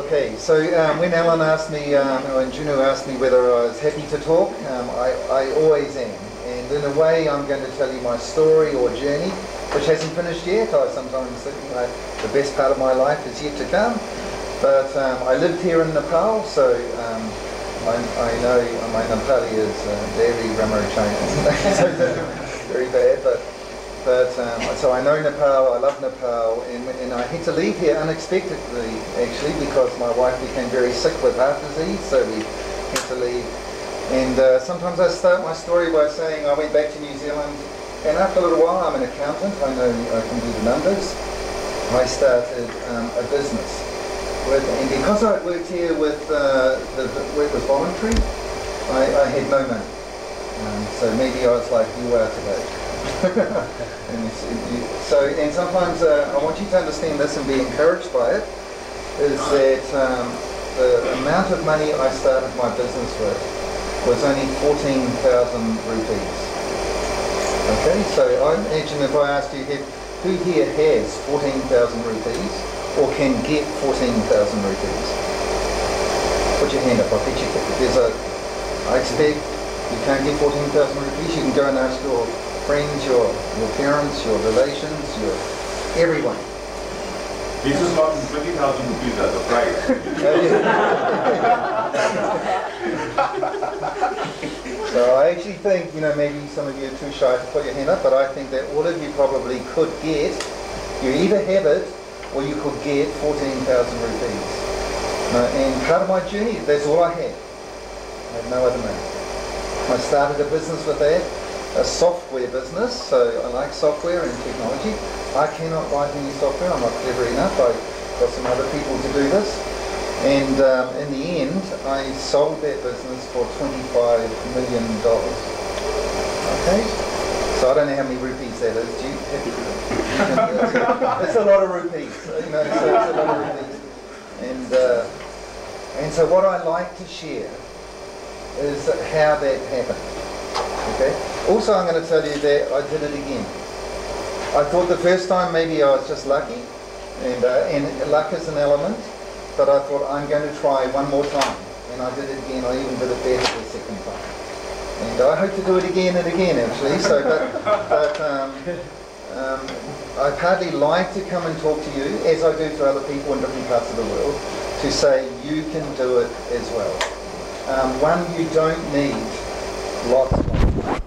okay. So um, when Alan asked me, um, or Junu asked me whether I was happy to talk, um, I, I always am. And in a way, I'm going to tell you my story or journey, which hasn't finished yet. I sometimes think you know, the best part of my life is yet to come. But um, I lived here in Nepal, so um, I, I, know my Nepali is uh, very Ramaro very bad, but but um, so I know Nepal, I love Nepal, and, and I had to leave here unexpectedly, actually, because my wife became very sick with heart disease, so we had to leave. And uh, sometimes I start my story by saying I went back to New Zealand, and after a little while, I'm an accountant, I know I can do the numbers. I started um, a business. With, and because I worked here with, uh, the, the work was voluntary, I, I had no money. Um, so maybe I was like you are today. and so, and sometimes uh, I want you to understand this and be encouraged by it, is that um, the amount of money I started my business with was only 14,000 rupees. Okay, so I imagine if I asked you, who here has 14,000 rupees or can get 14,000 rupees? Put your hand up, I'll bet you there's a, I expect you can't get 14,000 rupees, you can go and ask your friends, your, your parents, your relations, your everyone. This is not 20,000 rupees as a price. so I actually think, you know, maybe some of you are too shy to put your hand up, but I think that all of you probably could get, you either have it or you could get 14,000 rupees. and part of my journey, that's all I had. I had no other money. I started a business with that a software business, so I like software and technology. I cannot write any software, I'm not clever enough. I've got some other people to do this. And um, in the end, I sold that business for $25 million. Okay? So I don't know how many rupees that is. Do you, it's a lot of rupees. You know, so it's a lot of rupees. And, uh, and so what I like to share is how that happened. Okay. Also, I'm going to tell you that I did it again. I thought the first time maybe I was just lucky, and uh, and luck is an element, but I thought I'm going to try one more time, and I did it again. I even did it better the second time, and I hope to do it again and again actually. So, but but. Um, um, I partly like to come and talk to you, as I do to other people in different parts of the world, to say you can do it as well. Um, one, you don't need lots of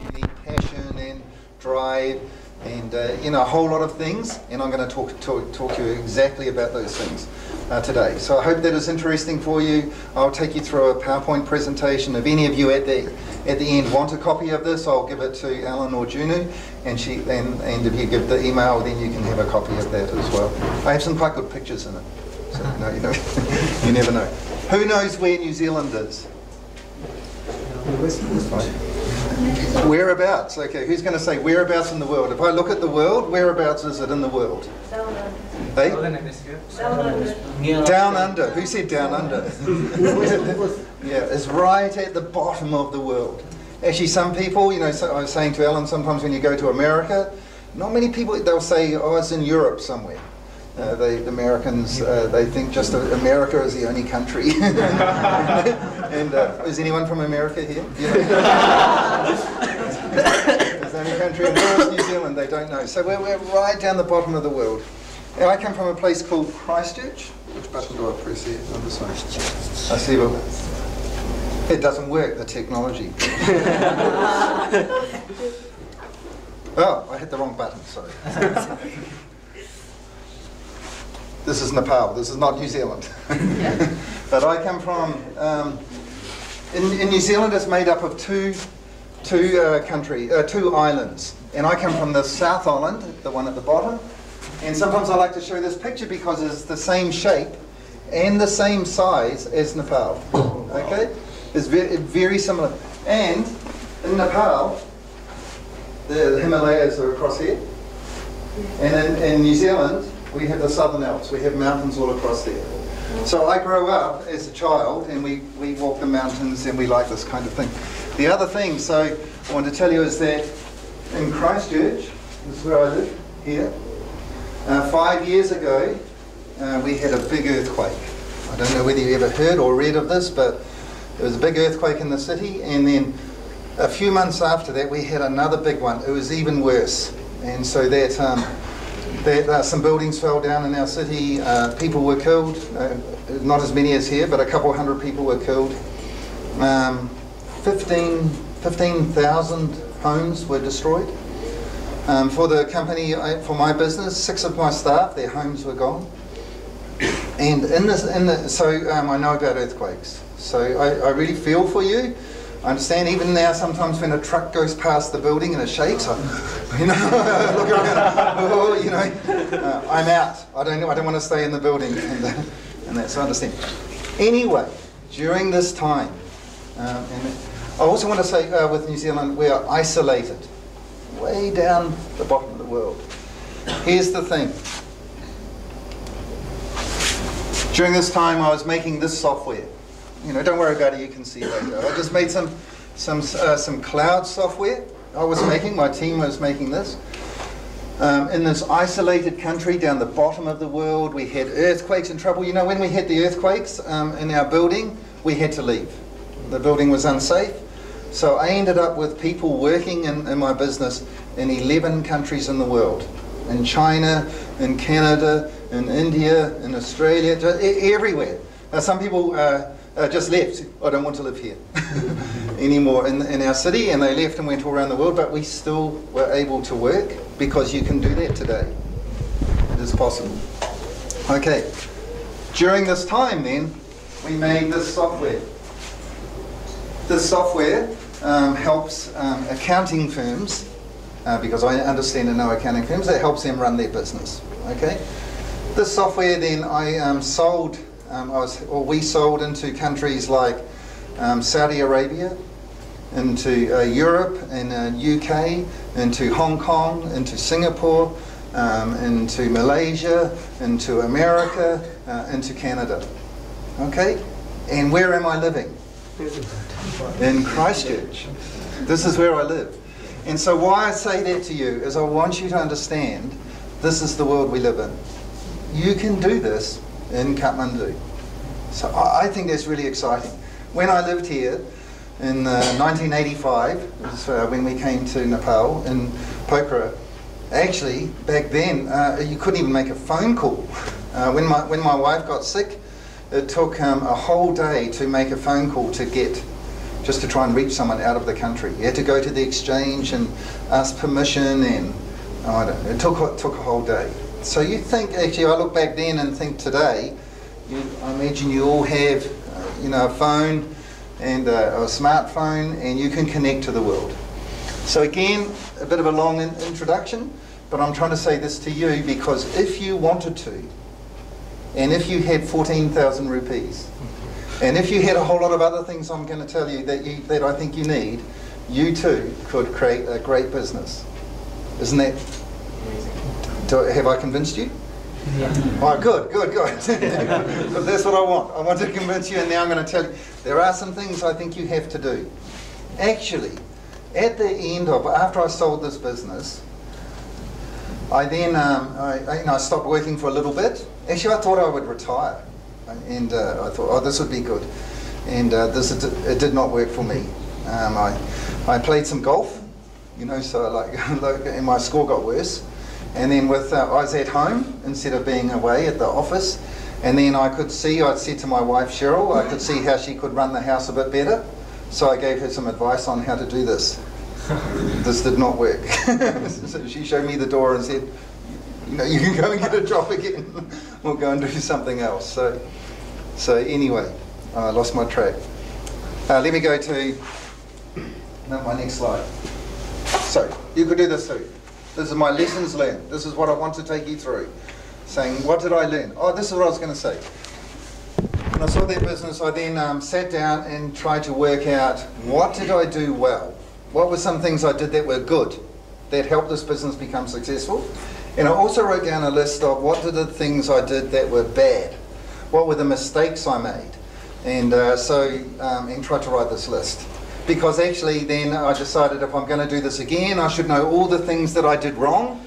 You need passion and drive and uh, you know a whole lot of things and I'm going to talk, talk, talk to you exactly about those things uh, today. So I hope that is interesting for you. I'll take you through a PowerPoint presentation. If any of you at the at the end want a copy of this, I'll give it to Alan or Junu and she and, and if you give the email then you can have a copy of that as well. I have some quite good pictures in it. So know, you, know, you never know. Who knows where New Zealand is? Whereabouts? Okay, who's going to say whereabouts in the world? If I look at the world, whereabouts is it in the world? Down under. Hey? Down under. Who said down under? yeah, it's right at the bottom of the world. Actually, some people, you know, so I was saying to Ellen, sometimes when you go to America, not many people, they'll say, oh, it's in Europe somewhere. Uh, they, the Americans, uh, they think just America is the only country. and uh, is anyone from America here? You know? the only country in New Zealand, they don't know. So we're, we're right down the bottom of the world. And I come from a place called Christchurch. Which button do I press here? On this one. I see, well, it doesn't work, the technology. oh, I hit the wrong button, sorry. This is Nepal. This is not New Zealand. but I come from. Um, in, in, New Zealand, it's made up of two, two uh, country, uh, two islands, and I come from the South Island, the one at the bottom. And sometimes I like to show this picture because it's the same shape and the same size as Nepal. Okay, it's very, very similar. And in Nepal, the Himalayas are across here, and in, in New Zealand, we have the Southern Alps. We have mountains all across there. So I grew up as a child and we, we walk the mountains and we like this kind of thing. The other thing, so I want to tell you is that in Christchurch, this is where I live, here, uh, five years ago, uh, we had a big earthquake. I don't know whether you ever heard or read of this, but there was a big earthquake in the city, and then a few months after that, we had another big one. It was even worse, and so that um, that uh, some buildings fell down in our city. Uh, people were killed, uh, not as many as here, but a couple hundred people were killed. Um, 15 15,000 homes were destroyed. Um, for the company, I, for my business, six of my staff, their homes were gone. And in this, in the, so um, I know about earthquakes. So I, I really feel for you. I understand even now sometimes when a truck goes past the building and it shakes, I, you know, look around, oh, you know, uh, I'm out. I don't know, I don't want to stay in the building and, uh, and that, so I understand. Anyway, during this time, um, I also want to say uh, with New Zealand, we are isolated, way down the bottom of the world. Here's the thing. During this time, I was making this software. You know, don't worry about it. You can see later. I just made some some uh, some cloud software. I was making. My team was making this. Um, in this isolated country down the bottom of the world, we had earthquakes and trouble. You know, when we had the earthquakes um, in our building, we had to leave. The building was unsafe. So I ended up with people working in, in my business in 11 countries in the world. In China, in Canada, in India, in Australia, everywhere. Now, some people uh, uh, just left. I don't want to live here anymore in, in our city, and they left and went all around the world, but we still were able to work because you can do that today. It is possible. Okay. During this time, then, we made this software. This software um, helps um, accounting firms, uh, because I understand and know accounting firms, it helps them run their business. Okay. This software then I um, sold, um, I was, we sold into countries like um, Saudi Arabia, into uh, Europe and uh, UK, into Hong Kong, into Singapore, um, into Malaysia, into America, uh, into Canada. Okay? And where am I living? In Christchurch. This is where I live. And so why I say that to you is I want you to understand this is the world we live in you can do this in Kathmandu. So I, think that's really exciting. When I lived here in uh, 1985, was, uh, when we came to Nepal in Pokhara, actually back then uh, you couldn't even make a phone call. Uh, when my when my wife got sick, it took um, a whole day to make a phone call to get just to try and reach someone out of the country. You had to go to the exchange and ask permission, and oh, I don't know, it took it took a whole day. So you think, actually, I look back then and think today, you, I imagine you all have, uh, you know, a phone and uh, a smartphone, and you can connect to the world. So again, a bit of a long in introduction, but I'm trying to say this to you because if you wanted to, and if you had 14,000 rupees, and if you had a whole lot of other things I'm going to tell you that, you that I think you need, you too could create a great business. Isn't that do, have I convinced you? Yeah. Oh, good, good, good. but that's what I want. I want to convince you, and now I'm going to tell you there are some things I think you have to do. Actually, at the end of after I sold this business, I then um, I, you know, I stopped working for a little bit. Actually, I thought I would retire, and uh, I thought, oh, this would be good. And uh, this it did not work for me. Um, I I played some golf, you know, so like, and my score got worse. And then with uh, I was at home instead of being away at the office, and then I could see. I'd said to my wife Cheryl, I could see how she could run the house a bit better. So I gave her some advice on how to do this. this did not work. so she showed me the door and said, you know, you can go and get a job again. we'll go and do something else. So, so anyway, I lost my track. Uh, let me go to my next slide. So you could do this too. This is my lessons learned. This is what I want to take you through. Saying, what did I learn? Oh, this is what I was going to say. When I saw their business, I then um, sat down and tried to work out what did I do well? What were some things I did that were good, that helped this business become successful? And I also wrote down a list of what are the things I did that were bad? What were the mistakes I made? And uh, so, um, and tried to write this list because actually then I decided if I'm going to do this again, I should know all the things that I did wrong,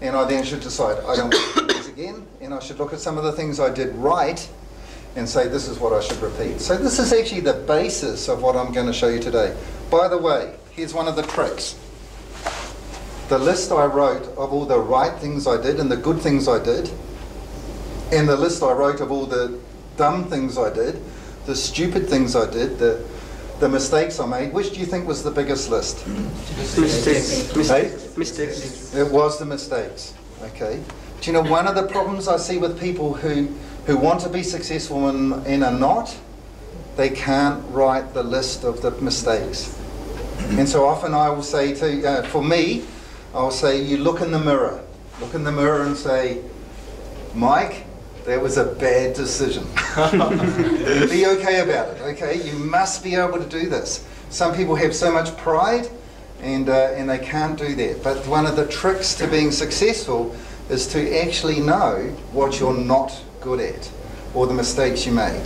and I then should decide I don't want to do this again, and I should look at some of the things I did right, and say this is what I should repeat. So this is actually the basis of what I'm going to show you today. By the way, here's one of the tricks. The list I wrote of all the right things I did and the good things I did, and the list I wrote of all the dumb things I did, the stupid things I did, the the mistakes I made, which do you think was the biggest list? Mistakes. Hey? Mistakes. It was the mistakes. Okay. Do you know one of the problems I see with people who who want to be successful and, and are not? They can't write the list of the mistakes. And so often I will say to, uh, for me, I'll say, you look in the mirror. Look in the mirror and say, Mike, that was a bad decision. be okay about it, okay? You must be able to do this. Some people have so much pride and, uh, and they can't do that. But one of the tricks to being successful is to actually know what you're not good at or the mistakes you made.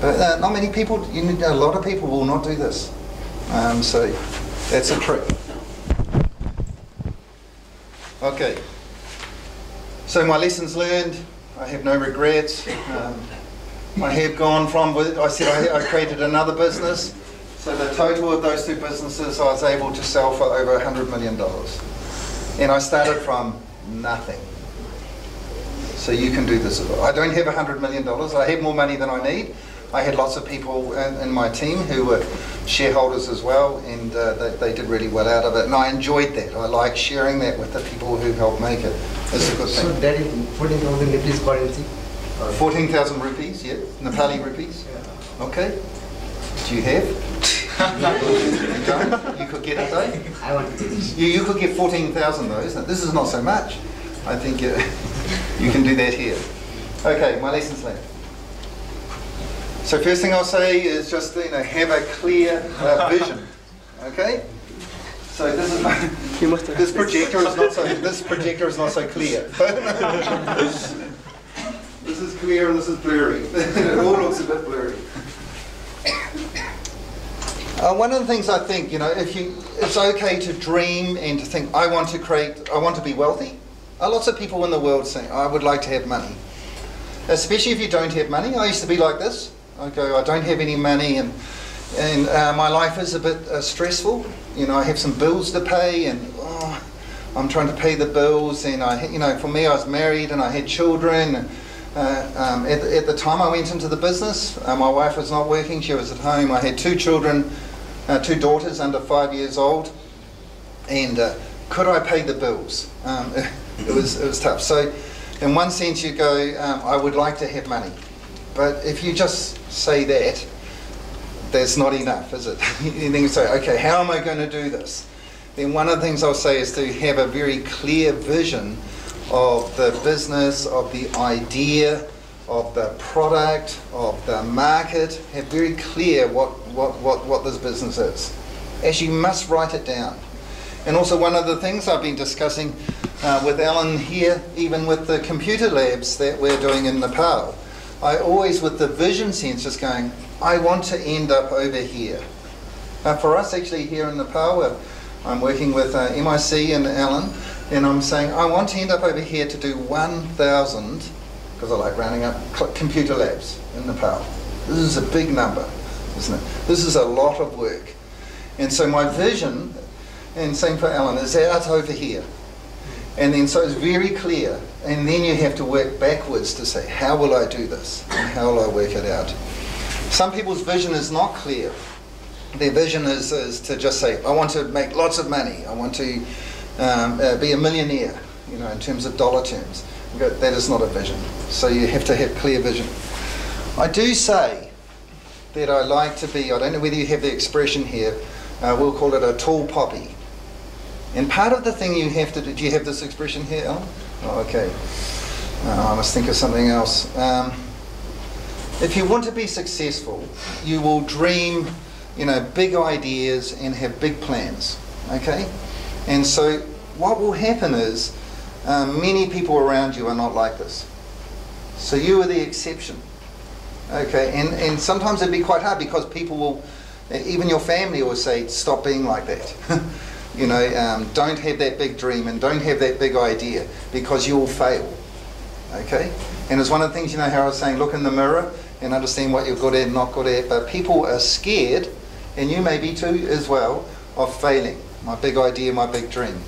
But uh, not many people, you need, a lot of people will not do this. Um, so that's a trick. Okay. So my lessons learned, I have no regrets. Um, I have gone from, I said I, I created another business. So the total of those two businesses I was able to sell for over $100 million. And I started from nothing. So you can do this as well. I don't have $100 million. I have more money than I need. I had lots of people in, in my team who were shareholders as well, and uh, they, they, did really well out of it. And I enjoyed that. I like sharing that with the people who helped make it. It's a good thing. So that is 14,000 rupees currency? 14,000 rupees, yeah. Nepali rupees. Yeah. Okay. Do you have? you don't? You could get it though? I want to. You, you could get 14,000 though, isn't it? This is not so much. I think you, you can do that here. Okay, my lessons learned. So first thing I'll say is just you know have a clear uh, vision. Okay. So this is my, You must this projector is not so this projector is not so clear. this is clear and this is blurry. it all looks a bit blurry. Uh, one of the things I think, you know, if you, it's okay to dream and to think, I want to create, I want to be wealthy. Uh, lots of people in the world say, I would like to have money. Especially if you don't have money. I used to be like this. I go, I don't have any money and, and uh, my life is a bit uh, stressful. You know, I have some bills to pay and oh, I'm trying to pay the bills. And I, you know, for me, I was married and I had children. And, uh, um, at, at, the time I went into the business, uh, my wife was not working, she was at home. I had two children, uh, two daughters under five years old, and uh, could I pay the bills? Um, it, was, it was tough. So, in one sense, you go, um, I would like to have money. But if you just say that, that's not enough, is it? you then say, okay, how am I going to do this? Then one of the things I'll say is to have a very clear vision of the business, of the idea, of the product, of the market. Have very clear what, what, what, what this business is. As you must write it down. And also one of the things I've been discussing uh, with Alan here, even with the computer labs that we're doing in Nepal, I always, with the vision sense, just going, I want to end up over here. Uh, for us, actually, here in Nepal, I'm working with uh, MIC and Alan, and I'm saying, I want to end up over here to do 1,000, because I like rounding up, computer labs in Nepal. This is a big number, isn't it? This is a lot of work. And so my vision, and same for Alan, is out over here. And then so it's very clear. And then you have to work backwards to say, how will I do this? And how will I work it out? Some people's vision is not clear. Their vision is, is to just say, I want to make lots of money. I want to um, uh, be a millionaire, you know, in terms of dollar terms. That is not a vision. So you have to have clear vision. I do say that I like to be, I don't know whether you have the expression here, uh, we'll call it a tall poppy. And part of the thing you have to do, do you have this expression here, Alan? Oh, okay. Uh, I must think of something else. Um, if you want to be successful, you will dream, you know, big ideas and have big plans. Okay? And so what will happen is um, many people around you are not like this. So you are the exception. Okay, and, and sometimes it'd be quite hard because people will, even your family will say, stop being like that. you know, um, don't have that big dream and don't have that big idea because you'll fail. Okay? And it's one of the things, you know, how I was saying, look in the mirror and understand what you're good at and not good at. But people are scared, and you may be too as well, of failing. My big idea, my big dream.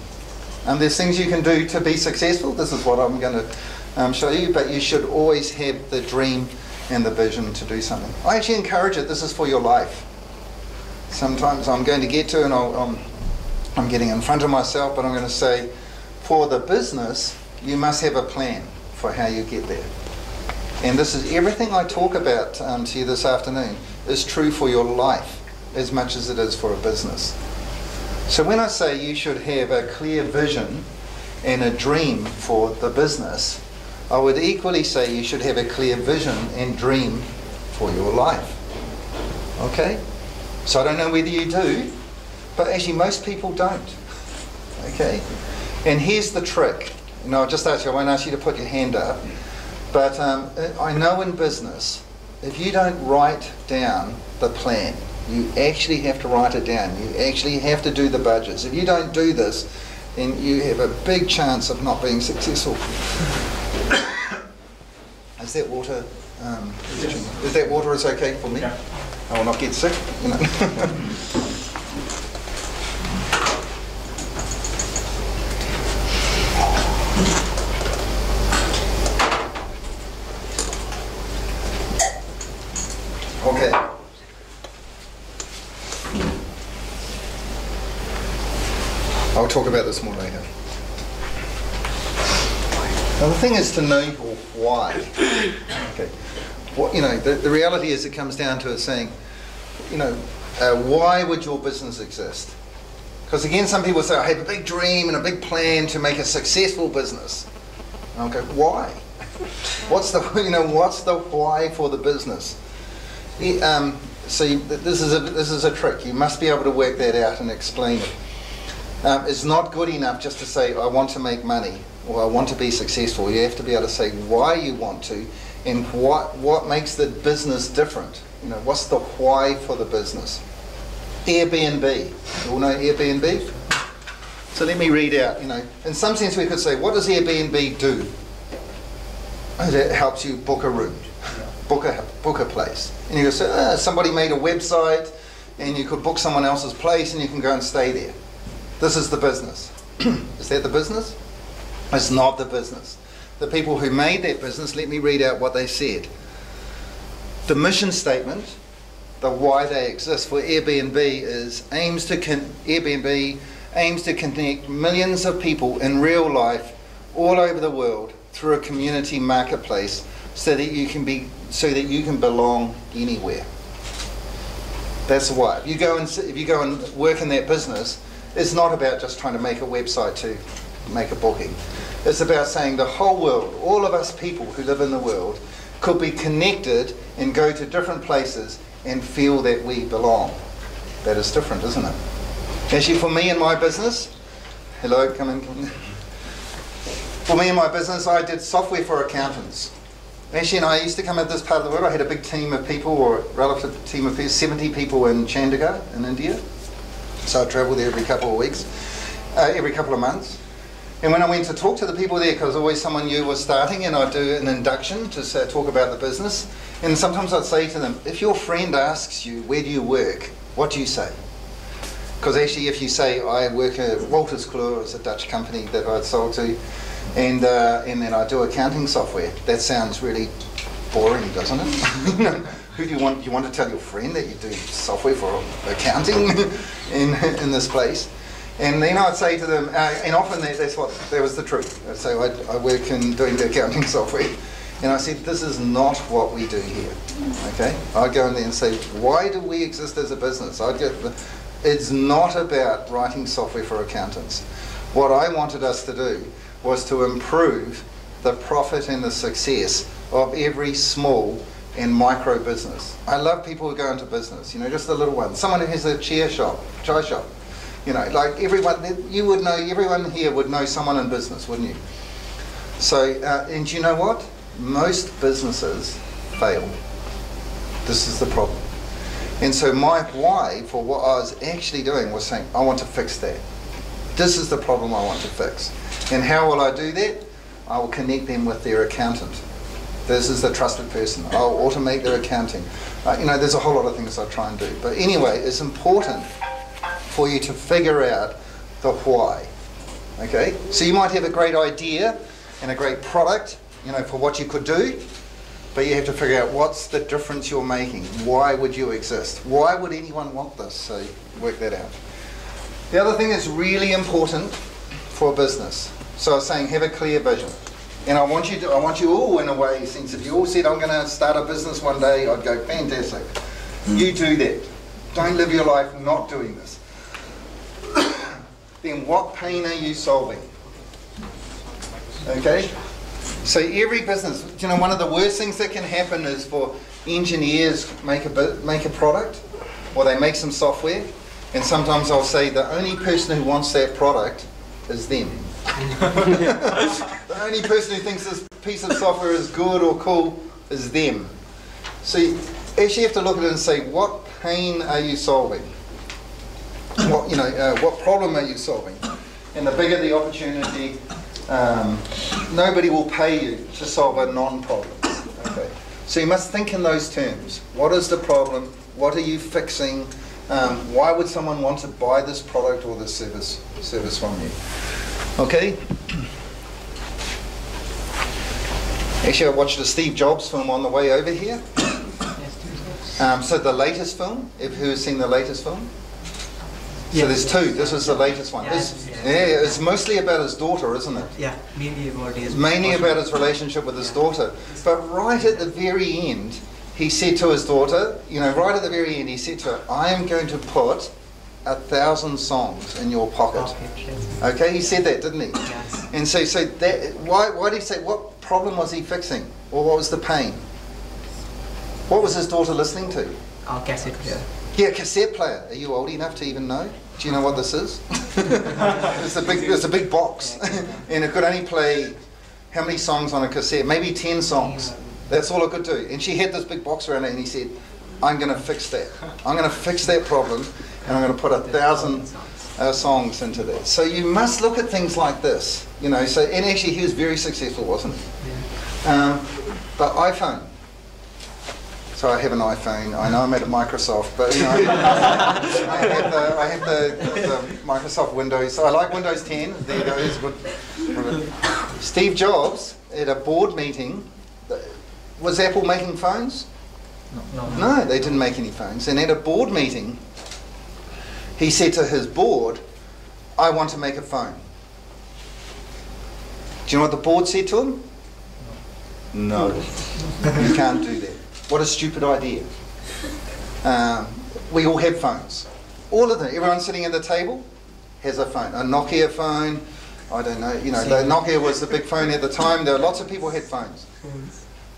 And there's things you can do to be successful. This is what I'm going to um, show you. But you should always have the dream and the vision to do something. I actually encourage it. This is for your life. Sometimes I'm going to get to, and I'll, um, I'm getting in front of myself, but I'm going to say, for the business, you must have a plan for how you get there. And this is everything I talk about um, to you this afternoon is true for your life as much as it is for a business. So when I say you should have a clear vision and a dream for the business, I would equally say you should have a clear vision and dream for your life. Okay? So I don't know whether you do, but actually most people don't. Okay? And here's the trick. I'll just you, I won't ask you to put your hand up, but um, I know in business, if you don't write down the plan, you actually have to write it down. You actually have to do the budgets. If you don't do this, then you have a big chance of not being successful. is that water? Um, is that water is okay for me? Yeah. I will not get sick. You know. Okay. I'll talk about this more later. Now the thing is to know why. Okay. What you know, the, the reality is it comes down to it saying, you know, uh, why would your business exist? Because again, some people say, I have a big dream and a big plan to make a successful business. And I'll go, why? What's the you know what's the why for the business? Um, so you, this is a this is a trick. You must be able to work that out and explain it. Um, it's not good enough just to say I want to make money or I want to be successful. You have to be able to say why you want to and what what makes the business different. You know, what's the why for the business? Airbnb. You all know Airbnb? So let me read out, you know, in some sense we could say, what does Airbnb do? It helps you book a room, book a, book a place. And you go, say, ah, somebody made a website and you could book someone else's place and you can go and stay there. This is the business. is that the business? It's not the business. The people who made that business, let me read out what they said. The mission statement, the why they exist for Airbnb is aims to Airbnb aims to connect millions of people in real life all over the world through a community marketplace so that you can be so that you can belong anywhere. That's why. If you go and if you go and work in that business, it's not about just trying to make a website to make a booking. It's about saying the whole world, all of us people who live in the world, could be connected and go to different places and feel that we belong. That is different, isn't it? Actually, for me and my business, hello, come in, come in. For me and my business, I did software for accountants. Actually, and I used to come at this part of the world. I had a big team of people, or a relative team of people, 70 people in Chandigarh in India. So I travelled there every couple of weeks, uh, every couple of months. And when I went to talk to the people there, because always someone new was starting, and I'd do an induction to talk about the business. And sometimes I'd say to them, if your friend asks you, where do you work? What do you say? Because actually, if you say, I work at Wolters Kluwer, it's a Dutch company that I'd sold to, and, uh, and then I do accounting software, that sounds really boring, doesn't it? Who do you want? You want to tell your friend that you do software for accounting in, in this place? And then I'd say to them, uh, and often that, that's what, that was the truth. I'd say, I, I work in doing the accounting software. And I said, this is not what we do here. Okay? I'd go in there and say, why do we exist as a business? I'd get, the- it's not about writing software for accountants. What I wanted us to do was to improve the profit and the success of every small and micro business. I love people who go into business, you know, just the little ones. Someone who has a chair shop, chai shop. You know, like everyone, you would know, everyone here would know someone in business, wouldn't you? So, uh, and you know what? Most businesses fail. This is the problem. And so my why for what I was actually doing was saying, I want to fix that. This is the problem I want to fix. And how will I do that? I will connect them with their accountant. This is the trusted person. I'll automate their accounting. Uh, you know, there's a whole lot of things I try and do. But anyway, it's important for you to figure out the why. Okay? So you might have a great idea and a great product, you know, for what you could do, but you have to figure out what's the difference you're making. Why would you exist? Why would anyone want this? So work that out. The other thing that's really important for a business. So I was saying have a clear vision. And I want you to, I want you all in a way, since if you all said I'm going to start a business one day, I'd go fantastic. You do that. Don't live your life not doing this. then what pain are you solving? Okay? So every business, you know, one of the worst things that can happen is for engineers make a make a product, or they make some software, and sometimes I'll say the only person who wants that product is them. The only person who thinks this piece of software is good or cool is them. So you actually have to look at it and say, what pain are you solving? What you know, uh, what problem are you solving? And the bigger the opportunity, um, nobody will pay you to solve a non-problem. Okay. So you must think in those terms. What is the problem? What are you fixing? Um, why would someone want to buy this product or this service service from you? Okay. Actually, I watched a Steve Jobs film on the way over here. Um, so the latest film, if who has seen the latest film? So there's two. This is the latest one. It's, yeah, it's mostly about his daughter, isn't it? Yeah, mainly about his. Mainly about his relationship with his daughter. But right at the very end, he said to his daughter, you know, right at the very end, he said to her, I am going to put a thousand songs in your pocket. Okay, he said that, didn't he? Yes. And so, so that, why, why did he say, what problem was he fixing? Or what was the pain? What was his daughter listening to? Uh, cassette player. Yeah, cassette player. Are you old enough to even know? Do you know what this is? it's a big, it's a big box, and it could only play how many songs on a cassette? Maybe ten songs. That's all it could do. And she had this big box around it, and he said, "I'm going to fix that. I'm going to fix that problem, and I'm going to put a thousand uh, songs into that." So you must look at things like this, you know. So and actually, he was very successful, wasn't he? Um, but iPhone. So I have an iPhone. I know I'm at Microsoft, but you know, I have the I have the, the Microsoft Windows. So I like Windows 10. There you go. Good. Steve Jobs at a board meeting. Was Apple making phones? No, no. No, they didn't make any phones. And at a board meeting, he said to his board, "I want to make a phone." Do you know what the board said to him? No, you can't do that. What a stupid idea. Um, we all have phones. All of them. Everyone sitting at the table has a phone. A Nokia phone. I don't know. You know, the Nokia was the big phone at the time. There were lots of people who had phones.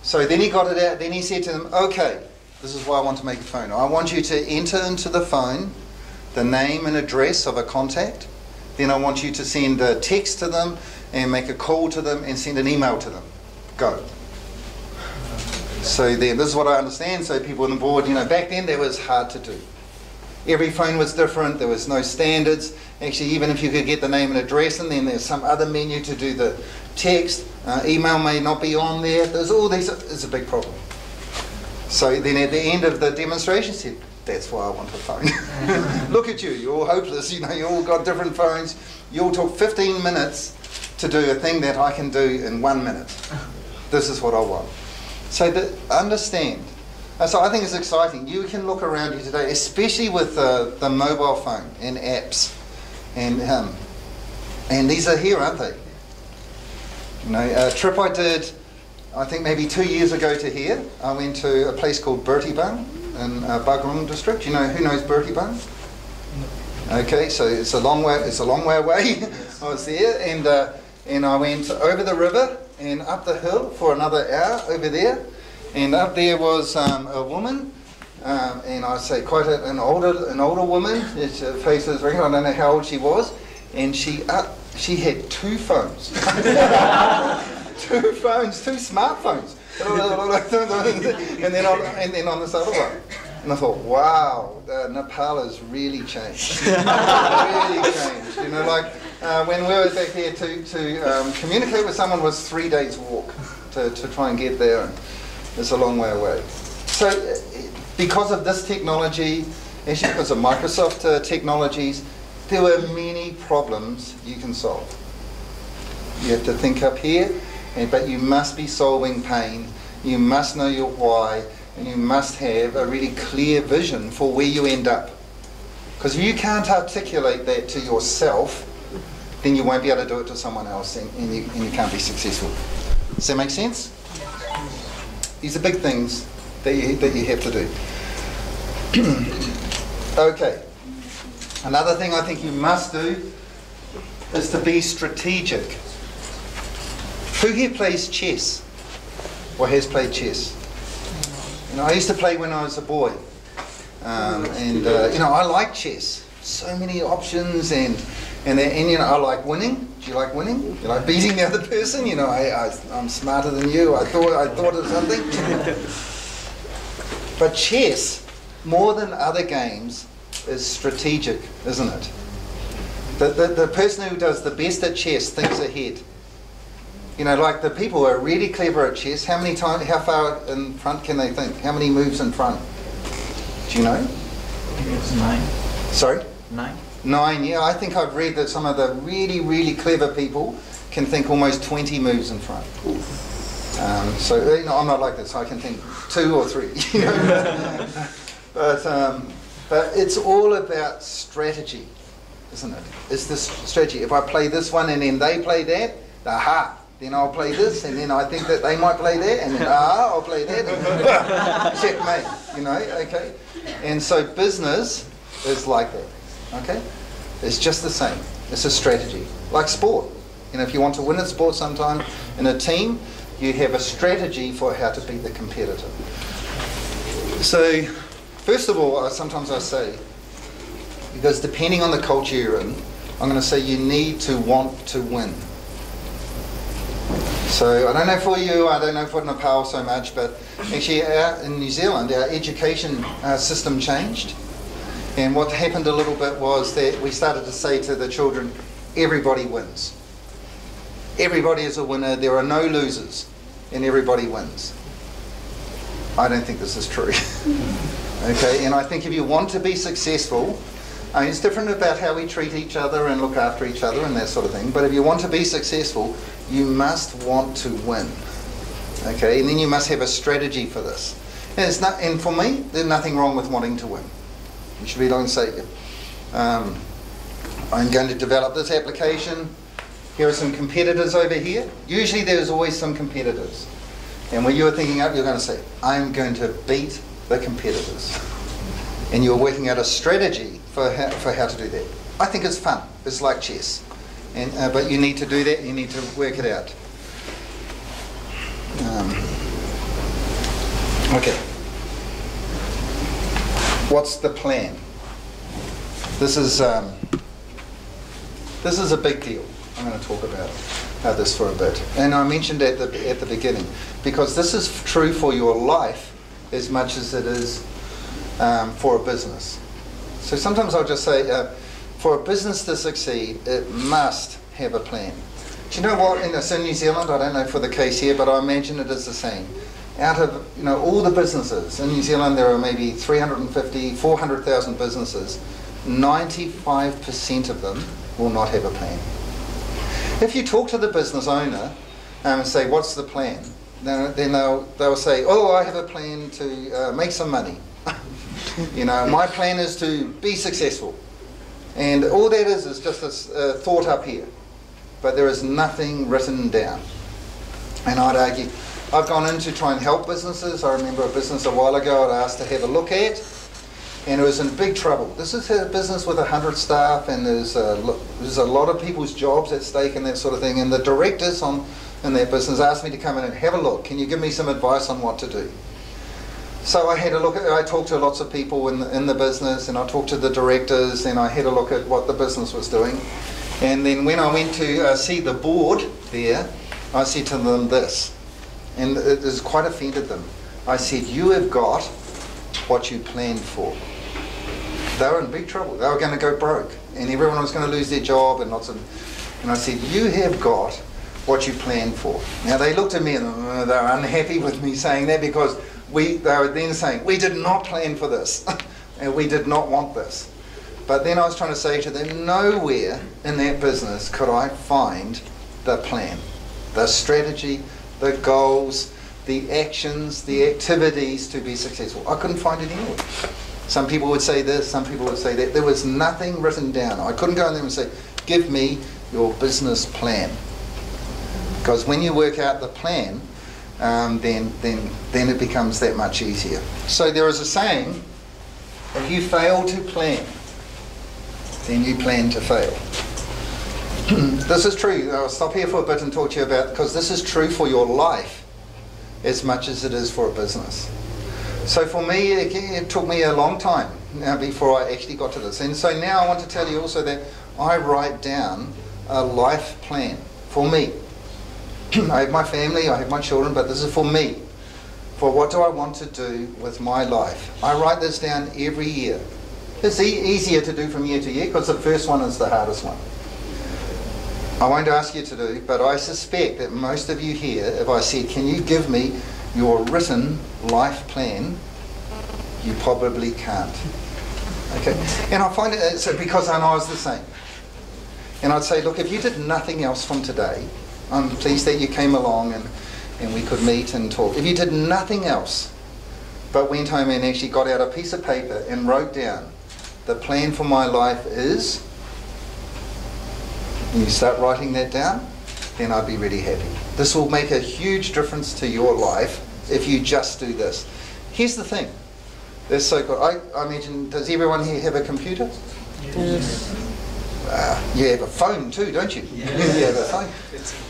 So then he got it out. Then he said to them, "Okay, this is why I want to make a phone. I want you to enter into the phone the name and address of a contact. Then I want you to send a text to them and make a call to them and send an email to them. Go." So then, this is what I understand. So people on the board, you know, back then that was hard to do. Every phone was different. There was no standards. Actually, even if you could get the name and address, and then there's some other menu to do the text. Uh, email may not be on there. There's all these. It's a big problem. So then, at the end of the demonstration, said, "That's why I want a phone." Look at you. You're all hopeless. You know, you all got different phones. You all took 15 minutes to do a thing that I can do in one minute. This is what I want. So the, understand. So I think it's exciting. You can look around you today, especially with the, the mobile phone and apps, and um, and these are here, aren't they? You know, a trip I did, I think maybe two years ago to here. I went to a place called Bertie Bung in uh, district. You know who knows Bertie Bung? Okay, so it's a long way. It's a long way away. I was there, and uh, and I went over the river and up the hill for another hour over there, and up there was um, a woman, um, and I say quite a, an older an older woman. Her face was wrinkled. I don't know how old she was, and she up she had two phones, two phones, two smartphones, and then on and then on this other one. And I thought, wow, uh, Nepal has really changed. really changed. You know, like uh, when we were back there to, to um, communicate with someone was three days walk. to, to try and get there. And it's a long way away. So, uh, because of this technology, actually because of Microsoft uh, technologies, there were many problems you can solve. You have to think up here, Eh, but you must be solving pain. You must know your why, and you must have a really clear vision for where you end up. Because if you can't articulate that to yourself, then you won't be able to do it to someone else, and, and, you, and you can't be successful. Does that make sense? These are big things that you, that you have to do. okay. Another thing I think you must do is to be strategic. Who here plays chess? Or has played chess? You know, I used to play when I was a boy. Um, and, uh, you know, I like chess. So many options and, and, and, you know, I like winning. Do you like winning? You like beating the other person? You know, I, I, I'm smarter than you. I thought, I thought of something. but chess, more than other games, is strategic, isn't it? The, the, the person who does the best at chess thinks ahead. You know, like the people who are really clever at chess, how many times, how far in front can they think? How many moves in front? Do you know? I think it's nine. Sorry? Nine? Nine, yeah. I think I've read that some of the really, really clever people can think almost 20 moves in front. Um, so, you know, I'm not like this. I can think two or three. You know? but, um, but it's all about strategy, isn't it? It's this strategy. If I play this one and then they play that, aha, then I'll play this, and then I think that they might play that, and then ah, I'll play that. Checkmate, you know, okay? And so business is like that, okay? It's just the same. It's a strategy, like sport. You know, if you want to win at sport sometime in a team, you have a strategy for how to beat the competitor. So, first of all, sometimes I say, because depending on the culture you're in, I'm going to say you need to want to win. So I don't know for you, I don't know for Nepal so much, but actually our, in New Zealand, our education uh, system changed. And what happened a little bit was that we started to say to the children, everybody wins. Everybody is a winner, there are no losers, and everybody wins. I don't think this is true. okay, and I think if you want to be successful, I mean, it's different about how we treat each other and look after each other and that sort of thing. But if you want to be successful, you must want to win. Okay, and then you must have a strategy for this. And, it's not, and for me, there's nothing wrong with wanting to win. You should be like say, um, I'm going to develop this application. Here are some competitors over here. Usually there's always some competitors. And when you're thinking up, you're going to say, I'm going to beat the competitors. And you're working out a strategy for how, for how to do that. I think it's fun. It's like chess. And, uh, but you need to do that, you need to work it out. Um, okay. What's the plan? This is, um, this is a big deal. I'm going to talk about uh, this for a bit. And I mentioned at the, at the beginning, because this is true for your life as much as it is um, for a business. So sometimes I'll just say, uh, for a business to succeed, it must have a plan. Do you know what? In, New Zealand, I don't know for the case here, but I imagine it is the same. Out of you know all the businesses in New Zealand, there are maybe 350, 400,000 businesses. 95% of them will not have a plan. If you talk to the business owner um, and say, "What's the plan?" then they'll they'll say, "Oh, I have a plan to uh, make some money." you know, my plan is to be successful. And all that is is just a uh, thought up here. But there is nothing written down. And I'd argue, I've gone in to try and help businesses. I remember a business a while ago I'd asked to have a look at, and it was in big trouble. This is a business with 100 staff, and there's a, there's a lot of people's jobs at stake and that sort of thing. And the directors on, in that business asked me to come in and have a look. Can you give me some advice on what to do? So I had a look at, I talked to lots of people in the, in the business and I talked to the directors and I had a look at what the business was doing. And then when I went to uh, see the board there, I said to them this, and it has quite offended them. I said, you have got what you planned for. They were in big trouble. They were going to go broke and everyone was going to lose their job and lots of, and I said, you have got what you planned for. Now they looked at me and uh, they were unhappy with me saying that because we, they were then saying, we did not plan for this and we did not want this. But then I was trying to say to them, nowhere in that business could I find the plan, the strategy, the goals, the actions, the activities to be successful. I couldn't find it anywhere. Some people would say this, some people would say that. There was nothing written down. I couldn't go in there and say, give me your business plan. Because when you work out the plan, um, then, then, then it becomes that much easier. So there is a saying, if you fail to plan, then you plan to fail. this is true. I'll stop here for a bit and talk to you about, because this is true for your life as much as it is for a business. So for me, it, it took me a long time now before I actually got to this. And so now I want to tell you also that I write down a life plan for me. I have my family, I have my children, but this is for me. For what do I want to do with my life? I write this down every year. It's e- easier to do from year to year because the first one is the hardest one. I won't ask you to do, but I suspect that most of you here, if I said, Can you give me your written life plan? You probably can't. Okay? And I find it it's because I know I was the same. And I'd say, Look, if you did nothing else from today, I'm pleased that you came along and, and we could meet and talk. If you did nothing else, but went home and actually got out a piece of paper and wrote down, the plan for my life is you start writing that down, then I'd be really happy. This will make a huge difference to your life if you just do this. Here's the thing. That's so good. I, I imagine, does everyone here have a computer? Yes. Uh, you have a phone too, don't you? Yeah. you have a phone.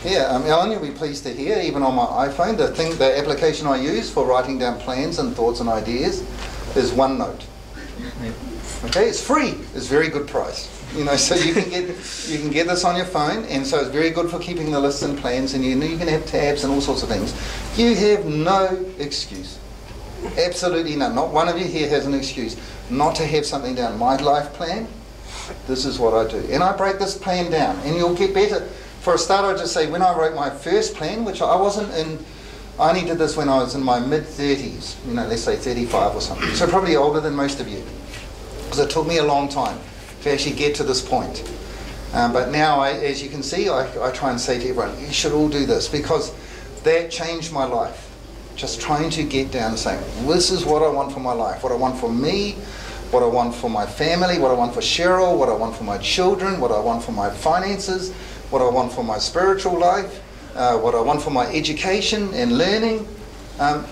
Yeah, um, Ellen, you'll be pleased to hear, even on my iPhone, the thing, the application I use for writing down plans and thoughts and ideas is OneNote. Okay, it's free. It's very good price. You know, so you can get you can get this on your phone, and so it's very good for keeping the lists and plans. And you know, you can have tabs and all sorts of things. You have no excuse, absolutely none. Not one of you here has an excuse not to have something down. My life plan. This is what I do, and I break this plan down, and you'll get better. For a start, I just say when I wrote my first plan, which I wasn't in. I only did this when I was in my mid 30s. You know, let's say 35 or something. So probably older than most of you, because it took me a long time to actually get to this point. Um, but now, I, as you can see, I, I try and say to everyone, you should all do this because that changed my life. Just trying to get down and saying, this is what I want for my life, what I want for me, what I want for my family, what I want for Cheryl, what I want for my children, what I want for my finances, what I want for my spiritual life, uh, what I want for my education and learning. Um,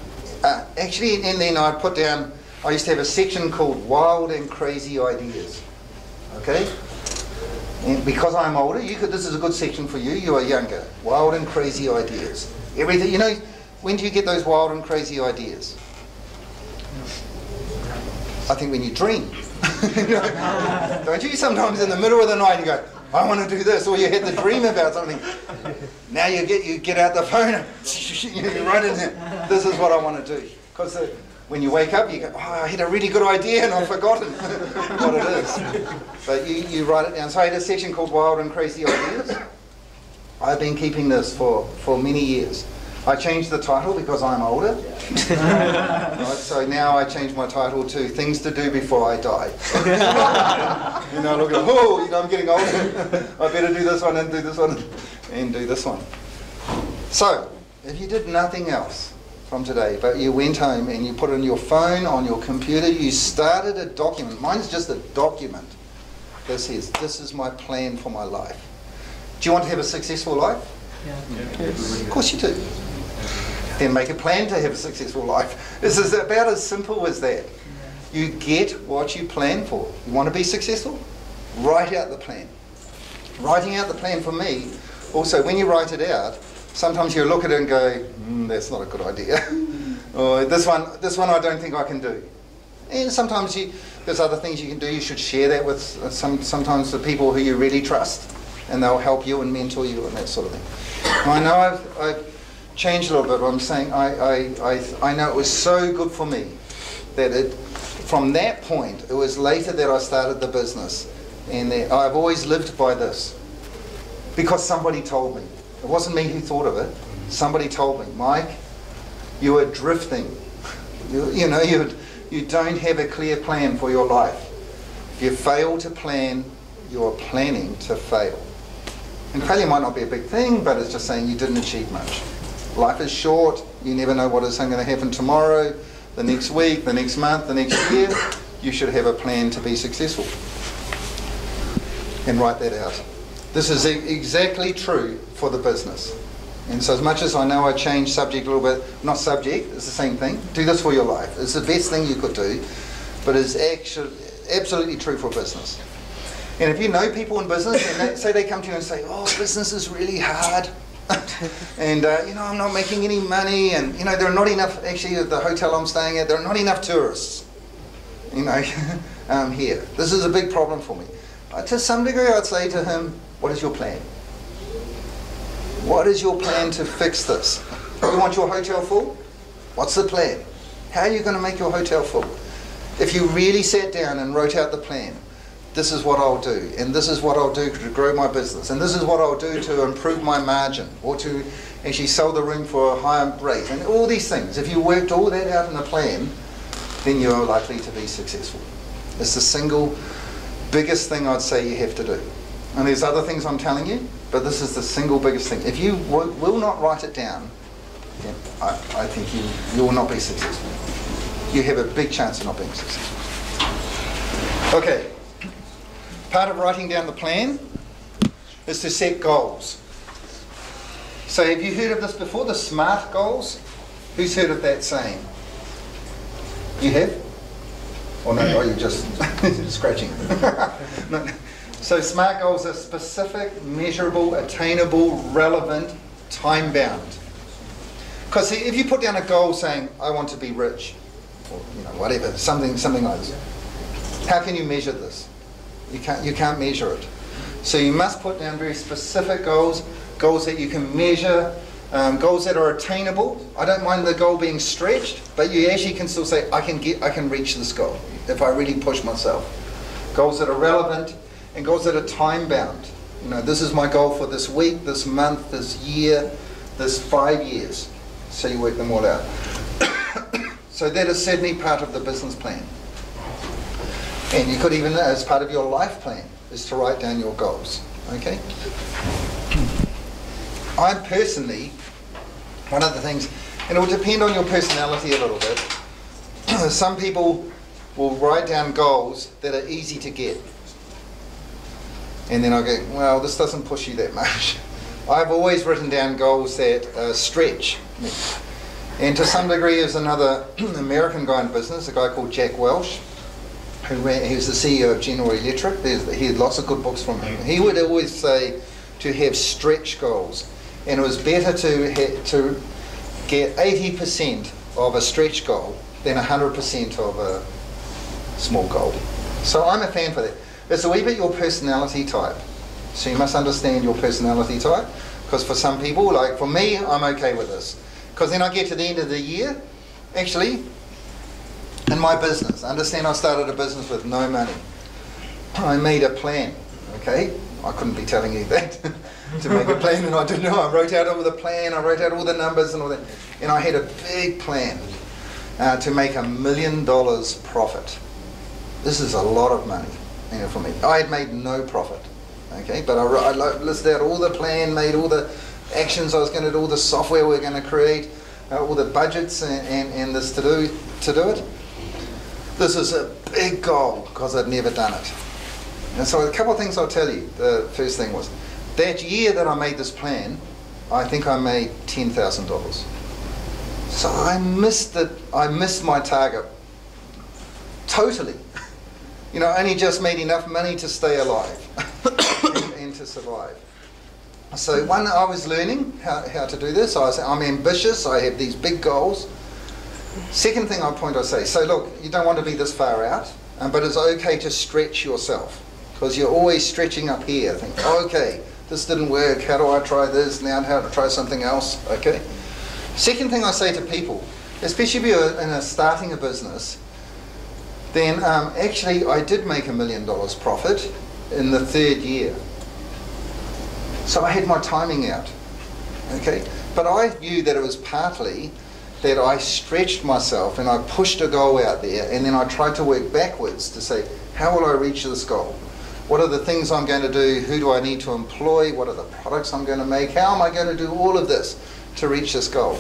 uh, actually, and then I put down, I used to have a section called Wild and Crazy Ideas. Okay? And because I'm older, you could, this is a good section for you. You are younger. Wild and crazy ideas. Everything, you know, when do you get those wild and crazy ideas? I think when you dream. Don't you? Sometimes in the middle of the night you go, I want to do this, or you had the dream about something. Now you get you get out the phone and you write it in. This is what I want to do. Because when you wake up, you go, oh, I had a really good idea and I've forgotten what it is. But you, you write it down. So I had a section called Wild and Crazy Ideas. I've been keeping this for, for many years. I changed the title because I'm older. right, so now I changed my title to Things to Do Before I Die. you know, look at, oh, you know, I'm getting older. I better do this one and do this one and do this one. So, if you did nothing else from today, but you went home and you put it on your phone, on your computer, you started a document. Mine's just a document that says, this is my plan for my life. Do you want to have a successful life? Yeah. Of course you do. Then make a plan to have a successful life. This is about as simple as that. You get what you plan for. You want to be successful? Write out the plan. Writing out the plan for me, also when you write it out, sometimes you look at it and go, mm, that's not a good idea. or this one, this one I don't think I can do. And sometimes you, there's other things you can do. You should share that with some, sometimes the people who you really trust, and they'll help you and mentor you and that sort of thing. I know I've, I've changed a little bit. But I'm saying I, I, I, I know it was so good for me that it, from that point, it was later that I started the business, and that I've always lived by this because somebody told me. It wasn't me who thought of it. Somebody told me, Mike, you are drifting. You, you know, you, you don't have a clear plan for your life. If you fail to plan, you're planning to fail. And failure might not be a big thing, but it's just saying you didn't achieve much. Life is short. You never know what is going to happen tomorrow, the next week, the next month, the next year. You should have a plan to be successful. And write that out. This is exactly true for the business. And so, as much as I know I changed subject a little bit, not subject, it's the same thing. Do this for your life. It's the best thing you could do, but it's actually absolutely true for business. And if you know people in business, and they, say they come to you and say, "Oh, business is really hard," and uh, you know, I'm not making any money, and you know, there are not enough. Actually, at the hotel I'm staying at, there are not enough tourists. You know, um, here, this is a big problem for me. To some degree, I'd say to him, "What is your plan? What is your plan to fix this? You want your hotel full? What's the plan? How are you going to make your hotel full? If you really sat down and wrote out the plan, this is what I'll do, and this is what I'll do to grow my business, and this is what I'll do to improve my margin, or to actually sell the room for a higher rate, and all these things. If you worked all that out in a plan, then you're likely to be successful. It's the single biggest thing I'd say you have to do. And there's other things I'm telling you, but this is the single biggest thing. If you will not write it down, I, I think you, you will not be successful. You have a big chance of not being successful. Okay, part of writing down the plan is to set goals. So have you heard of this before, the SMART goals? Who's heard of that saying? You have? Or no, oh, you're just scratching. no. So SMART goals are specific, measurable, attainable, relevant, time bound. Because if you put down a goal saying, I want to be rich, or you know, whatever, something, something like this, how can you measure this? You can't, you can't measure it. So you must put down very specific goals, goals that you can measure, um, goals that are attainable. I don't mind the goal being stretched, but you actually can still say, I can get, I can reach this goal if I really push myself. Goals that are relevant and goals that are time bound. You know, this is my goal for this week, this month, this year, this five years. So you work them all out. so that is certainly part of the business plan. And you could even, as part of your life plan, is to write down your goals. Okay? I personally, one of the things, and it will depend on your personality a little bit. Some people will write down goals that are easy to get. And then I go, well, this doesn't push you that much. I've always written down goals that uh, stretch me. And to some degree, there's another American guy in business, a guy called Jack Welch, who ran, he was the CEO of General Electric. There's, he had lots of good books from him. He would always say to have stretch goals, and it was better to to get 80% of a stretch goal than 100% of a small goal. So I'm a fan for that. It's a wee bit your personality type. So you must understand your personality type, because for some people, like for me, I'm okay with this. Because then I get to the end of the year, actually, in my business. Understand I started a business with no money. I made a plan, okay? I couldn't be telling you that to make a plan and I didn't know. I wrote out all the plan, I wrote out all the numbers and all that. And I had a big plan uh, to make a million dollars profit. This is a lot of money you know, for me. I had made no profit, okay? But I, I listed out all the plan, made all the actions I was going to do, all the software we are going to create, uh, all the budgets and, and, and this to do, to do it. This is a big goal because I'd never done it. And so a couple of things I'll tell you. The first thing was that year that I made this plan, I think I made ten thousand dollars. So I missed it. I missed my target totally. You know, I only just made enough money to stay alive and, and to survive. So one, I was learning how, how to do this. I was, I'm ambitious. I have these big goals. Second thing I'll point I say, so look, you don't want to be this far out, um, but it's okay to stretch yourself because you're always stretching up here. Think, okay, this didn't work. How do I try this now? How to try something else? Okay. Second thing I say to people, especially if you're in a starting a business, then um, actually I did make a million dollars profit in the third year. So I had my timing out. Okay? But I knew that it was partly that I stretched myself and I pushed a goal out there and then I tried to work backwards to say, how will I reach this goal? What are the things I'm going to do? Who do I need to employ? What are the products I'm going to make? How am I going to do all of this to reach this goal?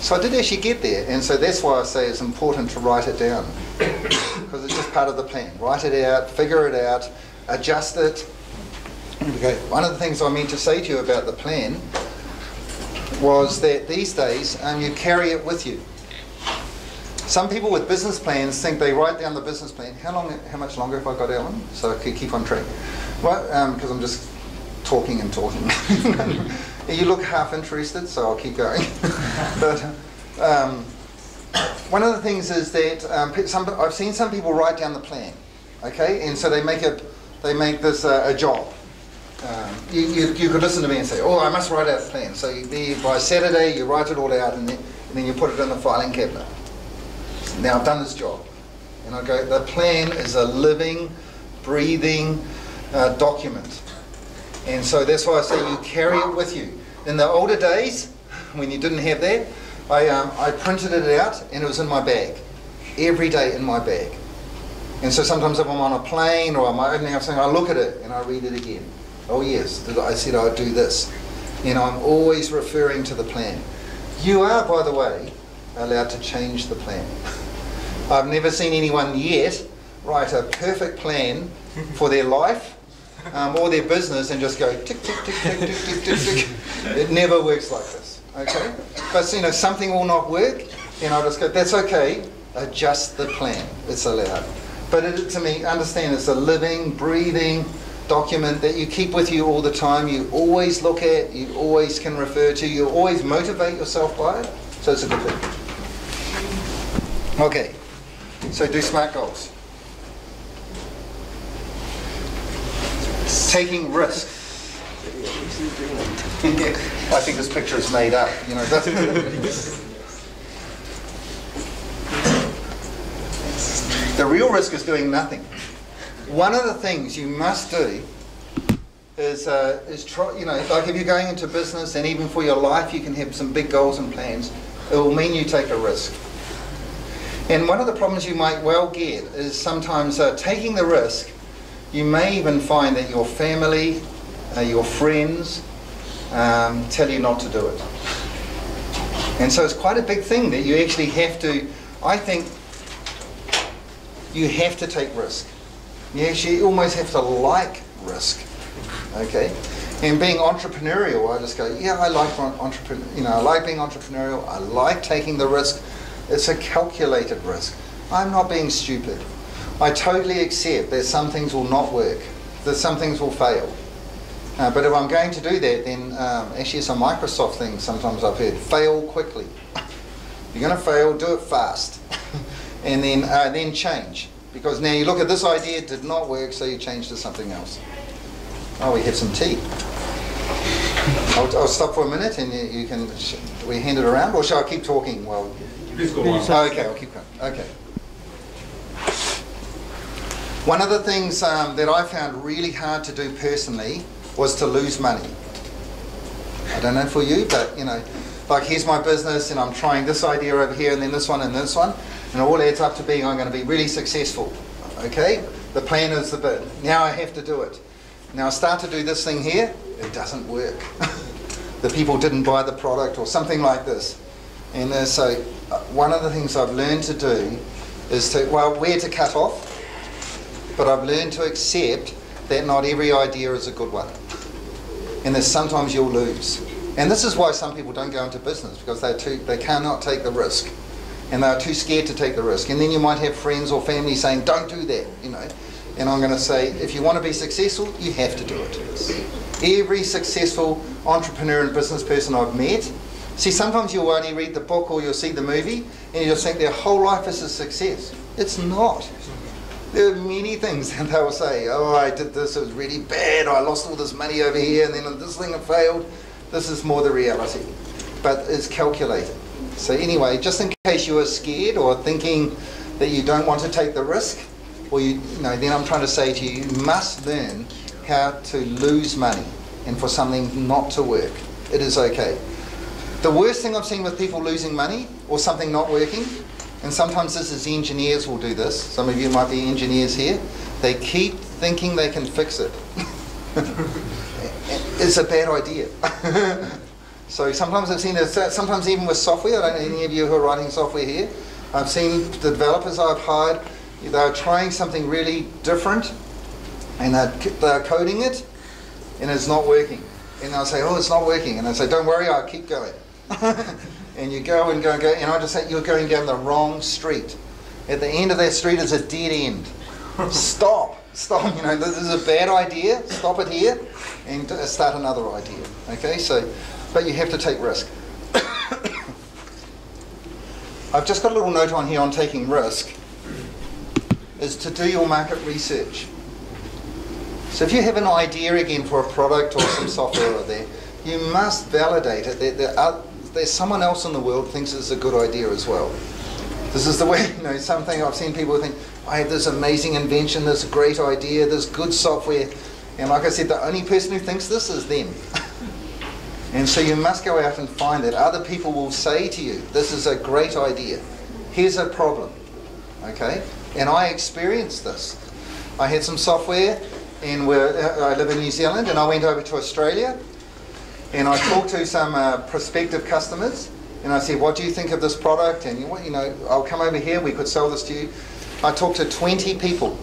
So I did actually get there, and so that's why I say it's important to write it down because it's just part of the plan. Write it out, figure it out, adjust it. Okay. One of the things I meant to say to you about the plan was that these days um, you carry it with you. Some people with business plans think they write down the business plan. How long? How much longer have I got, Alan? So I could keep on track. Well, because I'm just talking and talking. you look half interested, so I'll keep going. but um, one of the things is that um, some, I've seen some people write down the plan, okay, and so they make a they make this uh, a job. Um, you, you, you could listen to me and say, oh, I must write out the plan. So you, by Saturday, you write it all out, and then, and then you put it in the filing cabinet. Now I've done this job, and I go. The plan is a living, breathing uh, document. And so that's why I say you carry it with you. In the older days, when you didn't have that, I, um, I printed it out and it was in my bag. Every day in my bag. And so sometimes if I'm on a plane or I'm opening up something, I look at it and I read it again. Oh yes, I said I'd do this. Know, I'm always referring to the plan. You are, by the way, allowed to change the plan. I've never seen anyone yet write a perfect plan for their life um, or their business and just go tick, tick, tick, tick, tick, tick, tick, tick. It never works like this. Okay? But you know, something will not work, and I'll just go, that's okay, adjust the plan. It's allowed. But it, to me, understand it's a living, breathing document that you keep with you all the time. You always look at, you always can refer to, you always motivate yourself by it. So it's a good thing. Okay, so do SMART goals. Taking risk. I think this picture is made up, you know. the real risk is doing nothing. One of the things you must do is, uh, is try, you know, like if you're going into business and even for your life, you can have some big goals and plans. It will mean you take a risk. And one of the problems you might well get is sometimes uh, taking the risk, you may even find that your family, uh, your friends, um, tell you not to do it. And so it's quite a big thing that you actually have to, I think, you have to take risk. You actually almost have to like risk. Okay? And being entrepreneurial, I just go, yeah, I like entrepreneur, you know, I like being entrepreneurial. I like taking the risk. It's a calculated risk. I'm not being stupid. I totally accept that some things will not work, that some things will fail. Uh, but if I'm going to do that, then um, actually it's a Microsoft thing sometimes I've heard, fail quickly. You're going to fail, do it fast. and then, uh, then change. Because now you look at this idea, it did not work, so you change to something else. Oh, we have some tea. I'll, I'll stop for a minute and you, you can, sh- we hand it around, or shall I keep talking? Well, Please go on. uh, okay, I'll keep going. Okay. One of the things um, that I found really hard to do personally was to lose money. I don't know for you, but you know, like here's my business and I'm trying this idea over here and then this one and this one, and it all adds up to being I'm going to be really successful. Okay? The plan is the bit. Now I have to do it. Now I start to do this thing here, it doesn't work. the people didn't buy the product or something like this. And uh, so uh, one of the things I've learned to do is to, well, where to cut off, but I've learned to accept that not every idea is a good one. And that sometimes you'll lose. And this is why some people don't go into business because they're too, they cannot take the risk. And they're too scared to take the risk. And then you might have friends or family saying, don't do that, you know. And I'm going to say, if you want to be successful, you have to do it. Every successful entrepreneur and business person I've met, see, sometimes you'll only read the book or you'll see the movie and you'll think their whole life is a success. It's not. There are many things that they'll say, oh, I did this, it was really bad, I lost all this money over here, and then this thing failed. This is more the reality. But it's calculated. So anyway, just in case you are scared or thinking that you don't want to take the risk, or you, you know, then I'm trying to say to you, you must learn how to lose money and for something not to work. It is okay. The worst thing I've seen with people losing money or something not working, and sometimes this is engineers will do this. Some of you might be engineers here. They keep thinking they can fix it. it's a bad idea. so sometimes I've seen sometimes even with software, I don't know any of you who are writing software here, I've seen the developers I've hired, they're trying something really different and they're, they're coding it and it's not working. And they'll say, oh, it's not working. And I say, don't worry, I'll keep going. and you go and go and go, and I just say, you're going down the wrong street. At the end of that street is a dead end. Stop. Stop. You know, this is a bad idea. Stop it here and start another idea. Okay, so, but you have to take risk. I've just got a little note on here on taking risk is to do your market research. So if you have an idea again for a product or some software or there, you must validate it. There, there are, there's someone else in the world thinks it's a good idea as well. This is the way, you know, something I've seen people think, I have this amazing invention, this great idea, this good software. And like I said, the only person who thinks this is them. and so you must go out and find it. Other people will say to you, this is a great idea. Here's a problem. Okay? And I experienced this. I had some software, and uh, I live in New Zealand, and I went over to Australia, and I talked to some uh, prospective customers, and I said, "What do you think of this product?" And you know, I'll come over here. We could sell this to you. I talked to 20 people,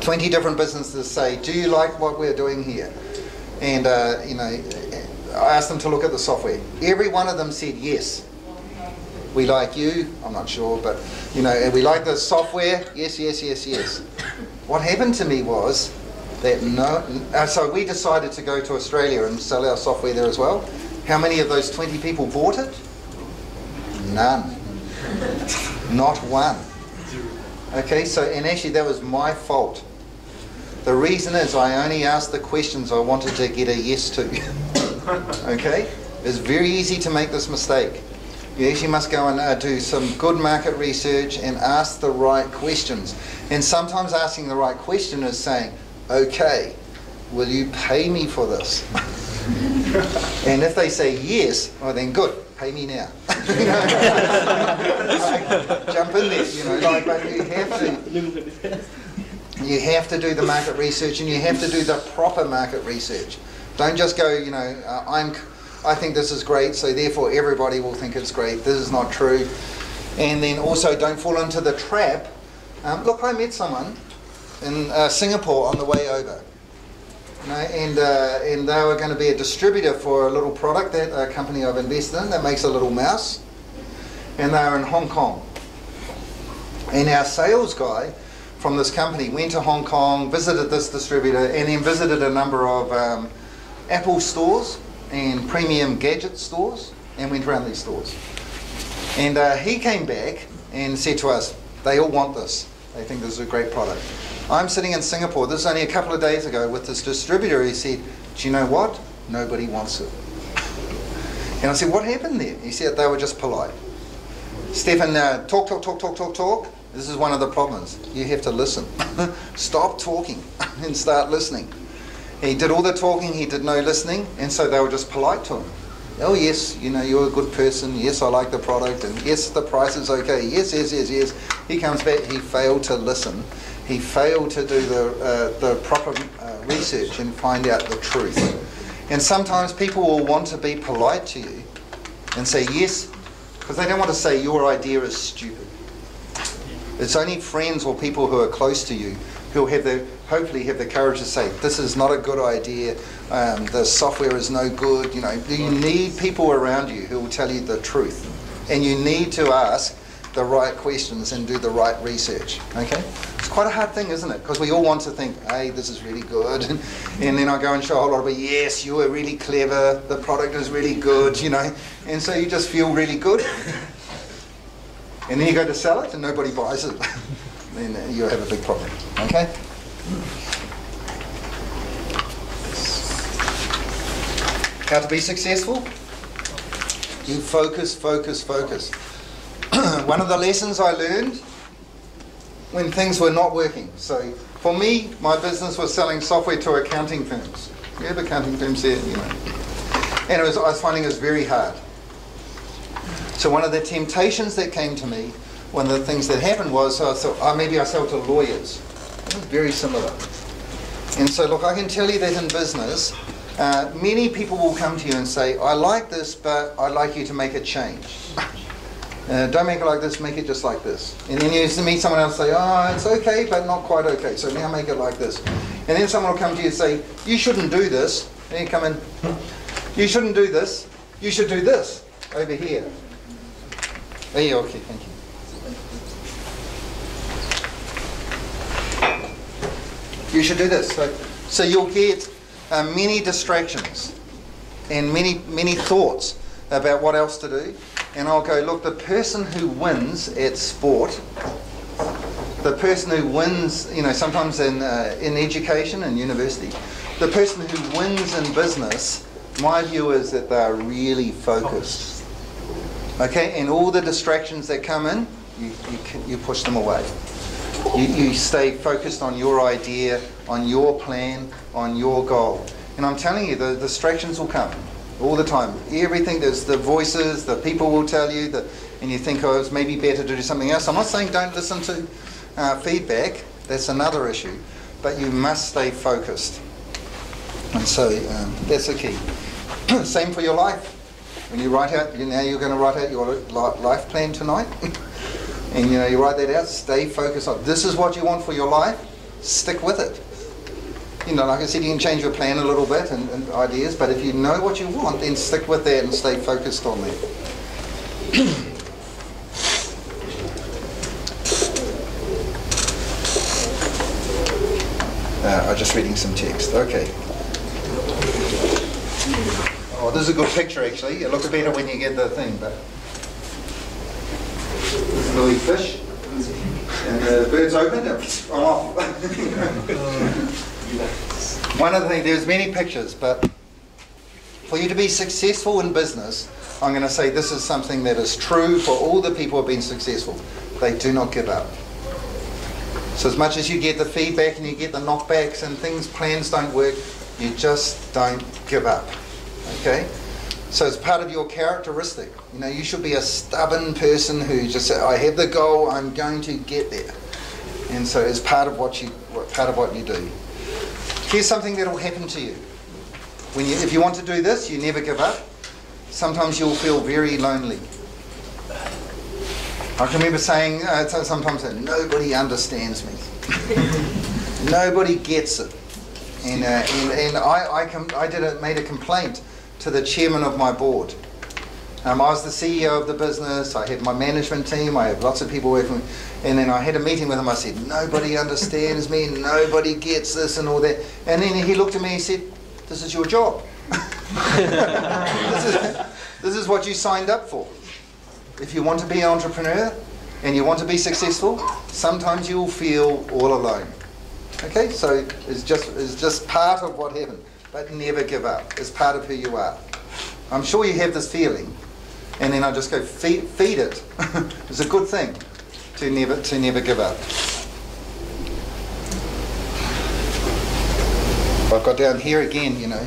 20 different businesses. Say, "Do you like what we're doing here?" And uh, you know, I asked them to look at the software. Every one of them said yes we like you, I'm not sure, but you know, we like the software, yes, yes, yes, yes. What happened to me was that no, uh, so we decided to go to Australia and sell our software there as well. How many of those 20 people bought it? None. Not one. Okay, so, and actually that was my fault. The reason is I only asked the questions I wanted to get a yes to. okay? It's very easy to make this mistake. You actually must go and uh, do some good market research and ask the right questions. And sometimes asking the right question is saying, okay, will you pay me for this? and if they say yes, well then good, pay me now. jump in there, you know, like, but you have to. You have to do the market research and you have to do the proper market research. Don't just go, you know, uh, I'm I think this is great, so therefore everybody will think it's great. This is not true. And then also don't fall into the trap. Um, look, I met someone in uh, Singapore on the way over. You know, and, uh, and they were going to be a distributor for a little product that a company I've invested in that makes a little mouse. And they were in Hong Kong. And our sales guy from this company went to Hong Kong, visited this distributor, and then visited a number of um, Apple stores and premium gadget stores and went around these stores. And uh, he came back and said to us, they all want this. They think this is a great product. I'm sitting in Singapore, this is only a couple of days ago, with this distributor. He said, Do you know what? Nobody wants it. And I said, What happened there? He said, They were just polite. Stefan, uh, talk, talk, talk, talk, talk, talk. This is one of the problems. You have to listen. Stop talking and start listening. He did all the talking, he did no listening, and so they were just polite to him. Oh yes, you know, you're a good person. Yes, I like the product, and yes, the price is okay. Yes, yes, yes, yes. He comes back, he failed to listen. He failed to do the, uh, the proper uh, research and find out the truth. And sometimes people will want to be polite to you and say yes, because they don't want to say your idea is stupid. It's only friends or people who are close to you who'll have the hopefully have the courage to say this is not a good idea. Um, the software is no good. You know, you need people around you who will tell you the truth, and you need to ask the right questions and do the right research. Okay, it's quite a hard thing, isn't it? Because we all want to think, hey, this is really good, and, then I go and show a whole lot of, people, yes, you are really clever. The product is really good. You know, and so you just feel really good. And then you go to sell it and nobody buys it. then you have a big problem. Okay? How to be successful? You focus, focus, focus. One of the lessons I learned when things were not working. So for me, my business was selling software to accounting firms. You have accounting firms here, you know. And it was, I was finding it was very hard. So one of the temptations that came to me, one of the things that happened was I thought, oh, maybe I sell to lawyers. Very similar. And so, look, I can tell you that in business, uh, many people will come to you and say, I like this, but I'd like you to make a change. Uh, don't make it like this, make it just like this. And then you meet someone else and say, oh, it's okay, but not quite okay. So now make it like this. And then someone will come to you and say, you shouldn't do this. And you come in, you shouldn't do this. You should do this over here. Yeah, okay, thank you. You should do this. So, so you'll get uh, many distractions and many, many thoughts about what else to do. And I'll go, look, the person who wins at sport, the person who wins, you know, sometimes in, uh, in education and university, the person who wins in business, my view is that they're really focused. Okay, and all the distractions that come in, you, you, can- you push them away. You, you stay focused on your idea, on your plan, on your goal. And I'm telling you, the distractions will come all the time. Everything, there's the voices, the people will tell you, that, and you think, oh, it's maybe better to do something else. I'm not saying don't listen to uh, feedback, that's another issue. But you must stay focused. And so um, that's the key. Same for your life. When you write out, you, now you're going to write out your life plan tonight. and you know, you write that out, stay focused on this is what you want for your life, stick with it. You know, like I said, you can change your plan a little bit and, and ideas, but if you know what you want, then stick with that and stay focused on that. Uh, I'm just reading some text. Okay. Oh, this is a good picture actually. It looks better when you get the thing, but is Louis Fish. And the bird's open, I'm off. One of the things, there's many pictures, but for you to be successful in business, I'm going to say this is something that is true for all the people who have been successful. They do not give up. So as much as you get the feedback and you get the knockbacks and things, plans don't work, you just don't give up. Okay? So it's part of your characteristic. You know, you should be a stubborn person who just say, I have the goal, I'm going to get there. And so it's part of what you part of what you do. Here's something that will happen to you. When you if you want to do this, you never give up. Sometimes you'll feel very lonely. I can remember saying uh, so- sometimes that nobody understands me. nobody gets it. And, uh, and, and I, I, I did a, made a complaint to the chairman of my board. Um, I was the CEO of the business, I had my management team, I had lots of people working with me, and then I had a meeting with him. I said, Nobody understands me, nobody gets this, and all that. And then he looked at me and said, This is your job. this, is, this is what you signed up for. If you want to be an entrepreneur and you want to be successful, sometimes you will feel all alone. Okay, so it's just it's just part of what happened. But never give up. It's part of who you are. I'm sure you have this feeling, and then I just go feed, feed it. it's a good thing to never to never give up. I've got down here again, you know,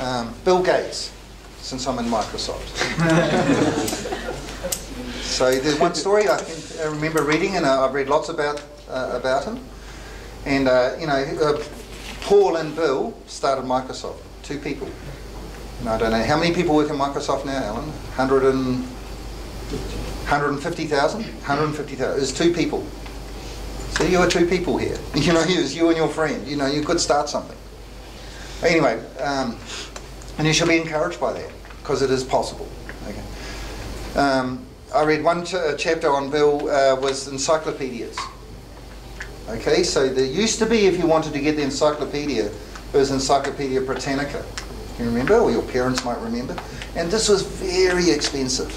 um, Bill Gates, since I'm in Microsoft. so there's one story I can remember reading, and uh, I've read lots about uh, about him. And uh, you know, uh, Paul and Bill started Microsoft. Two people. And I don't know how many people work in Microsoft now, Alan. 100 and 150,000. 150,000. There's two people. So you are two people here. You know, it's you and your friend. You know, you could start something. Anyway, um, and you should be encouraged by that because it is possible. Okay. Um, I read one ch- chapter on Bill uh, was encyclopedias. Okay, so there used to be, if you wanted to get the encyclopedia, it was Encyclopedia Britannica. You remember, or your parents might remember. And this was very expensive.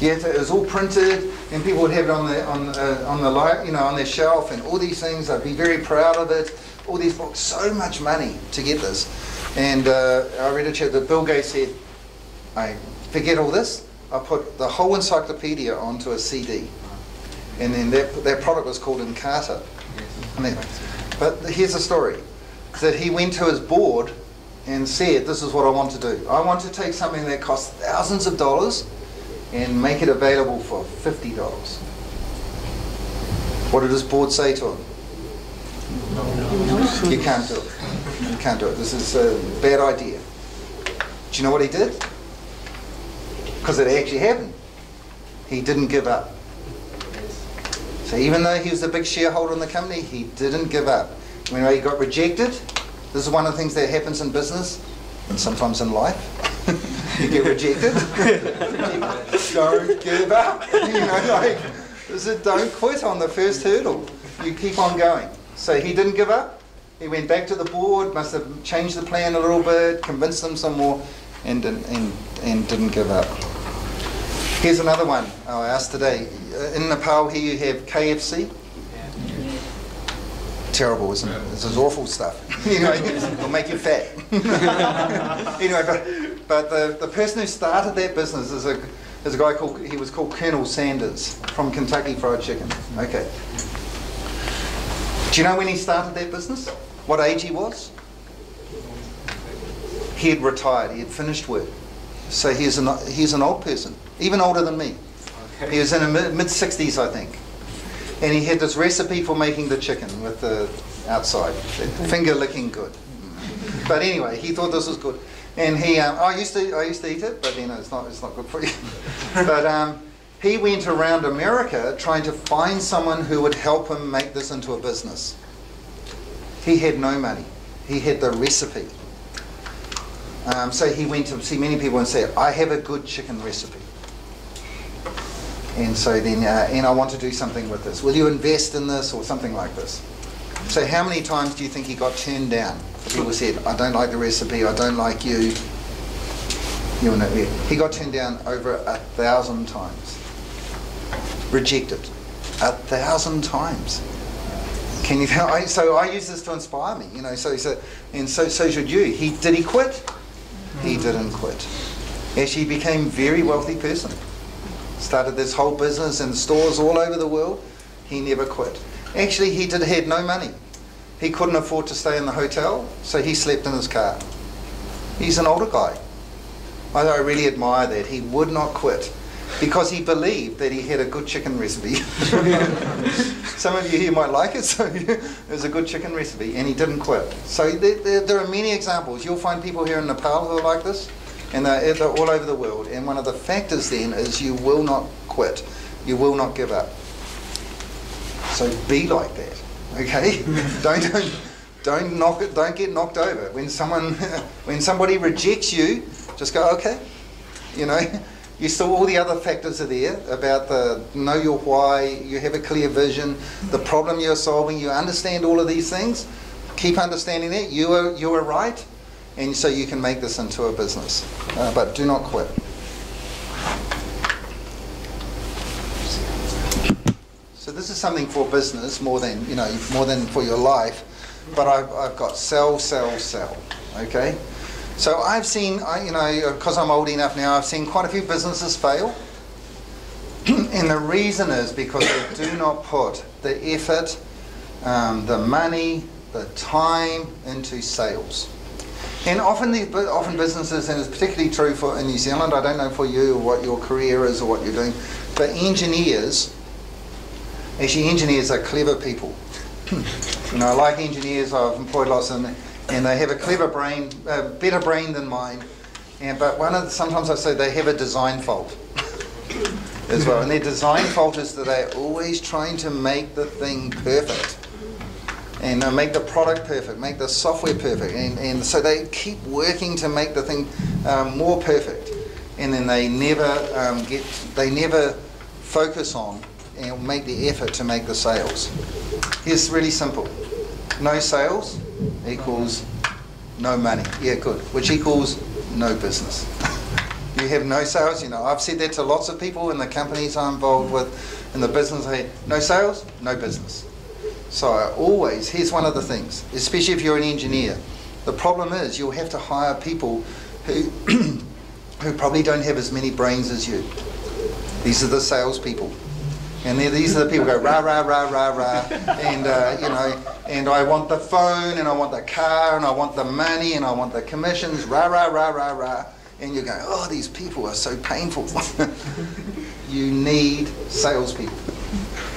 To, it was all printed, and people would have it on the on uh, on the light, you know, on their shelf, and all these things. I'd be very proud of it. All these books, so much money to get this. And uh, I read a chapter that Bill Gates said, "I forget all this. I put the whole encyclopedia onto a CD." And then that that product was called Encarta. Then- But here's the story: that he went to his board and said, "This is what I want to do. I want to take something that costs thousands of dollars." and make it available for $50. What did his board say to him? You can't do it. You can't do it. This is a bad idea. Do you know what he did? Because it actually happened. He didn't give up. So even though he was a big shareholder in the company, he didn't give up. When he got rejected, this is one of the things that happens in business and sometimes in life. you get rejected. don't give up. You know, like, is, don't quit on the first hurdle. You keep on going. So he didn't give up. He went back to the board, must have changed the plan a little bit, convinced them some more, and, and, and didn't give up. Here's another one I asked today. Uh, In Nepal here you have KFC. Yeah. Terrible, isn't it? This is awful stuff. you know, it'll make you fat. anyway, but, but the, the person who started that business is a, is a guy called, he was called Colonel Sanders from Kentucky Fried Chicken. Okay. Do you know when he started that business? What age he was? He had retired, he had finished work. So he's an, he's an old person, even older than me. He was in the mid 60s, I think. And he had this recipe for making the chicken with the outside, finger licking good. But anyway, he thought this was good. And he, um, I used to, I used to eat it, but you know, it's not, it's not good for you. but um, he went around America trying to find someone who would help him make this into a business. He had no money. He had the recipe. Um, so he went to see many people and said, I have a good chicken recipe. And so then, uh, and I want to do something with this. Will you invest in this or something like this? So how many times do you think he got turned down? People said, I don't like the recipe, I don't like you. You know, he got turned down over a thousand times. Rejected. A thousand times. Can you tell? I, so I use this to inspire me, you know. So, so and so, so should you. He did he quit? He didn't quit. Actually, he became a very wealthy person. Started this whole business in stores all over the world. He never quit. Actually, he did had no money. He couldn't afford to stay in the hotel, so he slept in his car. He's an older guy. I, I really admire that. He would not quit because he believed that he had a good chicken recipe. Some of you here might like it, so it was a good chicken recipe, and he didn't quit. So there, there, there are many examples. You'll find people here in Nepal who are like this, and they're, all over the world. And one of the factors then is you will not quit. You will not give up. So be like that, okay? don't, don't don't knock it. Don't get knocked over when someone when somebody rejects you. Just go okay. You know, you still all the other factors are there about the know your why. You have a clear vision. The problem you're solving. You understand all of these things. Keep understanding it. You are you are right, and so you can make this into a business. Uh, but do not quit. So this is something for business more than you know more than for your life. But I've, I've got sell, sell, sell. Okay. So I've seen, I, you know, because I'm old enough now, I've seen quite a few businesses fail. and the reason is because they do not put the effort, um, the money, the time into sales. And often, the, often businesses, and it's particularly true for in New Zealand. I don't know for you what your career is or what you're doing, but engineers, actually, engineers are clever people. you know, I like engineers. I've employed lots of them, and they have a clever brain, a better brain than mine. And but one of the, sometimes I say they have a design fault as well, and their design fault is that they're always trying to make the thing perfect and uh, make the product perfect, make the software perfect, and, and so they keep working to make the thing um, more perfect, and then they never um, get, they never focus on and make the effort to make the sales. It's really simple. No sales equals no money. Yeah, good. Which equals no business. you have no sales, you know. I've said that to lots of people in the companies I'm involved with, in the business. I, no sales, no business. So I always, here's one of the things, especially if you're an engineer. The problem is you'll have to hire people who, who probably don't have as many brains as you. These are the salespeople. And these are the people who go rah rah rah rah rah, and uh, you know, and I want the phone, and I want the car, and I want the money, and I want the commissions, rah rah rah rah rah. and you're going, oh, these people are so painful. you need salespeople.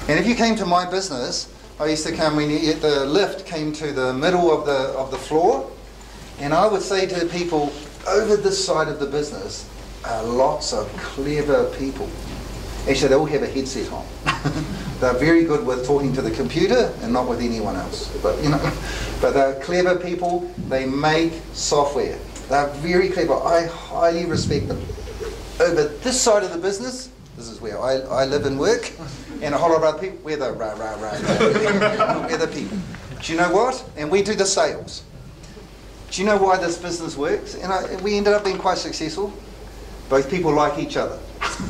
And if you came to my business, I used to come when the lift came to the middle of the of the floor, and I would say to people over this side of the business are lots of clever people. Actually, they all have a headset on. they're very good with talking to the computer and not with anyone else. But you know, but they're clever people. They make software. They're very clever. I highly respect them. Over this side of the business, this is where I, I live and work, and a whole lot of other people, we're the rah, rah, rah, we're the people. Do you know what? And we do the sales. Do you know why this business works? And I, we ended up being quite successful. Both people like each other.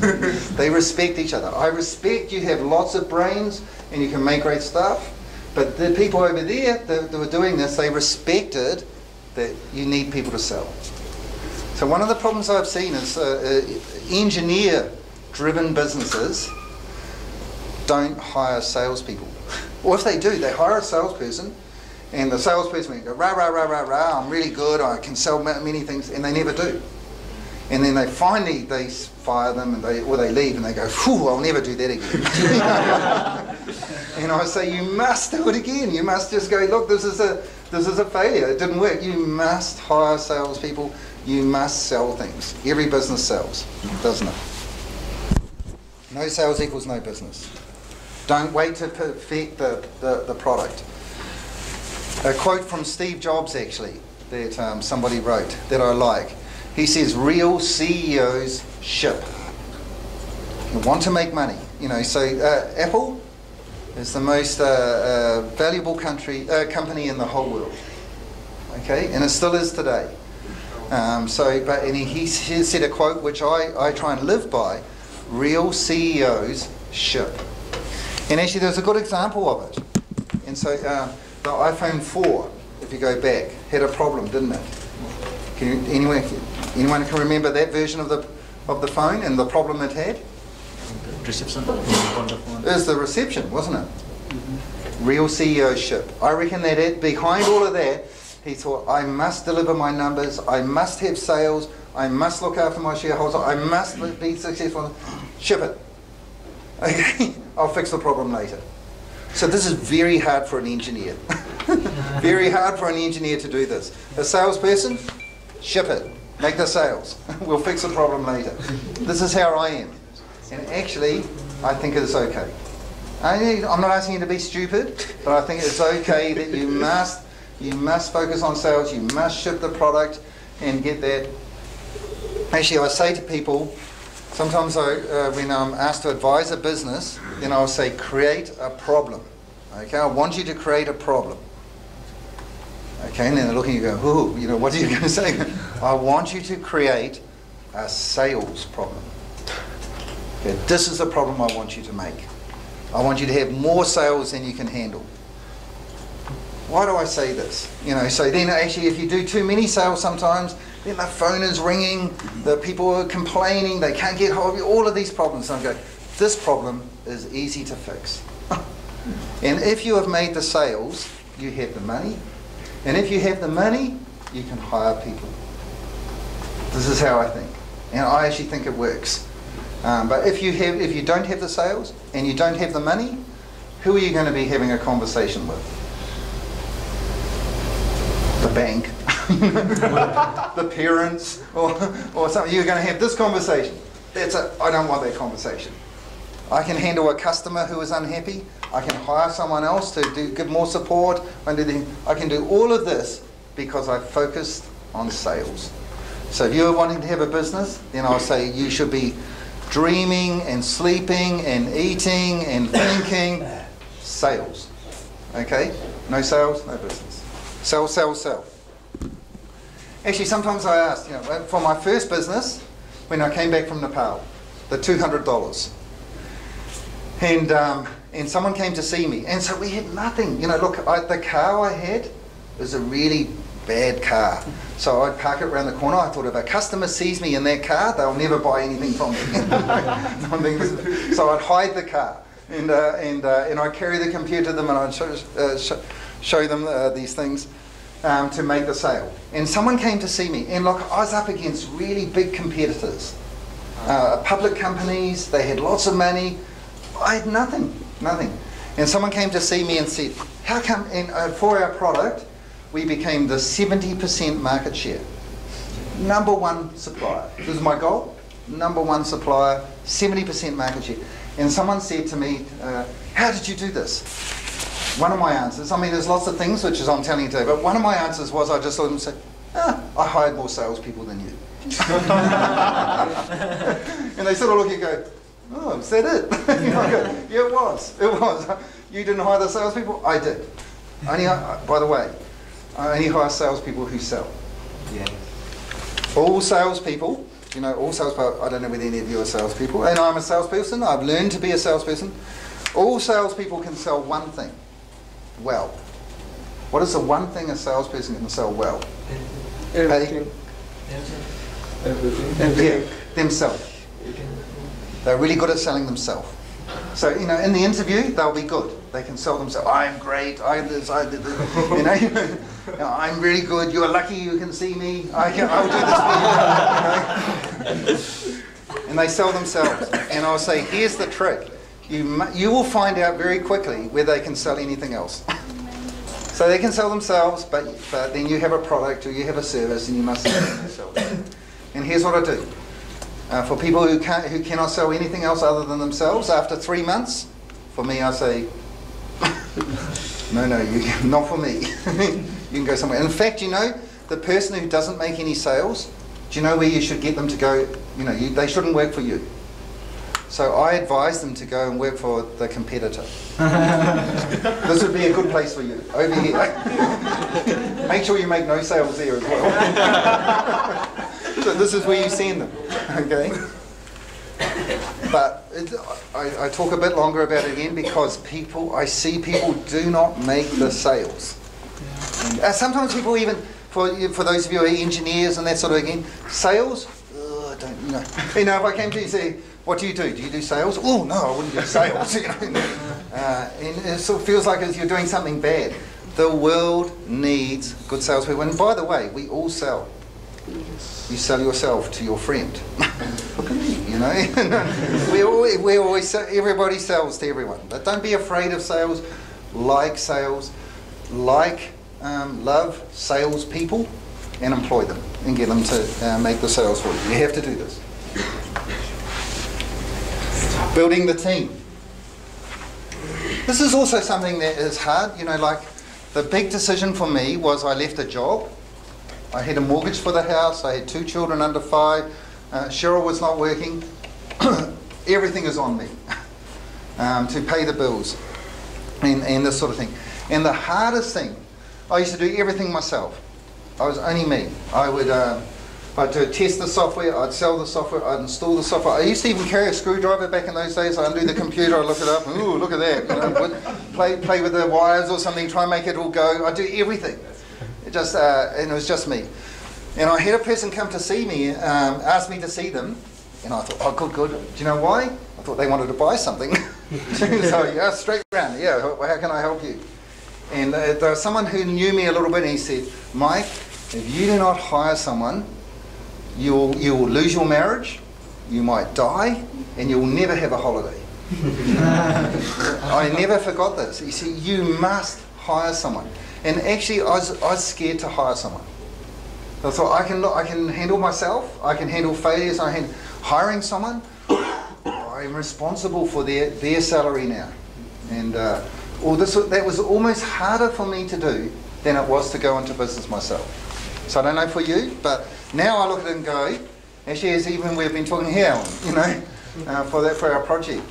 they respect each other. I respect you have lots of brains and you can make great stuff. But the people over there that, that were doing this, they respected that you need people to sell. So one of the problems I've seen is uh, uh, engineer-driven businesses don't hire salespeople. Or if they do, they hire a salesperson, and the salesperson go rah rah rah rah rah. I'm really good. I can sell many things, and they never do. And then they finally they fire them, and they or they leave, and they go, "Phew, I'll never do that again." and I say, "You must do it again. You must just go. Look, this is a this is a failure. It didn't work. You must hire salespeople. You must sell things. Every business sells, doesn't it? No sales equals no business. Don't wait to perfect the, the, the product. A quote from Steve Jobs, actually, that um, somebody wrote that I like. He says, Real CEOs ship. You want to make money. You know, so uh, Apple is the most uh, uh, valuable country, uh, company in the whole world. Okay, and it still is today. Um, so, but and he, he said a quote which I, I try and live by: "Real CEOs ship." And actually, there's a good example of it. And so, uh, the iPhone 4, if you go back, had a problem, didn't it? Can you, anyone anyone can remember that version of the of the phone and the problem it had? reception. It was the reception, wasn't it? Real CEO ship. I reckon that it, behind all of that, he thought, I must deliver my numbers, I must have sales, I must look after my shareholders, I must be successful. Ship it. Okay, I'll fix the problem later. So this is very hard for an engineer. very hard for an engineer to do this. A salesperson, ship it. Make the sales. we'll fix the problem later. This is how I am. And actually, I think it's okay. I, I'm not asking you to be stupid, but I think it's okay that you must you must focus on sales. You must ship the product and get that. Actually, I say to people, sometimes I, uh, when I'm asked to advise a business, then I'll say, create a problem. Okay, I want you to create a problem. Okay, and then they're looking, you go, ooh, you know, what are you going to say? I want you to create a sales problem. Okay, this is the problem I want you to make. I want you to have more sales than you can handle. Why do I say this? You know, so then actually if you do too many sales sometimes, then the phone is ringing, the people are complaining, they can't get hold of you, all of these problems. And I go, this problem is easy to fix. and if you have made the sales, you have the money. And if you have the money, you can hire people. This is how I think. And I actually think it works. Um, but if you have, if you don't have the sales and you don't have the money, who are you going to be having a conversation with? The bank, the parents, or, or something. You're going to have this conversation. That's a, I don't want that conversation. I can handle a customer who is unhappy. I can hire someone else to do, give more support. I I can do all of this because I focused on sales. So if you're wanting to have a business, then I'll say you should be dreaming and sleeping and eating and thinking. Sales. Okay? No sales, no business. Sell, sell, sell. Actually, sometimes I ask, you know, for my first business, when I came back from Nepal, the $200. And, um, and someone came to see me. And so we had nothing. You know, look, I, the car I had was a really bad car. So I'd park it around the corner. I thought if a customer sees me in that car, they'll never buy anything from me. so I'd hide the car. And, uh, and, uh, and I'd carry the computer to them and I'd show, uh, show them uh, these things. um, to make the sale. And someone came to see me, and look, I was up against really big competitors. Uh, public companies, they had lots of money. I had nothing, nothing. And someone came to see me and said, How come, and uh, for our product, we became the 70% market share. Number one supplier. This is my goal. Number one supplier, 70% market share. And someone said to me, uh, How did you do this? One of my answers, I mean, there's lots of things which is I'm telling you today, but one of my answers was I just saw them say, ah, I hired more salespeople than you. and they sort of look at you and go, oh, is that it? you know, I go, yeah, it was. It was. You didn't hire the salespeople? I did. Only, by the way, I only hire salespeople who sell. Yeah. All salespeople, you know, all salespeople, I don't know whether any of you are salespeople, and I'm a salesperson, I've learned to be a salesperson. All salespeople can sell one thing well. What is the one thing a salesperson can sell well? Everything. Everything. Yeah, themselves. They're really good at selling themselves. So, you know, in the interview, they'll be good. They can sell themselves. I'm great. I this. I did this. You know, you know, I'm really good. You're lucky you can see me. I can, I'll do this for you. you know? And they sell themselves. And I'll say, here's the trick. You, you will find out very quickly where they can sell anything else. So they can sell themselves, but, but then you have a product or you have a service and you must sell it. And here's what I do. Uh, for people who, can't, who cannot sell anything else other than themselves, after three months, for me, I say, no, no, you, not for me. you can go somewhere. In fact, you know, the person who doesn't make any sales, do you know where you should get them to go? You know, you, they shouldn't work for you. So I advise them to go and work for the competitor. this would be a good place for you, over here. make sure you make no sales there as well. so this is where you send them, okay? But it, I, I talk a bit longer about it again because people, I see people do not make the sales. And, uh, sometimes people even, for, for those of you who are engineers and that sort of again, sales, I don't, you know. You know, if I came to you and say, what do you do? Do you do sales? Oh, no, I wouldn't do sales. you know. uh, and it sort of feels like you're doing something bad. The world needs good salespeople. And by the way, we all sell. You sell yourself to your friend. Look at me, you know. we always, we always, sell- everybody sells to everyone. But don't be afraid of sales. Like sales. Like, um, love salespeople and employ them and get them to uh, make the sales for you. You have to do this. Building the team. This is also something that is hard. You know, like the big decision for me was I left a job. I had a mortgage for the house. I had two children under five. Uh, Cheryl was not working. Everything is on me um, to pay the bills and, and this sort of thing. And the hardest thing, I used to do everything myself. I was only me. I would, uh, I'd do, a test the software, I'd sell the software, I'd install the software. I used to even carry a screwdriver back in those days. I'd undo the computer, I'd look it up, ooh, look at that. You know, play, play with the wires or something, try and make it all go. I'd do everything. It just, uh, and it was just me. And I had a person come to see me, um, ask me to see them, and I thought, oh, good, good. Do you know why? I thought they wanted to buy something. so, yeah, straight round, yeah, how, how can I help you? And uh, there was someone who knew me a little bit, and he said, Mike, if you do not hire someone, you'll, you'll lose your marriage, you might die, and you'll never have a holiday. I never forgot this. You see, you must hire someone. And actually, I was, I was scared to hire someone. I thought, I can, I can handle myself, I can handle failures, I can hiring someone, I'm responsible for their, their salary now. And uh, all this, that was almost harder for me to do than it was to go into business myself. So I don't know for you, but now I look at it and go, actually, as even we've been talking here, you know, uh, for that for our project.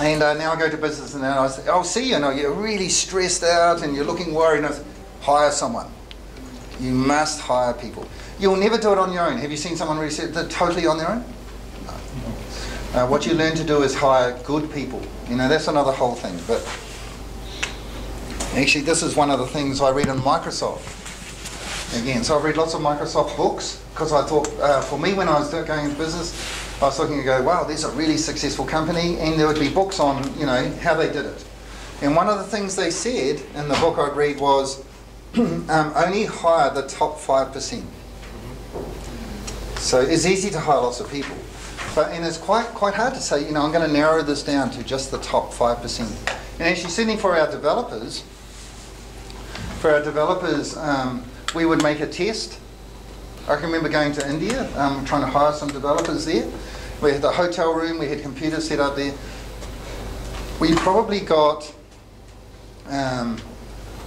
And uh, now I go to business and I say, I'll see you, know, you're really stressed out and you're looking worried. And say, hire someone. You must hire people. You'll never do it on your own. Have you seen someone really totally on their own? No. Uh, what you learn to do is hire good people. You know, that's another whole thing. But actually, this is one of the things I read in Microsoft. Again, so I've read lots of Microsoft books because I thought, uh, for me, when I was going into business, I was looking to go, wow, there's a really successful company, and there would be books on, you know, how they did it. And one of the things they said in the book I'd read was, um, only hire the top 5%. So it's easy to hire lots of people. But, and it's quite, quite hard to say, you know, I'm going to narrow this down to just the top 5%. And actually, certainly for our developers, for our developers, um, we would make a test. I can remember going to India, um, trying to hire some developers there. We had the hotel room, we had computers set up there. We probably got um,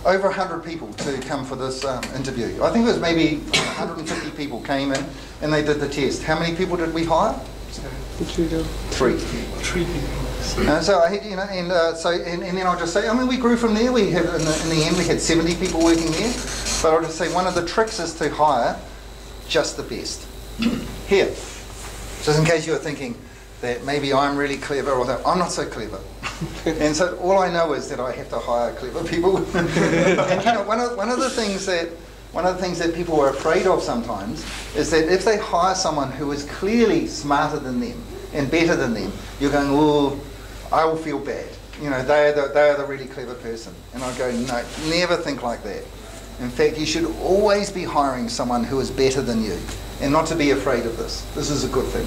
over 100 people to come for this um, interview. I think it was maybe 150 people came in and they did the test. How many people did we hire? Three, Three. three people. And so I, you know, and uh, so, and, and then I'll just say, I mean, we grew from there. We had, in the, in the end, we had 70 people working there. But I'll just say, one of the tricks is to hire just the best. Hmm. Here, just in case you were thinking that maybe I'm really clever or that I'm not so clever. and so all I know is that I have to hire clever people. and you know, one of, one of the things that one of the things that people are afraid of sometimes is that if they hire someone who is clearly smarter than them and better than them, you're going, oh, I will feel bad. You know, they are the, they are the really clever person. And I go, no, never think like that. In fact, you should always be hiring someone who is better than you and not to be afraid of this. This is a good thing.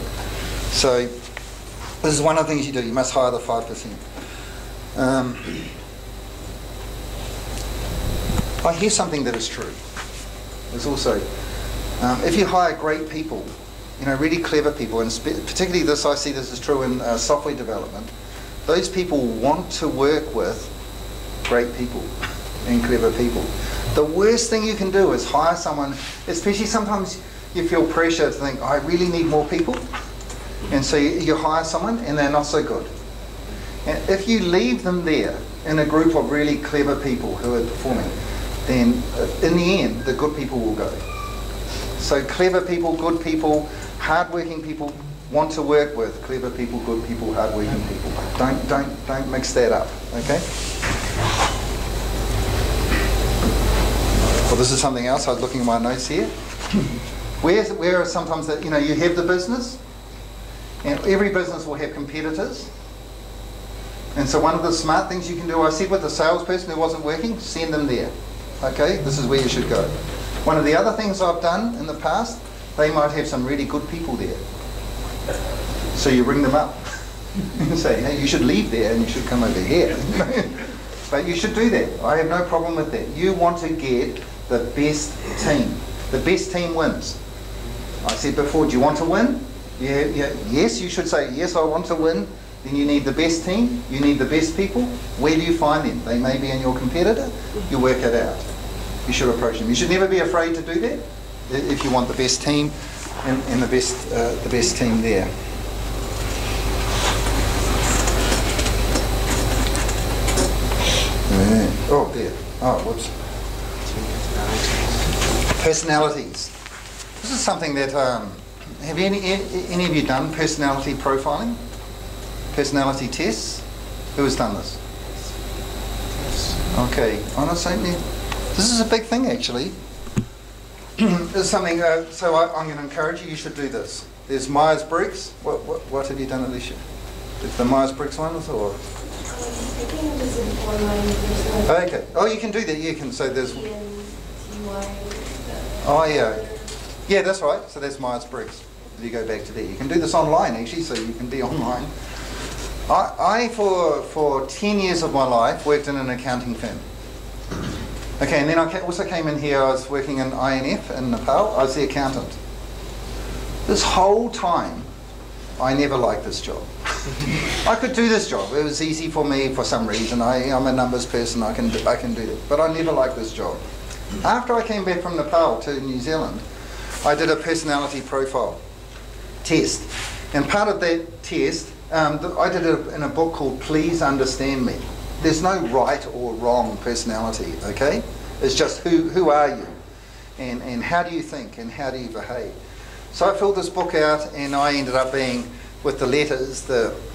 So, this is one of the things you do. You must hire the 5%. Um, I hear something that is true. There's also, um, if you hire great people, you know, really clever people, and particularly this, I see this is true in uh, software development, those people want to work with great people and clever people. The worst thing you can do is hire someone, especially sometimes you feel pressure to think, I really need more people. And so you, you hire someone and they're not so good. And if you leave them there in a group of really clever people who are performing, then uh, in the end, the good people will go. So clever people, good people, hardworking people want to work with clever people, good people, hardworking people. Don't don't don't mix that up. Okay. This is something else. I was looking at my notes here. Where's, where are sometimes that you know you have the business, and every business will have competitors. And so one of the smart things you can do, I said with the salesperson who wasn't working, send them there. Okay, this is where you should go. One of the other things I've done in the past, they might have some really good people there. So you ring them up and say, hey, you should leave there and you should come over here. but you should do that. I have no problem with that. You want to get the best team. The best team wins. I said before, do you want to win? Yeah, yeah, yes, you should say, yes, I want to win. Then you need the best team, you need the best people. Where do you find them? They may be in your competitor. You work it out. You should approach them. You should never be afraid to do that if you want the best team and, and the best uh, the best team there. Oh, there. Oh, whoops. Personalities. This is something that um, have any any of you done personality profiling? Personality tests? Who has done this? Okay, honestly, this is a big thing actually. this is something, uh, so I, I'm going to encourage you, you should do this. There's Myers Briggs. What, what, what have you done, Alicia? It's the Myers Briggs one, or? I think it was an online, there's like Okay. Oh, you can do that. You can. So there's. Oh yeah. Yeah, that's right. So that's Myers Briggs. If you go back to there, you can do this online actually, so you can be online. I, I for for ten years of my life worked in an accounting firm. Okay, and then I also came in here. I was working in INF in Nepal. I was the accountant. This whole time, I never liked this job. I could do this job. It was easy for me for some reason. I, I'm a numbers person. I can I can do it. But I never liked this job. After I came back from Nepal to New Zealand, I did a personality profile test. And part of that test, um, I did it in a book called Please Understand Me. There's no right or wrong personality, okay? It's just who, who are you? And, and how do you think? And how do you behave? So I filled this book out and I ended up being, with the letters, the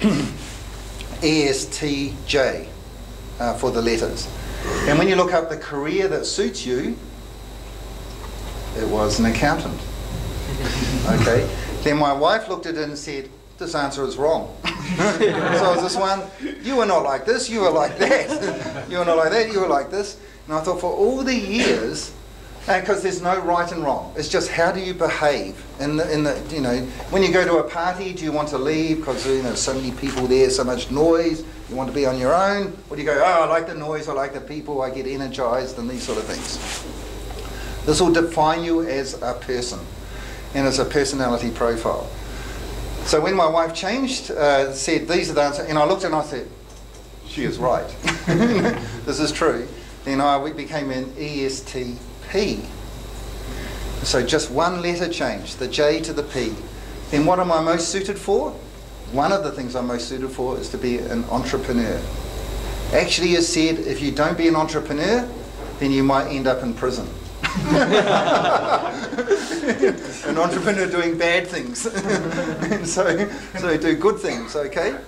ESTJ uh, for the letters. And when you look up the career that suits you, it was an accountant. Okay. Then my wife looked at it and said, this answer is wrong. so was this one, you were not like this, you were like that. you were not like that, you were like this. And I thought for all the years, because there's no right and wrong. It's just how do you behave in the, in the you know when you go to a party. Do you want to leave because you know so many people there, so much noise? You want to be on your own, or do you go? Oh, I like the noise. I like the people. I get energized and these sort of things. This will define you as a person and as a personality profile. So when my wife changed, uh, said these are the answers, and I looked and I said, she is right. this is true. Then I we became an E ESTP. So just one letter change, the J to the P. Then what am I most suited for? One of the things I'm most suited for is to be an entrepreneur. Actually, is said if you don't be an entrepreneur, then you might end up in prison. an entrepreneur doing bad things. and so, so do good things, okay?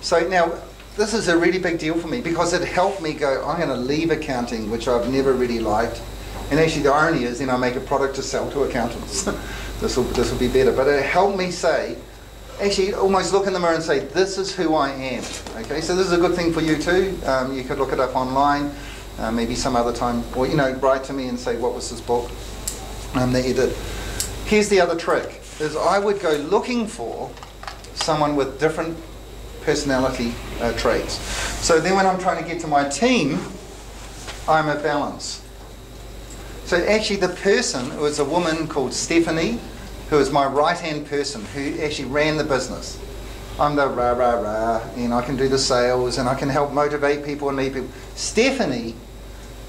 So now, this is a really big deal for me because it helped me go, I'm going to leave accounting, which I've never really liked. And actually, the irony is, then I make a product to sell to accountants. this will this will be better. But it helped me say, actually, almost look in the mirror and say, this is who I am. Okay, so this is a good thing for you too. Um, you could look it up online, uh, maybe some other time, or you know, write to me and say, what was this book um, that you did. Here's the other trick: is I would go looking for someone with different personality uh, traits. So then, when I'm trying to get to my team, I'm a balance. So actually, the person was a woman called Stephanie, who was my right-hand person, who actually ran the business. I'm the rah rah rah, and I can do the sales, and I can help motivate people and lead people. Stephanie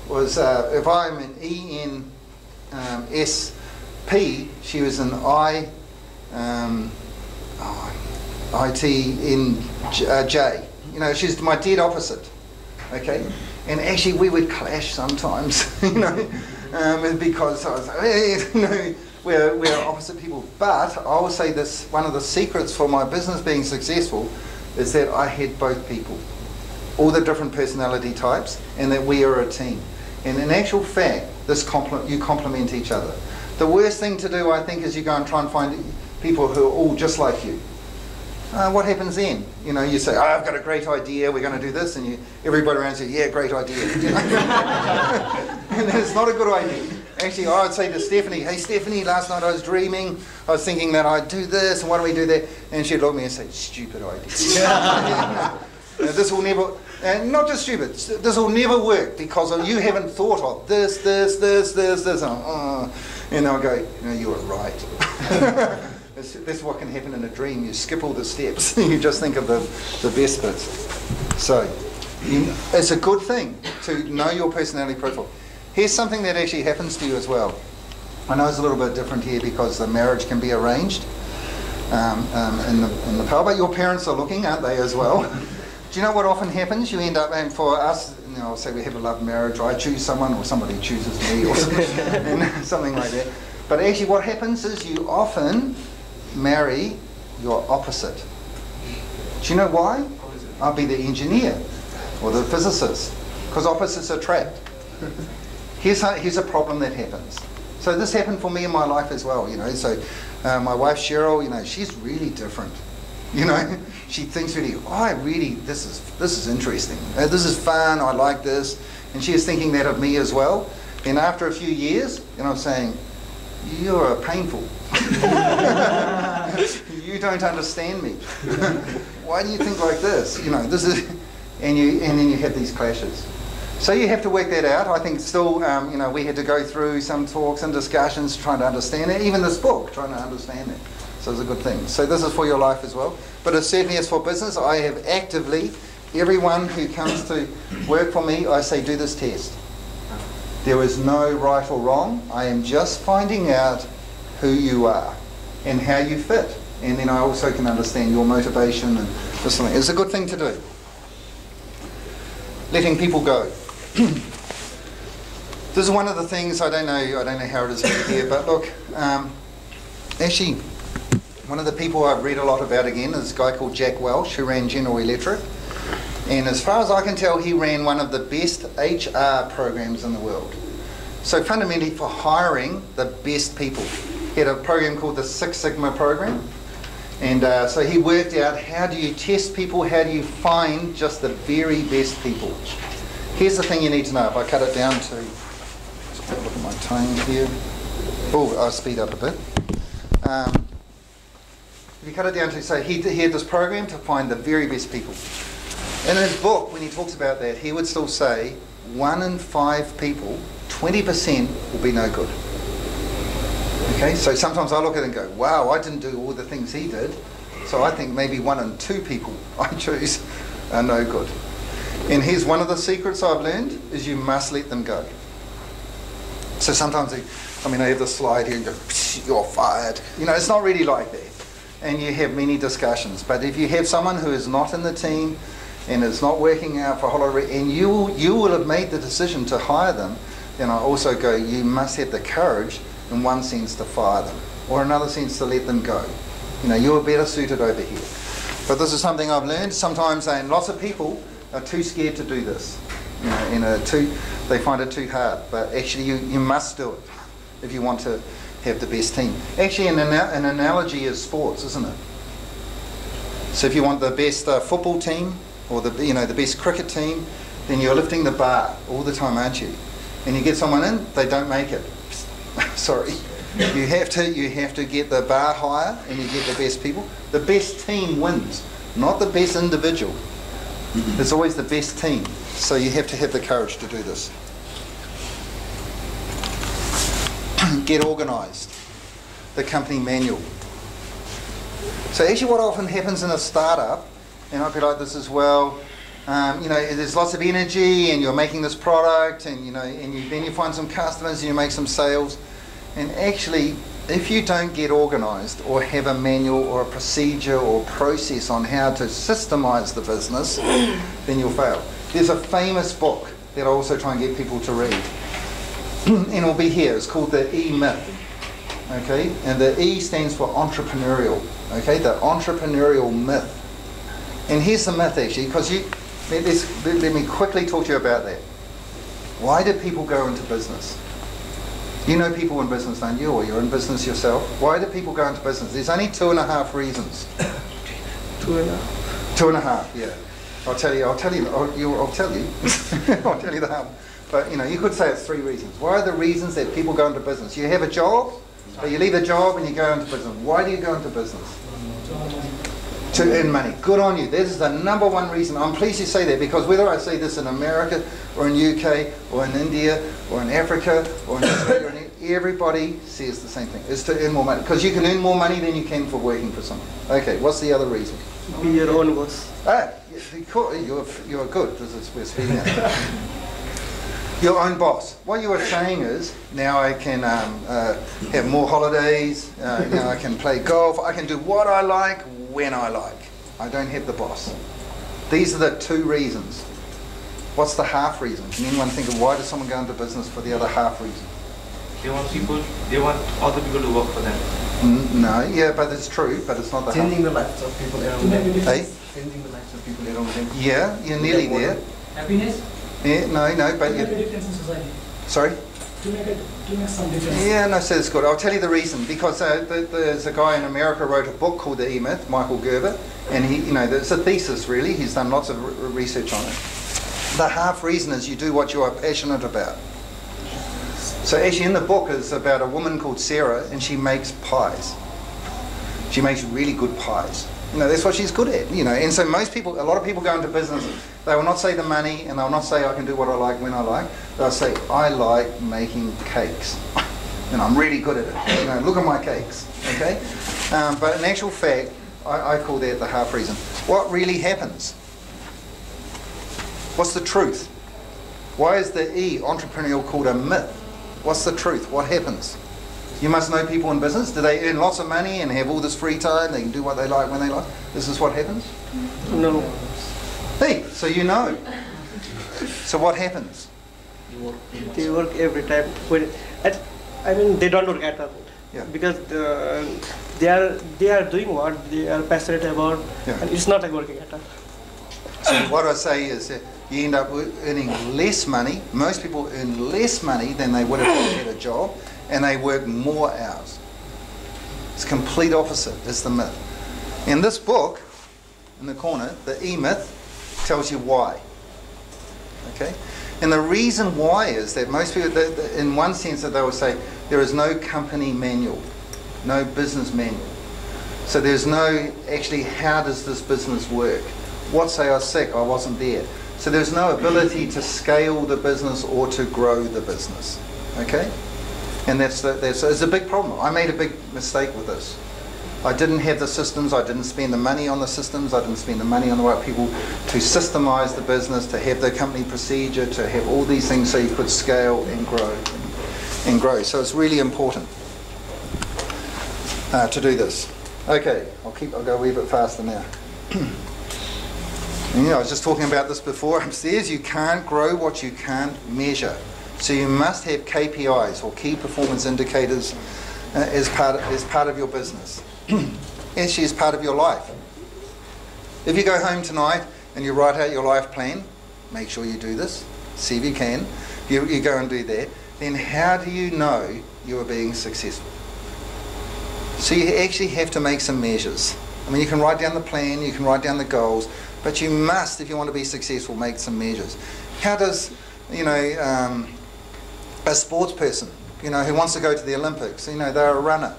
was, uh, if I'm an ENSP, um, she was an I um, oh, I T N J, uh. You know, she's my dead opposite. Okay, and actually we would clash sometimes. You know um, because I was we're, we're opposite people. But I will say this, one of the secrets for my business being successful is that I had both people, all the different personality types, and that we are a team. And in actual fact, this you complement each other. The worst thing to do, I think, is you go and try and find people who are all just like you. Uh, what happens then? You know, you say, oh, I've got a great idea, we're going to do this, and you, everybody around says, yeah, great idea. And it's not a good idea. Actually, I would say to Stephanie, hey, Stephanie, last night I was dreaming, I was thinking that I'd do this, and why don't we do that? And she'd look at me and say, stupid idea. Uh, this will never, and not just stupid, this will never work because you haven't thought of this, this, this, this, this. And, uh, and I'll go, no, you were right. That's, that's what can happen in a dream. You skip all the steps. you just think of the, the best bits. So you, it's a good thing to know your personality profile. Here's something that actually happens to you as well. I know it's a little bit different here because the marriage can be arranged um, um, in, the, in the power, but your parents are looking, aren't they, as well? Do you know what often happens? You end up, and for us, you know, say we have a love marriage, or I choose someone, or somebody chooses me, or something, something like that. But actually, what happens is you often marry your opposite. Do you know why? I'll be the engineer or the physicist because opposites attract. Here's, how, here's a problem that happens. So this happened for me in my life as well, you know. So uh, my wife Cheryl, you know, she's really different. You know, she thinks really, oh, I really, this is this is interesting. Uh, this is fun. I like this, and she is thinking that of me as well. And after a few years, you know, I'm saying, you're painful. you don't understand me. Why do you think like this? You know, this is, and you and then you have these clashes. So you have to work that out. I think still, um, you know, we had to go through some talks and discussions trying to understand it. Even this book, trying to understand it. So it's a good thing. So this is for your life as well. But it certainly is for business. I have actively, everyone who comes to work for me, I say, do this test. There is no right or wrong. I am just finding out who you are and how you fit. And then I also can understand your motivation and this thing. It's a good thing to do. Letting people go. this is one of the things I don't know. I don't know how it is here, but look, um, actually, one of the people I've read a lot about again is a guy called Jack Welch who ran General Electric. And as far as I can tell, he ran one of the best HR programs in the world. So fundamentally, for hiring the best people, he had a program called the Six Sigma program. And uh, so he worked out how do you test people, how do you find just the very best people. Here's the thing you need to know. If I cut it down to, look at my time here. Oh, I'll speed up a bit. Um, if you cut it down to, so he, he had this program to find the very best people. In his book, when he talks about that, he would still say one in five people, 20% will be no good. Okay, so sometimes I look at it and go, wow, I didn't do all the things he did. So I think maybe one in two people I choose are no good. And here's one of the secrets I've learned is you must let them go. So sometimes, they, I mean, I have the slide here and go, you're fired. You know, it's not really like that. And you have many discussions. But if you have someone who is not in the team and it's not working out for re- and you, you will have made the decision to hire them, then I also go, you must have the courage in one sense to fire them, or another sense to let them go. You know, you're better suited over here. But this is something I've learned. Sometimes, and lots of people are too scared to do this. You know, too, they find it too hard. But actually, you, you must do it if you want to have the best team. Actually, an, ana- an analogy is sports, isn't it? So if you want the best uh, football team or the you know the best cricket team, then you're lifting the bar all the time, aren't you? And you get someone in, they don't make it. Sorry. You have to you have to get the bar higher and you get the best people. The best team wins, not the best individual. It's always the best team. So you have to have the courage to do this. get organised. The company manual. So actually what often happens in a startup, and I'd be like this as well, um, you know, there's lots of energy and you're making this product and, you know, and you, then you find some customers and you make some sales. And actually, if you don't get organised or have a manual or a procedure or process on how to systemize the business, then you'll fail. There's a famous book that I also try and get people to read. and it'll be here. It's called The E Myth. Okay? And the E stands for entrepreneurial. Okay? The entrepreneurial myth. And here's the myth actually, because you let, let, me quickly talk to you about that. Why do people go into business? You know people in business, don't you? Or you're in business yourself. Why do people go into business? There's only two and a half reasons. Two and a half. Two and a half, yeah. I'll tell you, I'll tell you, I'll, you, I'll tell you. I'll tell you the half. But, you know, you could say it's three reasons. Why are the reasons that people go into business? You have a job, but you leave the job and you go into business. Why do you go into business? To earn money. Good on you. That is the number one reason. I'm pleased you say that because whether I say this in America or in UK or in India or in Africa or in Australia, everybody says the same thing. Is to earn more money. Because you can earn more money than you can for working for someone. Okay, what's the other reason? Be your own boss. Ah, you're, you're good, this is, we're speaking out. Your own boss. What you are saying is, now I can um, uh, have more holidays, uh, you know, I can play golf, I can do what I like, when I like. I don't have the boss. These are the two reasons. What's the half reason? Can anyone think of why does someone go into business for the other half reason? They want people, they want other people to work for them. Mm, no, yeah, but it's true, but it's not the Changing half. the lives of people around them. Hey? Changing the lives of people around them. Yeah, you're nearly there. Happiness Yeah, no, no, to but make a you, difference in society. sorry? To make make. Yeah, no, so that's good. I'll tell you the reason. Because uh, th there's a guy in America wrote a book called The E-Myth, Michael Gerber, and he, you know, it's a thesis really. He's done lots of research on it. The half reason is you do what you are passionate about. So actually in the book is about a woman called Sarah, and she makes pies. She makes really good pies. You know, that's what she's good at, you know. And so most people, a lot of people go into business, they will not say the money and they'll not say I can do what I like when I like. They'll say, I like making cakes. And I'm really good at it. You know, look at my cakes, okay? Um, but in actual fact, I, I call that the half reason. What really happens? What's the truth? Why is the E, entrepreneurial, called a myth? What's the truth? What happens? You must know people in business. Do they earn lots of money and have all this free time? They can do what they like when they like. This is what happens. No. Hey, so you know. So what happens? They work every time. When, at, I mean, they don't work at all. Yeah. Because uh, they are they are doing what they are passionate about, Yeah. and it's not like working at all. So what I say is that you end up earning less money. Most people earn less money than they would have had a job, and they work more hours. It's complete opposite. Is the myth. In this book, in the corner, the E-Myth, tells you why. Okay? And the reason why is that most people, that- that in one sense, that they will say there is no company manual, no business manual. So there's no actually how does this business work? What say I was sick? I wasn't there. So there's no ability to scale the business or to grow the business. Okay? And that's the, that's it's a big problem. I made a big mistake with this. I didn't have the systems, I didn't spend the money on the systems, I didn't spend the money on the right people to systemize the business, to have the company procedure, to have all these things so you could scale and grow and grow. So it's really important uh, to do this. Okay, I'll keep I'll go a wee bit faster now. And, you know, I was just talking about this before upstairs. You can't grow what you can't measure. So you must have KPIs or key performance indicators uh, as, part as part of your business. Actually, is part of your life. If you go home tonight and you write out your life plan, make sure you do this, see if you can, you, you go and do that, then how do you know you are being successful? So you actually have to make some measures. I mean, you can write down the plan, you can write down the goals, but you must, if you want to be successful, make some measures. How does, you know, um, a sports person, you know, who wants to go to the Olympics, you know, they're a runner.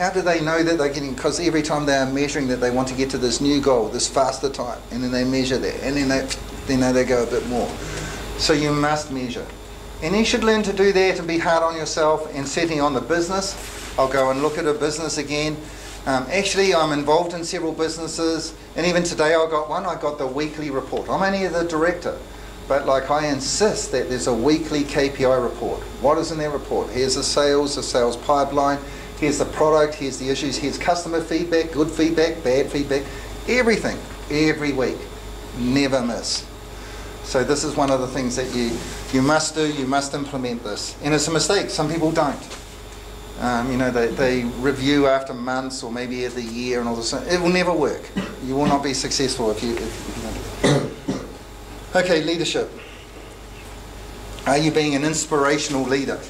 How do they know that they're getting, because every time they're measuring that they want to get to this new goal, this faster time, and then they measure that, and then they, then they go a bit more. So you must measure. And you should learn to do that and be hard on yourself and setting on the business. I'll go and look at a business again. Um, actually, I'm involved in several businesses, and even today I got one. I got the weekly report. I'm only the director, but like I insist that there's a weekly KPI report. What is in that report? Here's the sales, the sales pipeline. Here's the product. Here's the issues. Here's customer feedback, good feedback, bad feedback, everything, every week. Never miss. So this is one of the things that you you must do. You must implement this, and it's a mistake. Some people don't. Um, you know, they, they review after months or maybe every year and all this. It will never work. You will not be successful if you, if, you don't. Okay, leadership. Are you being an inspirational leader?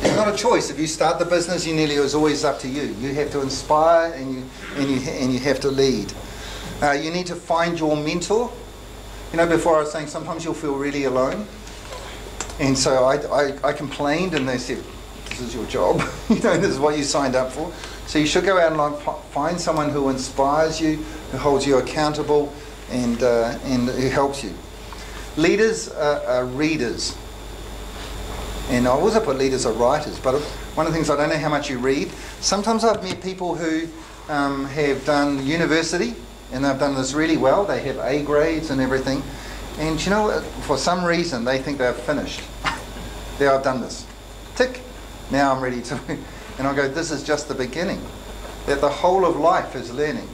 It's not a choice. If you start the business, you nearly it's always up to you. You have to inspire and you and you and you have to lead. Uh, you need to find your mentor. You know, before I was saying sometimes you'll feel really alone. And so I, I, I complained, and they said, "This is your job. you know, this is what you signed up for. So you should go out and like, find someone who inspires you, who holds you accountable, and uh, and who helps you. Leaders are, are readers, and I also put leaders are writers. But one of the things I don't know how much you read. Sometimes I've met people who um, have done university, and they've done this really well. They have A grades and everything. And you know? For some reason, they think they're finished. there, I've done this. Tick. Now I'm ready to. And I go, this is just the beginning. That the whole of life is learning.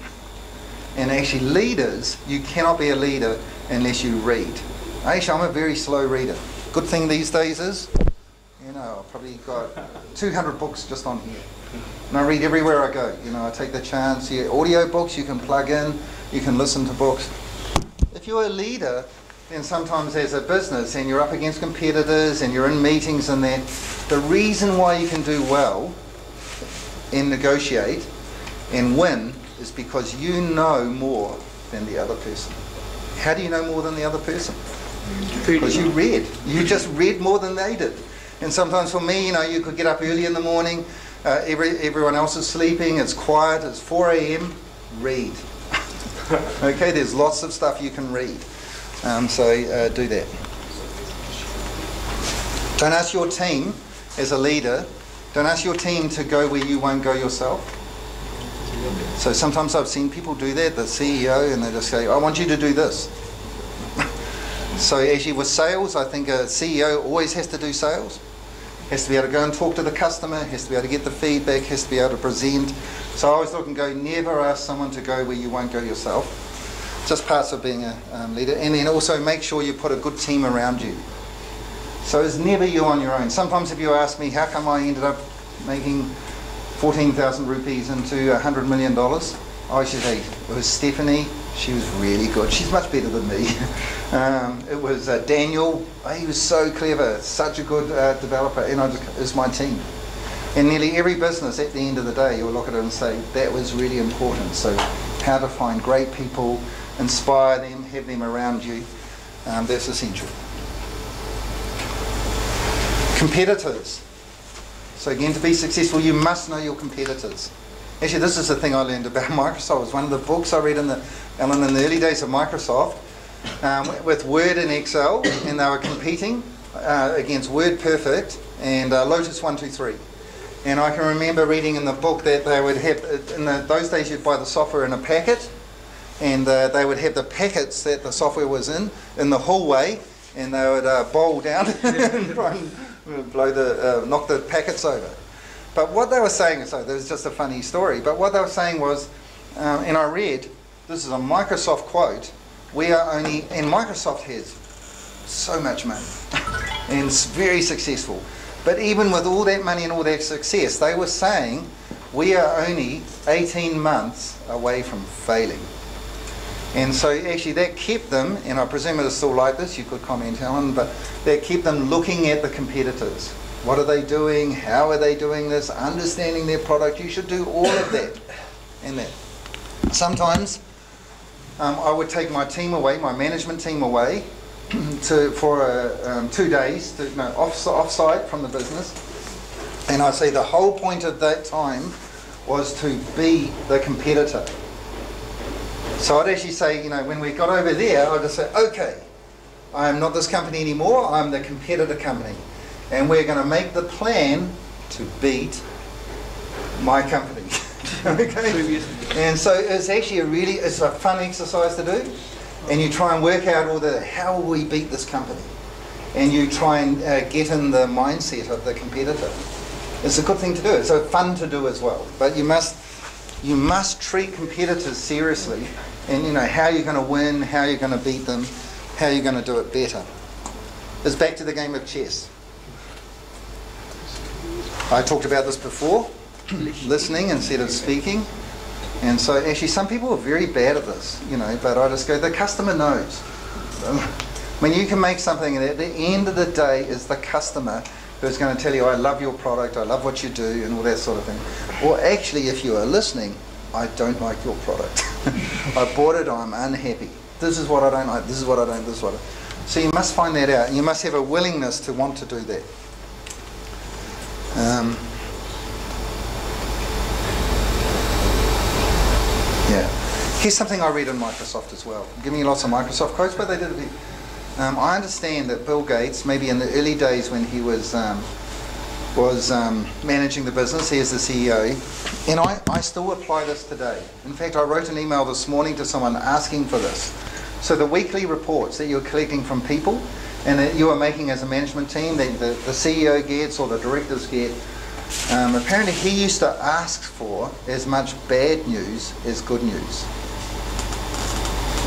And actually, leaders, you cannot be a leader unless you read. Actually, I'm a very slow reader. Good thing these days is, you know, I've probably got 200 books just on here. And I read everywhere I go. You know, I take the chance. Yeah, audio books you can plug in, you can listen to books. If you're a leader, then sometimes as a business and you're up against competitors and you're in meetings and that, the reason why you can do well and negotiate and win is because you know more than the other person. How do you know more than the other person? Because you read. You just read more than they did. And sometimes for me, you know, you could get up early in the morning, uh, every, everyone else is sleeping, it's quiet, it's 4 a.m., read. okay, there's lots of stuff you can read. Um, so uh, do that. Don't ask your team as a leader, don't ask your team to go where you won't go yourself. So sometimes I've seen people do that, the CEO, and they just say, I want you to do this. so actually with sales, I think a CEO always has to do sales. Has to be able to go and talk to the customer, has to be able to get the feedback, has to be able to present. So I always look and go, never ask someone to go where you won't go yourself. Just parts of being a um, leader. And then also make sure you put a good team around you. So it's never you on your own. Sometimes if you ask me how come I ended up making 14,000 rupees into $100 million, I should say it was Stephanie. She was really good. She's much better than me. um, it was uh, Daniel. Oh, he was so clever, such a good uh, developer, and I just, it's my team. And nearly every business at the end of the day, you'll look at it and say, that was really important. So how to find great people, inspire them, have them around you, um, that's essential. Competitors. So again, to be successful, you must know your competitors. Actually, this is the thing I learned about Microsoft. It was one of the books I read in the, Alan, in the early days of Microsoft um, with Word and Excel, and they were competing uh, against WordPerfect and uh, Lotus 123. And I can remember reading in the book that they would have, in the, those days you'd buy the software in a packet, and uh, they would have the packets that the software was in, in the hallway, and they would uh, bowl down and try and blow the, uh, knock the packets over. But what they were saying, so this is just a funny story, but what they were saying was, um, and I read, this is a Microsoft quote, we are only, and Microsoft has so much money and it's very successful. But even with all that money and all that success, they were saying we are only 18 months away from failing. And so actually that kept them, and I presume it is still like this, you could comment Helen, but that kept them looking at the competitors. What are they doing? How are they doing this? Understanding their product. You should do all of that and that. Sometimes um, I would take my team away, my management team away, to for uh, um, two days, to, no, off off-site from the business, and I say the whole point of that time was to be the competitor. So I'd actually say, you know, when we got over there, I'd just say, okay, I am not this company anymore. I'm the competitor company, and we're going to make the plan to beat my company. okay. And so it's actually a really it's a fun exercise to do, and you try and work out all the how will we beat this company, and you try and uh, get in the mindset of the competitor. It's a good thing to do. It's a fun to do as well. But you must you must treat competitors seriously, and you know how you're going to win, how you're going to beat them, how you're going to do it better. It's back to the game of chess. I talked about this before, listening instead of speaking. And so actually some people are very bad at this, you know, but I just go, the customer knows. When you can make something and at the end of the day is the customer who's going to tell you, I love your product, I love what you do, and all that sort of thing. Or actually, if you are listening, I don't like your product. I bought it, I'm unhappy. This is what I don't like, this is what I don't, this is what I... So you must find that out. You must have a willingness to want to do that. Um, yeah. Here's something I read in Microsoft as well. I'm giving you lots of Microsoft quotes, but they did it. Um, I understand that Bill Gates, maybe in the early days when he was um, was um, managing the business, he is the CEO, and I, I still apply this today. In fact, I wrote an email this morning to someone asking for this. So the weekly reports that you're collecting from people and that you are making as a management team, that the, the CEO gets or the directors get, um, apparently he used to ask for as much bad news as good news.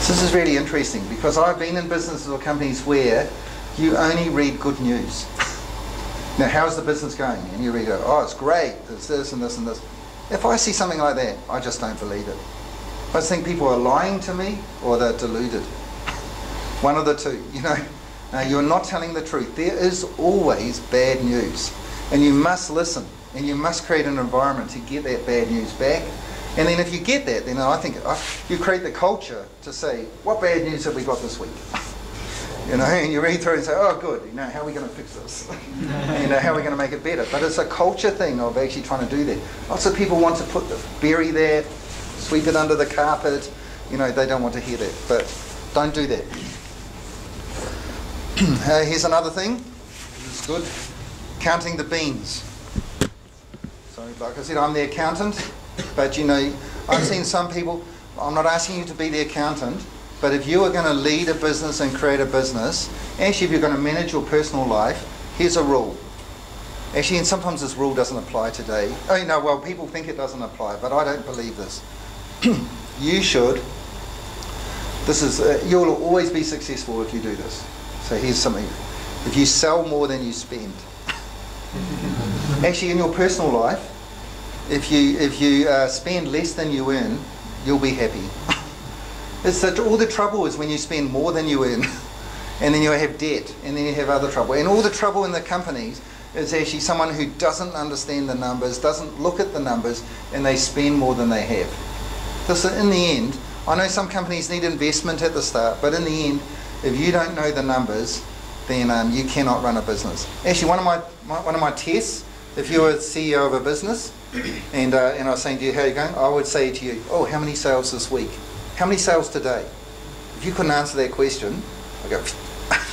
So this is really interesting because I've been in businesses or companies where you only read good news. now, how's the business going? And you read, oh, it's great, there's this and this and this. If I see something like that, I just don't believe it. I just think people are lying to me or they're deluded. One of the two, you know. Uh, you're not telling the truth. There is always bad news. And you must listen. And you must create an environment to get that bad news back. And then if you get that, then I think uh, you create the culture to say, what bad news have we got this week? You know, and you read through and say, oh, good, you know, how are we going to fix this? you know, how are we going to make it better? But it's a culture thing of actually trying to do that. Lots of people want to put the, bury that, sweep it under the carpet. You know, they don't want to hear that. But don't do that. uh, here's another thing. This is good. Counting the beans. So, like I said, I'm the accountant, but you know, I've seen some people. I'm not asking you to be the accountant, but if you are going to lead a business and create a business, actually, if you're going to manage your personal life, here's a rule. Actually, and sometimes this rule doesn't apply today. Oh, you know, well, people think it doesn't apply, but I don't believe this. you should. This is. Uh, you'll always be successful if you do this. So here's something. If you sell more than you spend. Actually, in your personal life, if you if you uh, spend less than you earn, you'll be happy. it's that all the trouble is when you spend more than you earn, and then you have debt, and then you have other trouble, and all the trouble in the companies is actually someone who doesn't understand the numbers, doesn't look at the numbers, and they spend more than they have. This, in the end, I know some companies need investment at the start, but in the end, if you don't know the numbers, then um, you cannot run a business. Actually, one of my, my one of my tests, if you were CEO of a business, and uh, and I was saying to you, how are you going? I would say to you, oh, how many sales this week? How many sales today? If you couldn't answer that question, I go,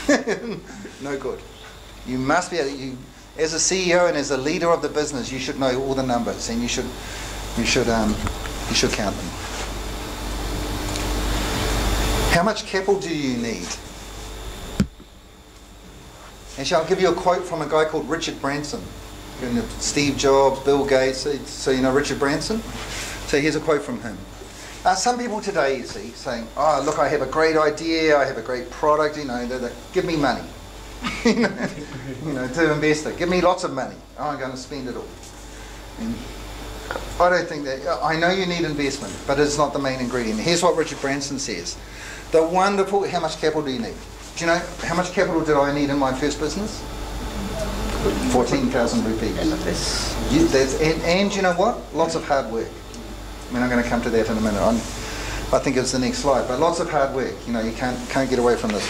no good. You must be you, as a CEO and as a leader of the business, you should know all the numbers and you should, you should, um, you should count them. How much capital do you need? Actually, I'll give you a quote from a guy called Richard Branson. Steve Jobs, Bill Gates, so you know Richard Branson? So here's a quote from him. Uh, some people today, you see, saying, oh, look, I have a great idea, I have a great product, you know, they're, they're, give me money. you, know, to invest it. Give me lots of money. I'm going to spend it all. And I don't think that, I know you need investment, but it's not the main ingredient. Here's what Richard Branson says. The wonderful, how much capital do you need? Do you know how much capital did I need in my first business? 14,000 rupees. That's, and, and you know what? Lots of hard work. I mean, I'm going to come to that in a minute. I'm, I think it's the next slide. But lots of hard work. You know, you can't, can't get away from this.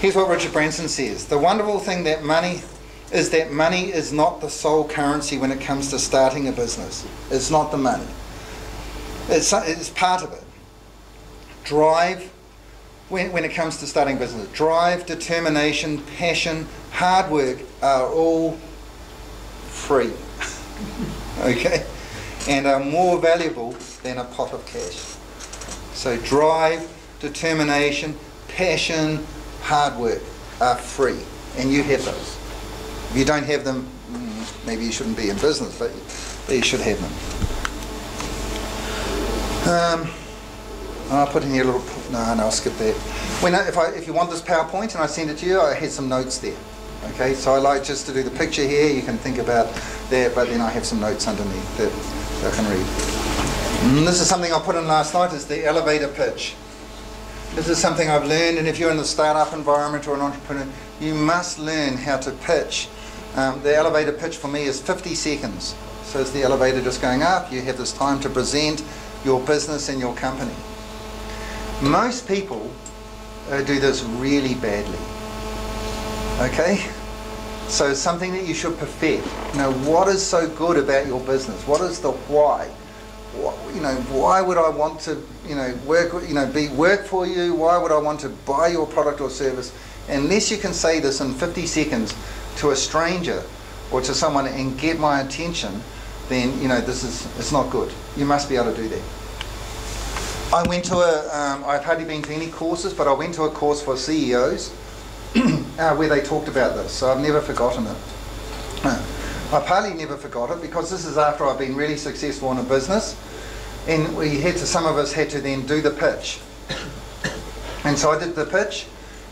Here's what Richard Branson says. The wonderful thing that money is that money is not the sole currency when it comes to starting a business. It's not the money. It's, it's part of it. Drive, when, when it comes to starting business, drive, determination, passion, hard work are all free. okay? And are more valuable than a pot of cash. So drive, determination, passion, hard work are free. And you have those. If you don't have them, mm, maybe you shouldn't be in business, but, you should have them. Um, I'll put in a little, no, no, I'll skip that. When if, I, if you want this PowerPoint and I send it to you, I had some notes there. Okay, so I like just to do the picture here, you can think about that, but then I have some notes underneath that I can read. And this is something I put in last night, is the elevator pitch. This is something I've learned, and if you're in the startup environment or an entrepreneur, you must learn how to pitch. Um, the elevator pitch for me is 50 seconds. So it's the elevator just going up, you have this time to present your business and your company. Most people uh, do this really badly. Okay? So something that you should perfect. You know, what is so good about your business? What is the why? What, you know, why would I want to, you know, work, you know, be work for you? Why would I want to buy your product or service? Unless you can say this in 50 seconds to a stranger or to someone and get my attention, then you know this is it's not good. You must be able to do that. I went to a, um, I've hardly been to any courses, but I went to a course for CEOs uh, where they talked about this, so I've never forgotten it. Uh, I partly never forgot it because this is after I've been really successful in a business, and we had to, some of us had to then do the pitch. And so I did the pitch,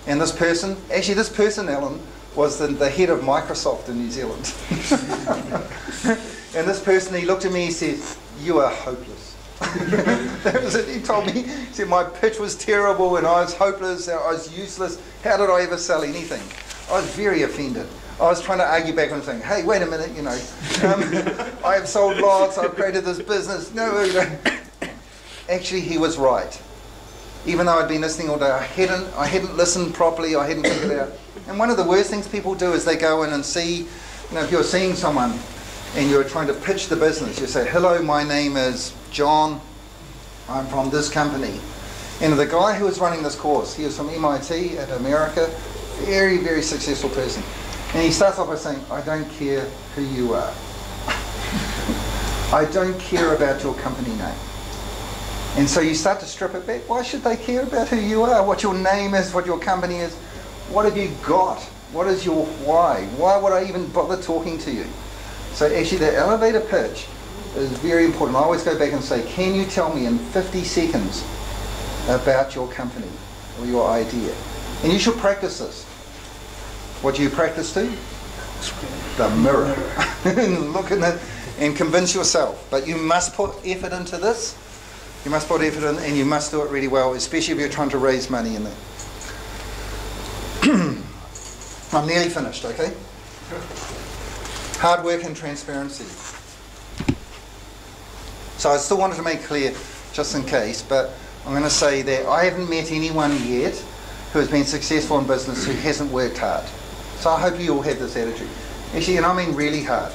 and this person, actually this person, Alan, was the, the head of Microsoft in New Zealand. and this person, he looked at me, he said, you are hopeless. That was it. He told me, he said, my pitch was terrible and I was hopeless, I was useless. How did I ever sell anything? I was very offended. I was trying to argue back and saying, hey, wait a minute, you know, um, I have sold lots, I've created this business. No, you know. Actually, he was right. Even though I'd been listening all day, I hadn't, I hadn't listened properly, I hadn't figured out. And one of the worst things people do is they go in and see, you know, if you're seeing someone and you're trying to pitch the business, you say, hello, my name is John, I'm from this company. And the guy who was running this course, he was from MIT at America, very, very successful person. And he starts off by saying, I don't care who you are. I don't care about your company name. And so you start to strip it back. Why should they care about who you are, what your name is, what your company is? What have you got? What is your why? Why would I even bother talking to you? So actually the elevator pitch is very important. I always go back and say, can you tell me in 50 seconds about your company or your idea? And you should practice this. What do you practice to? The mirror. Look in it and convince yourself. But you must put effort into this. You must put effort in and you must do it really well, especially if you're trying to raise money in there. I'm nearly finished, okay? Hard work and transparency. So I still wanted to make clear, just in case, but I'm going to say that I haven't met anyone yet who has been successful in business who hasn't worked hard. So I hope you all have this attitude. Actually, and I mean really hard.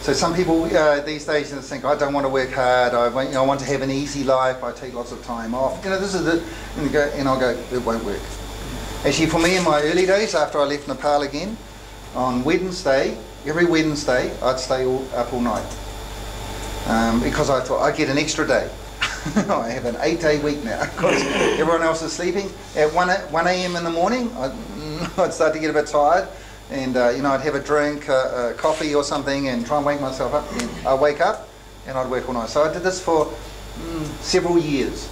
So some people uh, these days just think, I don't want to work hard. I want, you know, I want to have an easy life. I take lots of time off. You know, this is the, and, go, and I'll go, it won't work. Actually, for me in my early days, after I left Nepal again, on Wednesday, every Wednesday, I'd stay all, up all night um, because I thought I'd get an extra day. I have an eight-day week now because everyone else is sleeping. At 1, a- 1 a.m. in the morning, I'd, I'd start to get a bit tired and, uh, you know, I'd have a drink, uh, uh, coffee or something and try and wake myself up. And I'd wake up and I'd work all night. So I did this for mm, several years.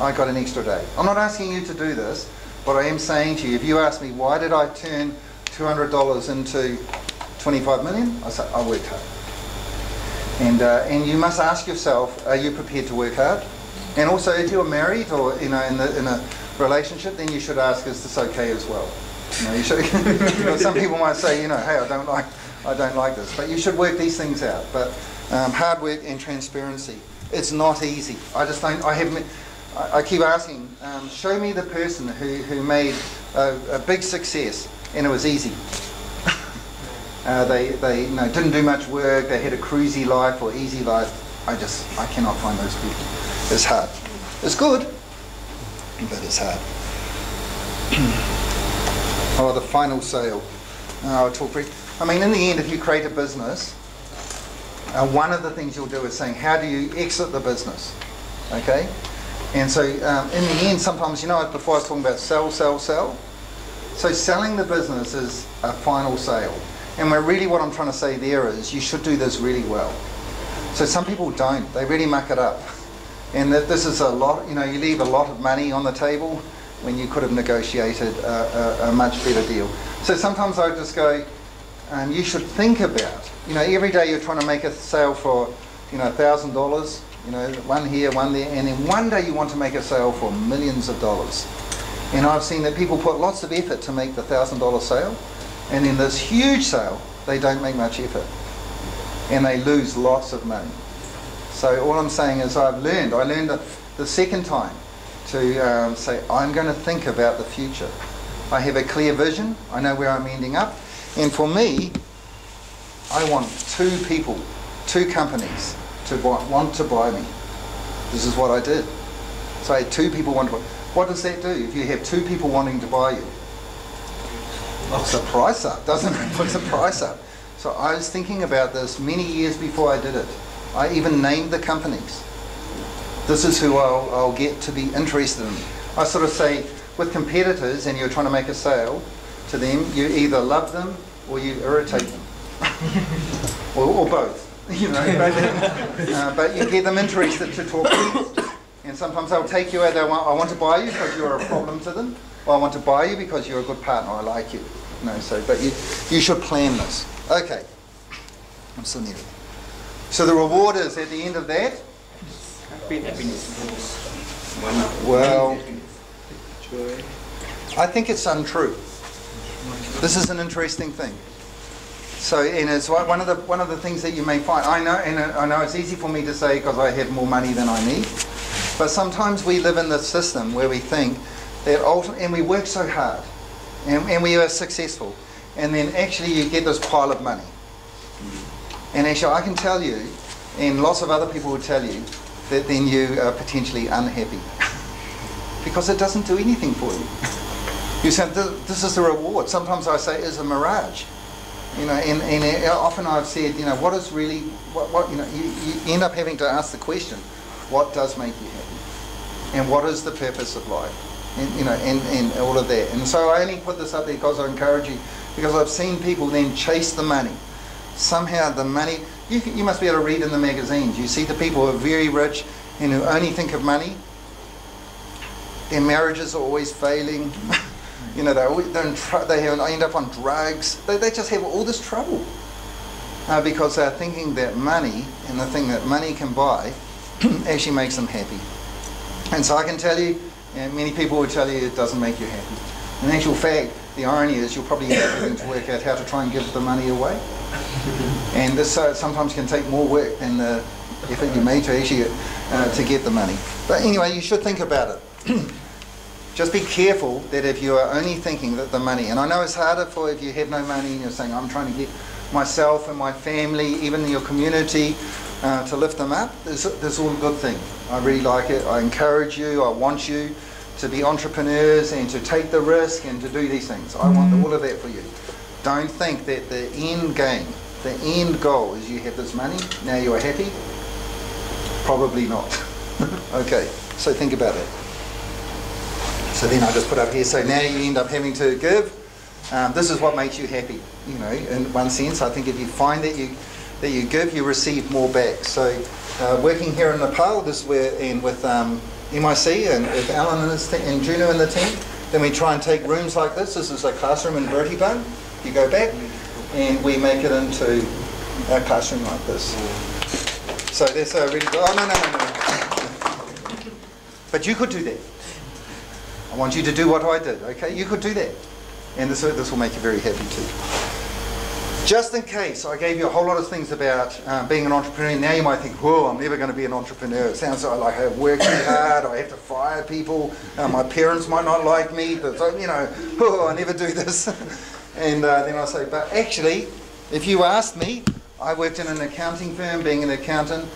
I got an extra day. I'm not asking you to do this, but I am saying to you, if you ask me, why did I turn $200 into 25 million? I say, I worked hard. And, uh, and you must ask yourself, are you prepared to work hard? And also, if you're married or you know in, the, in a relationship, then you should ask, is this okay as well? You know, you should. you know, some people might say, you know, hey, I don't like, I don't like this, but you should work these things out. But um, hard work and transparency, it's not easy. I just don't. I haven't. I keep asking, um, show me the person who, who made a, a big success and it was easy. Uh, they, they you know, didn't do much work, they had a cruisy life or easy life. I just, I cannot find those people. It's hard. It's good, but it's hard. oh, the final sale. Uh, I'll talk brief. I mean, in the end, if you create a business, uh, one of the things you'll do is saying, how do you exit the business? Okay? And so um, in the end, sometimes, you know, before I was talking about sell, sell, sell. So selling the business is a final sale. And we're really what I'm trying to say there is you should do this really well. So some people don't. They really muck it up. And that this is a lot, you know, you leave a lot of money on the table when you could have negotiated a, a, a much better deal. So sometimes I just go, um, you should think about, you know, every day you're trying to make a sale for, you know, thousand dollars, you know, one here, one there, and then one day you want to make a sale for millions of dollars. And I've seen that people put lots of effort to make the thousand dollar sale, and in this huge sale, they don't make much effort, and they lose lots of money. So all I'm saying is I've learned. I learned the, second time to um, say I'm going to think about the future. I have a clear vision. I know where I'm ending up, and for me, I want two people, two companies to buy, want to buy me. This is what I did. So I had two people want to buy. What does that do if you have two people wanting to buy you? Puts the price up, doesn't it? Puts the price up. So I was thinking about this many years before I did it. I even named the companies. This is who I'll, I'll get to be interested in. I sort of say, with competitors and you're trying to make a sale to them, you either love them or you irritate them. or, or both, you know. But, uh, but you get them interested to talk to you. And sometimes they'll take you out, they want, I want to buy you because you're a problem to them. Or I want to buy you because you're a good partner, I like you. Know, so, but you, you should plan this. Okay. I'm still needed. So the reward is at the end of that, well, I think it's untrue. This is an interesting thing. So, and it's one one of the one of the things that you may find. I know, and I know it's easy for me to say because I have more money than I need. But sometimes we live in this system where we think that ultimately, and we work so hard, and, and we are successful, and then actually you get this pile of money. And actually, I can tell you, and lots of other people will tell you, that then you are potentially unhappy because it doesn't do anything for you. You say this is the reward. Sometimes I say it's a mirage. You know, and, and uh, often I've said, you know, what is really, what, what you know, you, you end up having to ask the question, what does make you happy? And what is the purpose of life? And, you know, and, and all of that. And so I only put this up there because I encourage you, because I've seen people then chase the money. Somehow the money, you, you must be able to read in the magazines, you see the people who are very rich and who only think of money, their marriages are always failing. you know, always, they're in they end up on drugs. They, they just have all this trouble uh, because they're thinking that money and the thing that money can buy actually makes them happy. And so I can tell you, and many people will tell you it doesn't make you happy. In actual fact, the irony is you'll probably end up having to work out how to try and give the money away. And this uh, sometimes can take more work than the effort you made to actually uh, to get the money. But anyway, you should think about it. Just be careful that if you are only thinking that the money, and I know it's harder for if you have no money and you're saying, I'm trying to get myself and my family, even your community, uh, to lift them up, there's, there's all a good thing. I really like it. I encourage you, I want you to be entrepreneurs and to take the risk and to do these things. I want all of that for you. Don't think that the end game, the end goal is you have this money, now you are happy. Probably not. okay, so think about it. So then I just put up here, so now you end up having to give. Um, this is what makes you happy, you know, in one sense. I think if you find that you that you give, you receive more back. So uh, working here in Nepal, this is where, and with um, MIC and with Alan and, his and Junu and the team, then we try and take rooms like this. This is a classroom in Vertibone. You go back, and we make it into a classroom like this. So that's a really, oh no, no, no, no. But you could do that. I want you to do what I did, okay? You could do that. And this, this will make you very happy too. Just in case, I gave you a whole lot of things about uh, being an entrepreneur. Now you might think, whoa, I'm never going to be an entrepreneur. It sounds like I work too hard, I have to fire people, uh, my parents might not like me, but you know, oh, I never do this. and uh, then I say, but actually, if you asked me, I worked in an accounting firm, being an accountant.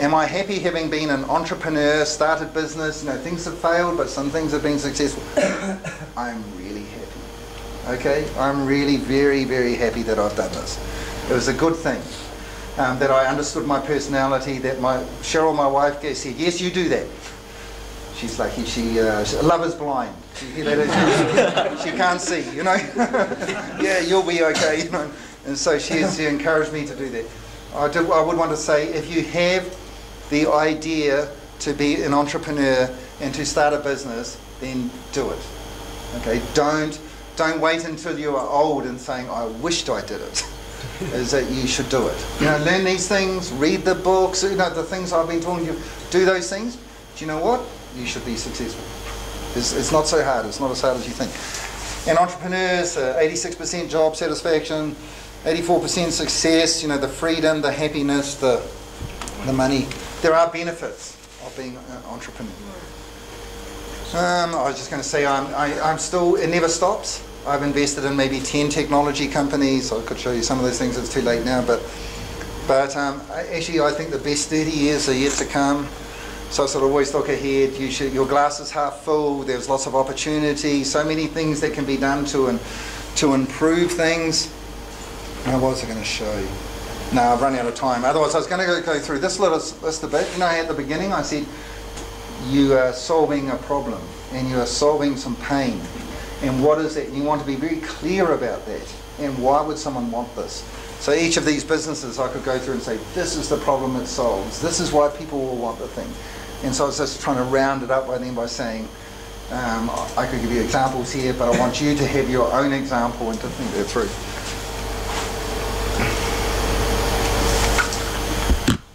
Am I happy having been an entrepreneur, started business? You know, things have failed, but some things have been successful. I'm really. Okay, I'm really very, very happy that I've done this. It was a good thing um, that I understood my personality. That my Cheryl, my wife, said, "Yes, you do that." She's lucky. She, uh, love is blind. She, she, she can't see. You know. yeah, you'll be okay. You know. And so she, she encouraged me to do that. I, do, I would want to say, if you have the idea to be an entrepreneur and to start a business, then do it. Okay, don't don't wait until you are old and saying, I wished I did it. Is that you should do it. You know, learn these things, read the books, you know, the things I've been talking to you. Do those things. Do you know what? You should be successful. It's, it's not so hard. It's not as hard as you think. And entrepreneurs, uh, 86% job satisfaction, 84% success, you know, the freedom, the happiness, the, the money. There are benefits of being an entrepreneur. Um, I was just going to say I'm, I, I'm still, it never stops. I've invested in maybe 10 technology companies. I could show you some of those things. It's too late now. But, but um, actually, I think the best 30 years are yet to come. So I sort of always look ahead. You should, your glass is half full. There's lots of opportunity. So many things that can be done to, to improve things. Now, what was I going to show you? No, I've run out of time. Otherwise, I was going to go, go through this little list a bit. You know, at the beginning, I said you are solving a problem and you are solving some pain. And what is it? You want to be very clear about that. And why would someone want this? So each of these businesses I could go through and say, this is the problem it solves. This is why people will want the thing. And so I was just trying to round it up by then by saying, um, I could give you examples here, but I want you to have your own example and to think that through.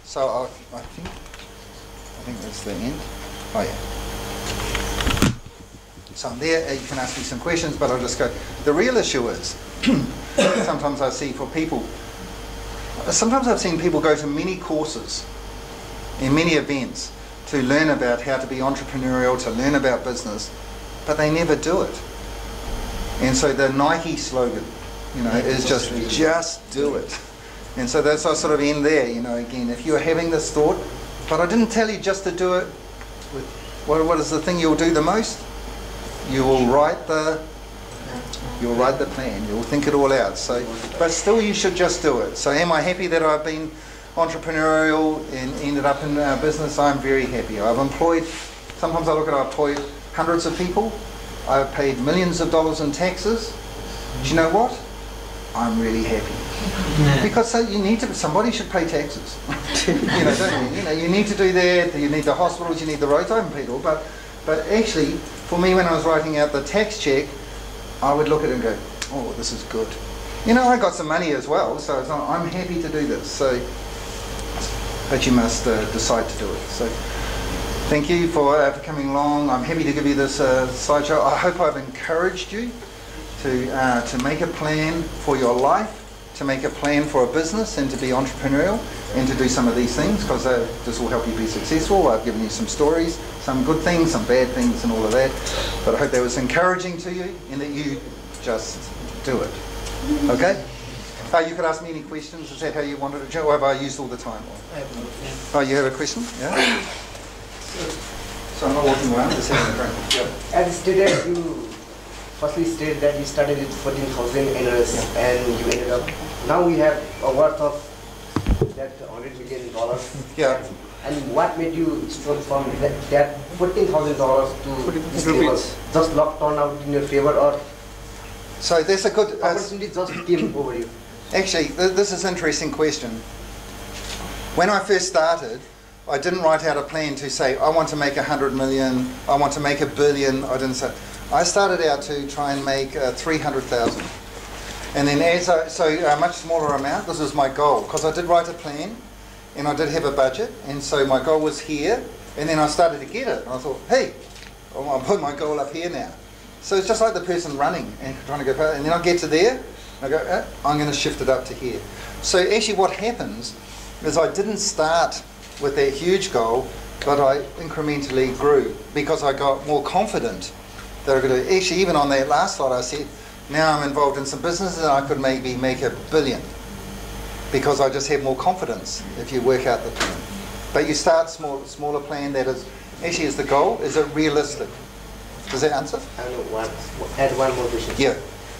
So I, I think, I think that's the end. Oh yeah. So I'm there, uh, you can ask me some questions, but I'll just go. The real issue is, sometimes I see for people, sometimes I've seen people go to many courses and many events to learn about how to be entrepreneurial, to learn about business, but they never do it. And so the Nike slogan, you know, is just, just do it. And so that's I sort of end there, you know, again, if you're having this thought, but I didn't tell you just to do it with, what, what is the thing you'll do the most? You will write the, you'll write the plan, you'll think it all out. So, but still you should just do it. So am I happy that I've been entrepreneurial and ended up in uh, business? I'm very happy. I've employed, sometimes I look at, I've employed hundreds of people. I've paid millions of dollars in taxes. Do you know what? I'm really happy. Because so you need to, somebody should pay taxes. you know, don't you? You know, you need to do that. You need the hospitals. You need the roads. I haven't paid all, but but actually, for me, when I was writing out the tax check, I would look at it and go, "Oh, this is good." You know, I got some money as well, so not, I'm happy to do this. So, but you must uh, decide to do it. So, thank you for, uh, for coming along. I'm happy to give you this uh, slideshow. I hope I've encouraged you to uh, to make a plan for your life to make a plan for a business and to be entrepreneurial and to do some of these things because this will help you be successful. I've given you some stories, some good things, some bad things, and all of that. But I hope that was encouraging to you and that you just do it. Okay? Uh, you could ask me any questions. Is that how you wanted to? Or have I used all the time? Oh, you have a question? Yeah. So I'm not walking around. Just having a drink. As stated, you firstly stated that you started with 14,000 NRS and you ended up, now we have a worth of that 100 million dollars. Yeah. And what made you switch from that, that $14,000 to this level? Just luck turned out in your favor or So that's a good. Uh, opportunity just came over you? Actually, th- this is an interesting question. When I first started, I didn't write out a plan to say, I want to make a hundred million, I want to make a billion. I didn't say. I started out to try and make uh, 300,000. And then as I, so a much smaller amount, this was my goal, because I did write a plan and I did have a budget. And so my goal was here. And then I started to get it. And I thought, hey, I'll put my goal up here now. So it's just like the person running and trying to go further. And then I get to there, I go, eh, I'm going to shift it up to here. So actually what happens is I didn't start with that huge goal, but I incrementally grew because I got more confident that I could do. Actually, even on that last slide, I said, now I'm involved in some businesses and I could maybe make a billion because I just have more confidence if you work out the plan. But you start small, smaller plan that is, actually is the goal. Is it realistic? Does that answer? I don't know, one, add one more question. Yeah.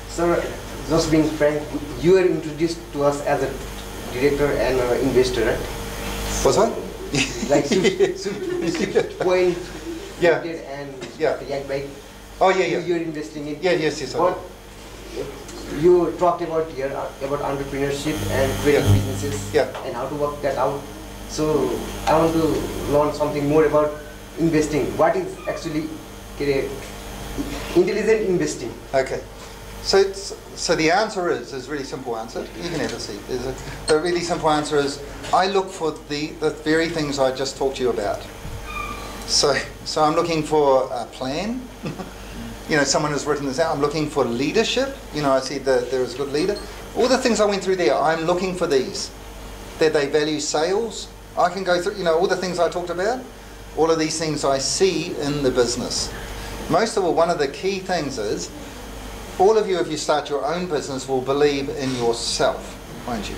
Sir, just being frank, you were introduced to us as a director and uh, investor, right? Was I? Like Swift, Swift, Swiftpoint, Yeah. And Yeah. React. Oh yeah, yeah. you're investing in. Yeah, yes, yes, But you talked about here uh, about entrepreneurship and creating Yeah. businesses Yeah. and how to work that out. So I want to learn something more about investing. What is actually intelligent investing? Okay. So, it's, so the answer is, is a really simple answer. You can have a seat. Is a, the really simple answer is, I look for the, the very things I just talked to you about. So, so I'm looking for a plan. you know, someone has written this out. I'm looking for leadership. You know, I see that there is a good leader. All the things I went through there, I'm looking for these. That they value sales. I can go through, you know, all the things I talked about. All of these things I see in the business. Most of all, one of the key things is all of you, if you start your own business, will believe in yourself, won't you?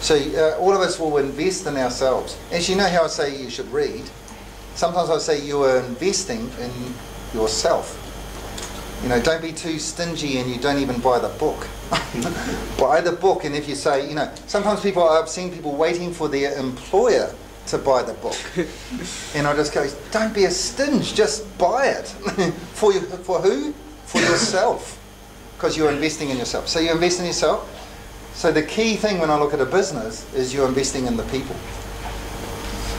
So uh, all of us will invest in ourselves. As you know how I say you should read, sometimes I say you are investing in yourself. You know, don't be too stingy and you don't even buy the book. buy the book, and if you say, you know, sometimes people, I've seen people waiting for their employer to buy the book. and I just go, don't be a stinge, just buy it. for, you, for who? For yourself because you're investing in yourself. So you invest in yourself. So the key thing when I look at a business is you're investing in the people.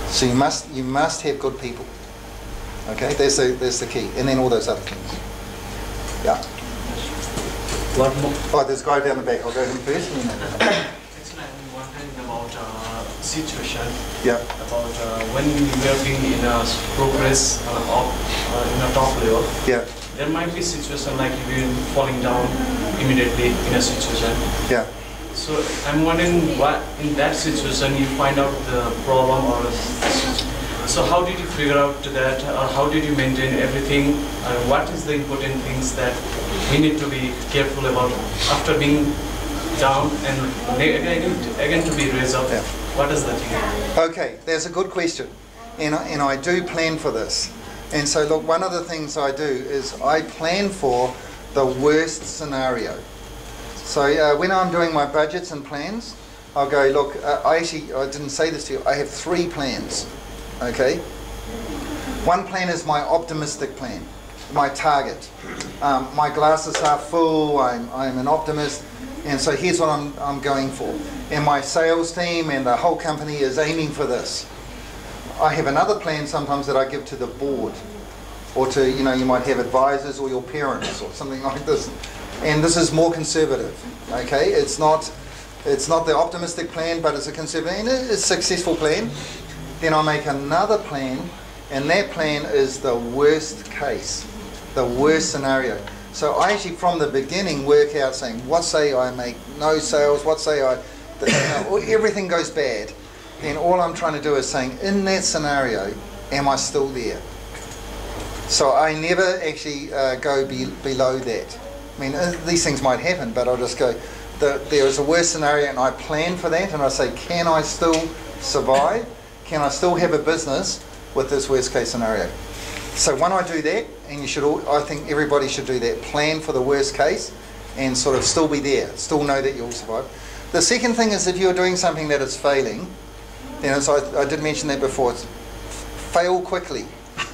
So you must you must have good people. Okay, there's the there's the key, and then all those other things. Yeah. One more. Oh, there's a guy down the back. I'll go first. and then- Actually, I'm wondering about uh, situation Yeah. about uh, when you were being in a progress uh, uh, in a top level. Yeah. There might be situation like you are falling down immediately in a situation. Yeah. So I'm wondering what in that situation you find out the problem or so how did you figure out that or how did you maintain everything and what is the important things that we need to be careful about after being down and again, again to be raised up Yeah. what is the thing Okay, there's a good question, and I, and I do plan for this. And so, look, one of the things I do is I plan for the worst scenario. So uh, when I'm doing my budgets and plans, I'll go, look, uh, I actually, I didn't say this to you, I have three plans, okay? One plan is my optimistic plan, my target. Um, my glasses are full, I'm, I'm an optimist, and so here's what I'm, I'm going for. And my sales team and the whole company is aiming for this. I have another plan sometimes that I give to the board, or to, you know, you might have advisors or your parents or something like this. And this is more conservative, okay? It's not, it's not the optimistic plan, but it's a conservative, and it's a successful plan. Then I make another plan, and that plan is the worst case, the worst scenario. So I actually, from the beginning, work out saying, what say I make no sales, what say I, everything goes bad. Then all I'm trying to do is saying, in that scenario, am I still there? So I never actually uh, go be, below that. I mean, uh, these things might happen, but I'll just go, the, there is a worst scenario and I plan for that and I say, can I still survive? Can I still have a business with this worst case scenario? So when I do that, and you should, all, I think everybody should do that, plan for the worst case and sort of still be there, still know that you'll survive. The second thing is if you're doing something that is failing, then as I, I did mention that before, fail quickly.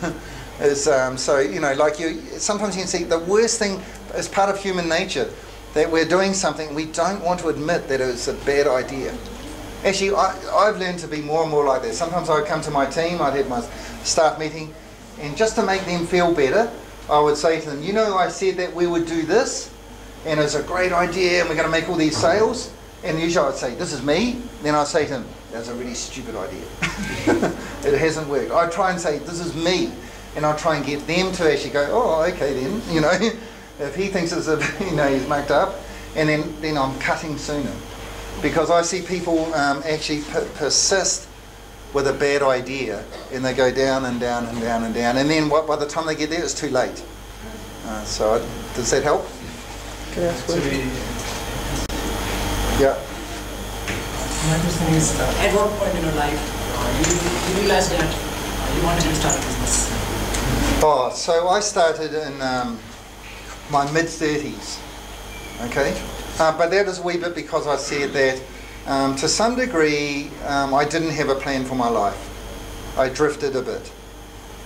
is um, so you know like you sometimes you can see the worst thing is part of human nature that we're doing something we don't want to admit that it's a bad idea actually I, i've learned to be more and more like that. Sometimes i'd come to my team i'd have my staff meeting and just to make them feel better i would say to them you know i said that we would do this and it's a great idea and we're going to make all these sales. And usually i'd say this is me. Then i'd say to them that's a really stupid idea. It hasn't worked. I try and say this is me and I'll try and get them to actually go, oh, okay then, you know, if he thinks it's a, you know, he's mucked up, and then, then I'm cutting sooner. Because I see people um, actually per- persist with a bad idea, and they go down and down and down and down, and then what, by the time they get there, it's too late. Uh, so I, does that help? Can I ask one? Yeah. My question is, uh, at what point in your life uh, you, you realized that uh, you wanted to start a business? Oh, so I started in um, my mid 30s, okay? Uh, but that is a wee bit because I said that um, to some degree um, I didn't have a plan for my life. I drifted a bit.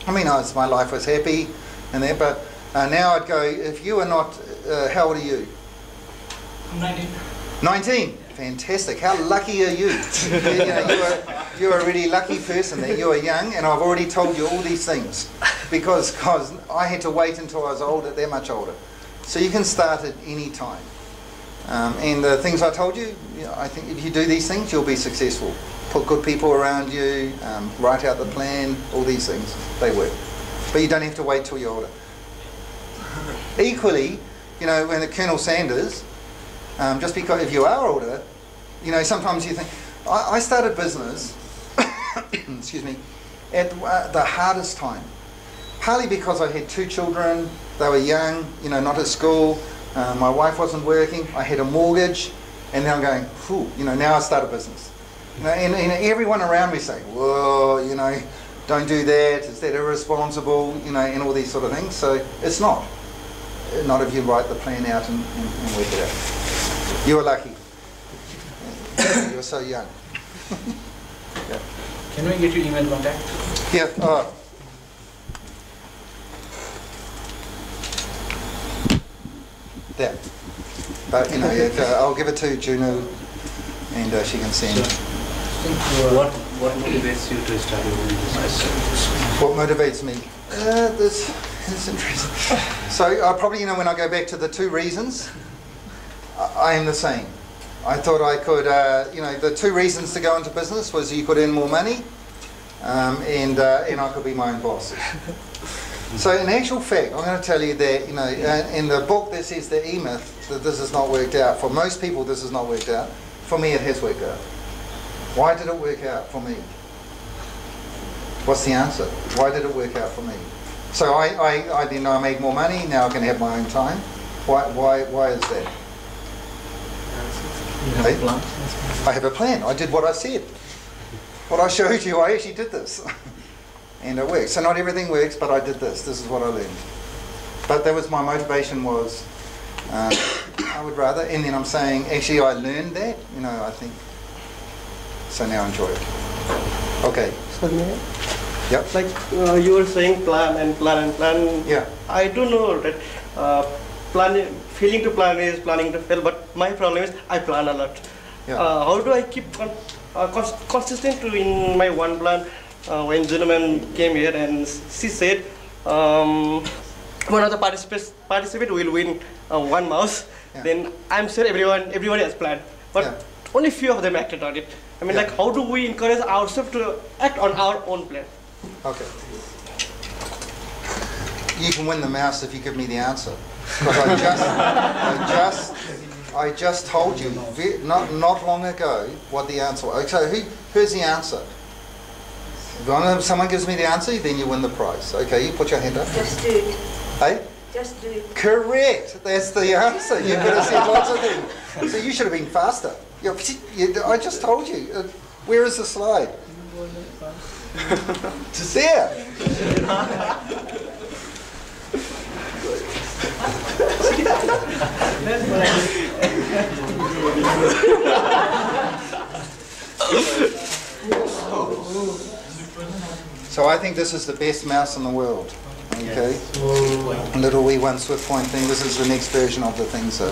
I mean, I was, my life was happy and that, but uh, now I'd go, if you are not, uh, how old are you? I'm 19. 19. Fantastic. How lucky are you? you, you know, you are, you're a really lucky person that you are young, and I've already told you all these things because cause I had to wait until I was older, that much older. So you can start at any time. Um, and the things I told you, you know, I think if you do these things, you'll be successful. Put good people around you, um, write out the plan, all these things, they work. But you don't have to wait till you're older. Equally, you know, when the Colonel Sanders, um, just because if you are older, you know, sometimes you think, I, I started business, excuse me, at uh, the hardest time. Partly because I had two children, they were young, you know, not at school, uh, my wife wasn't working, I had a mortgage, and now I'm going, whew, you know, now I start a business. You know, and, and everyone around me saying, whoa, you know, don't do that, is that irresponsible, you know, and all these sort of things. So it's not. Not if you write the plan out and, and, and work it out. You are lucky. You're so young. yeah. Can we get your email contact? Yeah. Oh. There. But you know, if, uh, I'll give it to Junu, and uh, she can send. What what motivates you to business? What motivates me? Uh, this is interesting. So I probably, you know, when I go back to the two reasons, I, I am the same. I thought I could, uh, you know, the two reasons to go into business was you could earn more money, um, and uh, and I could be my own boss. So in actual fact, I'm going to tell you that, you know, in the book that says the E-myth, that this has not worked out. For most people, this has not worked out. For me, it has worked out. Why did it work out for me? What's the answer? Why did it work out for me? So I, I, I then I made more money, now I can have my own time. Why, why, why is that? Have Hey? a plan? I have a plan. I did what I said. What I showed you, I actually did this. and it works. So not everything works, but I did this. This is what I learned. But that was my motivation was, uh, I would rather, and then I'm saying, actually I learned that, you know, I think, so now enjoy it. Okay, may I? yep, Like uh, you were saying plan and plan and plan. yeah. I do know that uh, planning, failing to plan is planning to fail, but my problem is I plan a lot. Yeah. Uh, how do I keep con- uh, cons- consistent in my one plan? Uh, when gentleman came here and she said um, one of the participants participant will win uh, one mouse, Yeah. then I'm sure everyone everyone has planned, but Yeah. only few of them acted on it. I mean, Yeah. like, how do we encourage ourselves to act on our own plan? Okay. You can win the mouse if you give me the answer. Because I just, I just, I just told you not not long ago what the answer was. So who, who's the answer? If one of- someone gives me the answer, then you win the prize. Okay, you put your hand up. Just do it. Hey? Just do it. Correct. That's the answer. You could have said lots of things. So you should have been faster. You, you, I just told you. Uh, where is the slide? It's there. So I think this is the best mouse in the world. Okay. Little wee one Swiftpoint thing. This is the next version of the thing. So.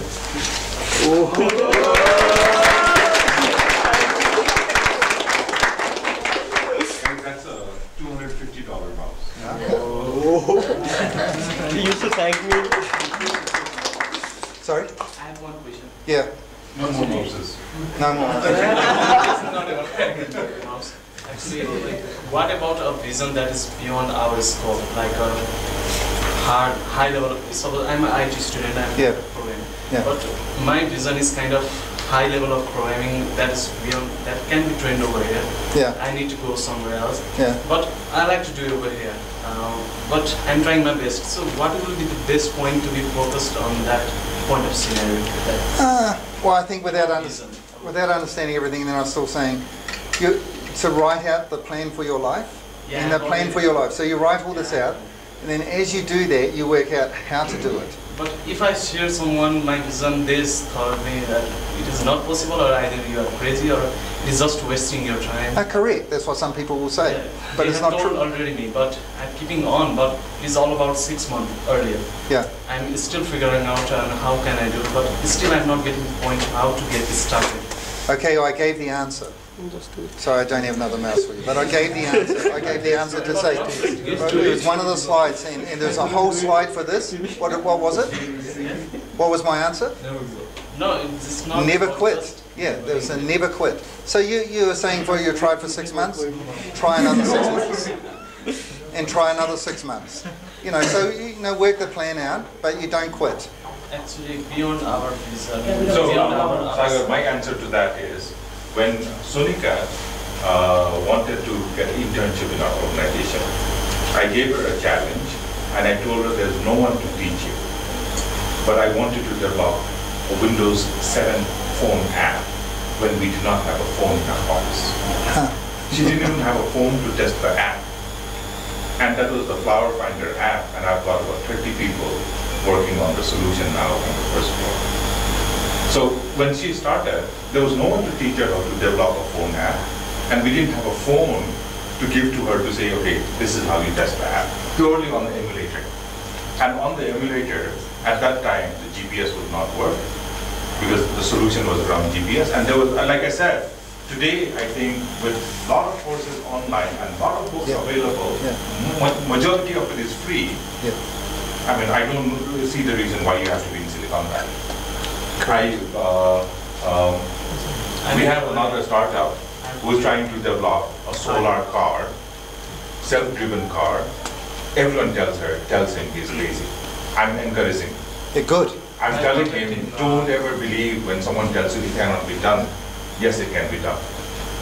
That's a two hundred fifty dollar mouse. Oh. He used to thank me. Sorry. I have one question. Yeah. No more mouses. No more. It's not about technical mouse. Actually, like, what about a vision that is beyond our scope, like a hard, high level? So I'm an IT student. I'm Yeah. programming. Yeah. But my vision is kind of high level of programming that is beyond that can be trained over here. Yeah. I need to go somewhere else. Yeah. But I like to do it over here. Um, but I'm trying my best. So what will be the best point to be focused on that point of scenario? That Uh, well, I think without under, without understanding everything, then I'm still saying you to write out the plan for your life Yeah, and the plan for your life. So you write all this out, and then as you do that, you work out how to do it. But if I share someone my vision, this thought me that it is not possible, or either you are crazy, or it is just wasting your time. Uh, correct. That's what some people will say, Yeah. but they it's not told true. already me, but I'm keeping on. But it's all about six months earlier. Yeah. I'm still figuring out on how can I do it, but still I'm not getting the point how to get started. Okay, I gave the answer. Sorry, I don't have another mouse for you, but I gave the answer. I gave the answer to say, it was one of the slides, and, and there's a whole slide for this. What, what was it? What was my answer? No, it's not. Never quit. just- Yeah, there's a never quit. So you, you were saying for you tried for six months, try another six months, and try another six months. You know, so you know, work the plan out, but you don't quit. Actually, beyond our vision, So, beyond our Sagar, my answer to that is, when Sonika uh, wanted to get an internship in our organization, I gave her a challenge and I told her there's no one to teach you. But I wanted to develop a Windows 7 phone app when we did not have a phone in our office. Huh. She didn't even have a phone to test the app. And that was the Flower Finder app, and I've got about 30 people working on the solution now on the first floor. So when she started, there was no one to teach her how to develop a phone app, and we didn't have a phone to give to her to say, okay, this is how you test the app, purely on the emulator. And on the emulator, at that time, the GPS would not work because the solution was around GPS. And there was, like I said, today I think with a lot of courses online and a lot of books Yeah. available, Yeah. ma- majority of it is free. Yeah. I mean, I don't see the reason why you have to be in Silicon Valley. Uh, um, we have another startup who's trying to develop a solar car, self-driven car. Everyone tells her, tells him he's lazy. I'm encouraging. Yeah, good. I'm telling him, don't ever believe when someone tells you it cannot be done. Yes, it can be done.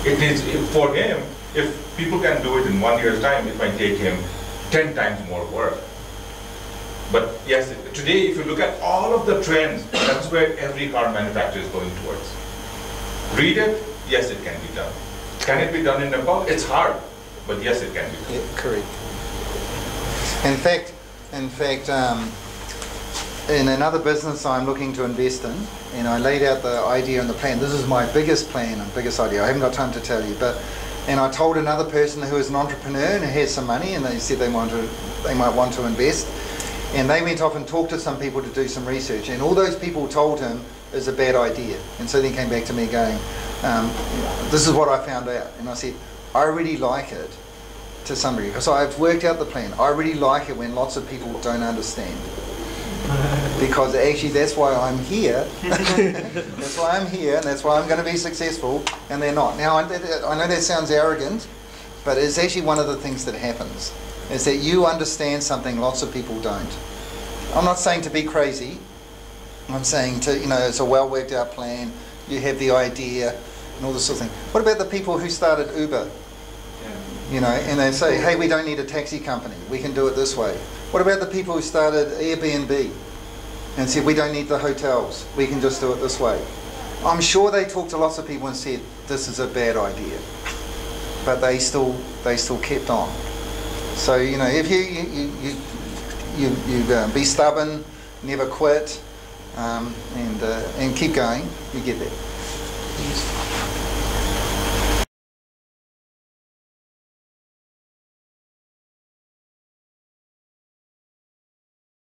It is, for him, if people can do it in one year's time, it might take him 10 times more work. But yes, today, if you look at all of the trends, that's where every car manufacturer is going towards. Read it, yes, it can be done. Can it be done in Nepal? It's hard, but yes, it can be done. Yeah, correct. In fact, in fact, um, in another business I'm looking to invest in, and I laid out the idea and the plan. This is my biggest plan and biggest idea. I haven't got time to tell you, but and I told another person who is an entrepreneur and has some money, and they said they want to, they might want to invest, and they went off and talked to some people to do some research, and all those people told him is a bad idea, and so then came back to me going, um, this is what I found out, and I said, I really like it to somebody because I've worked out the plan. I really like it when lots of people don't understand. Because actually, that's why I'm here. that's why I'm here, and that's why I'm going to be successful, and they're not. Now, I, I know that sounds arrogant, but it's actually one of the things that happens is that you understand something lots of people don't. I'm not saying to be crazy. I'm saying to, you know, it's a well worked out plan. You have the idea and all this sort of thing. What about the people who started Uber? You know, and they say, hey, we don't need a taxi company. We can do it this way. What about the people who started Airbnb and said, we don't need the hotels. We can just do it this way. I'm sure they talked to lots of people and said, this is a bad idea. But they still, they still kept on. So, you know, if you, you, you, you, you, uh, be stubborn, never quit, um, and, uh, and keep going, you get there.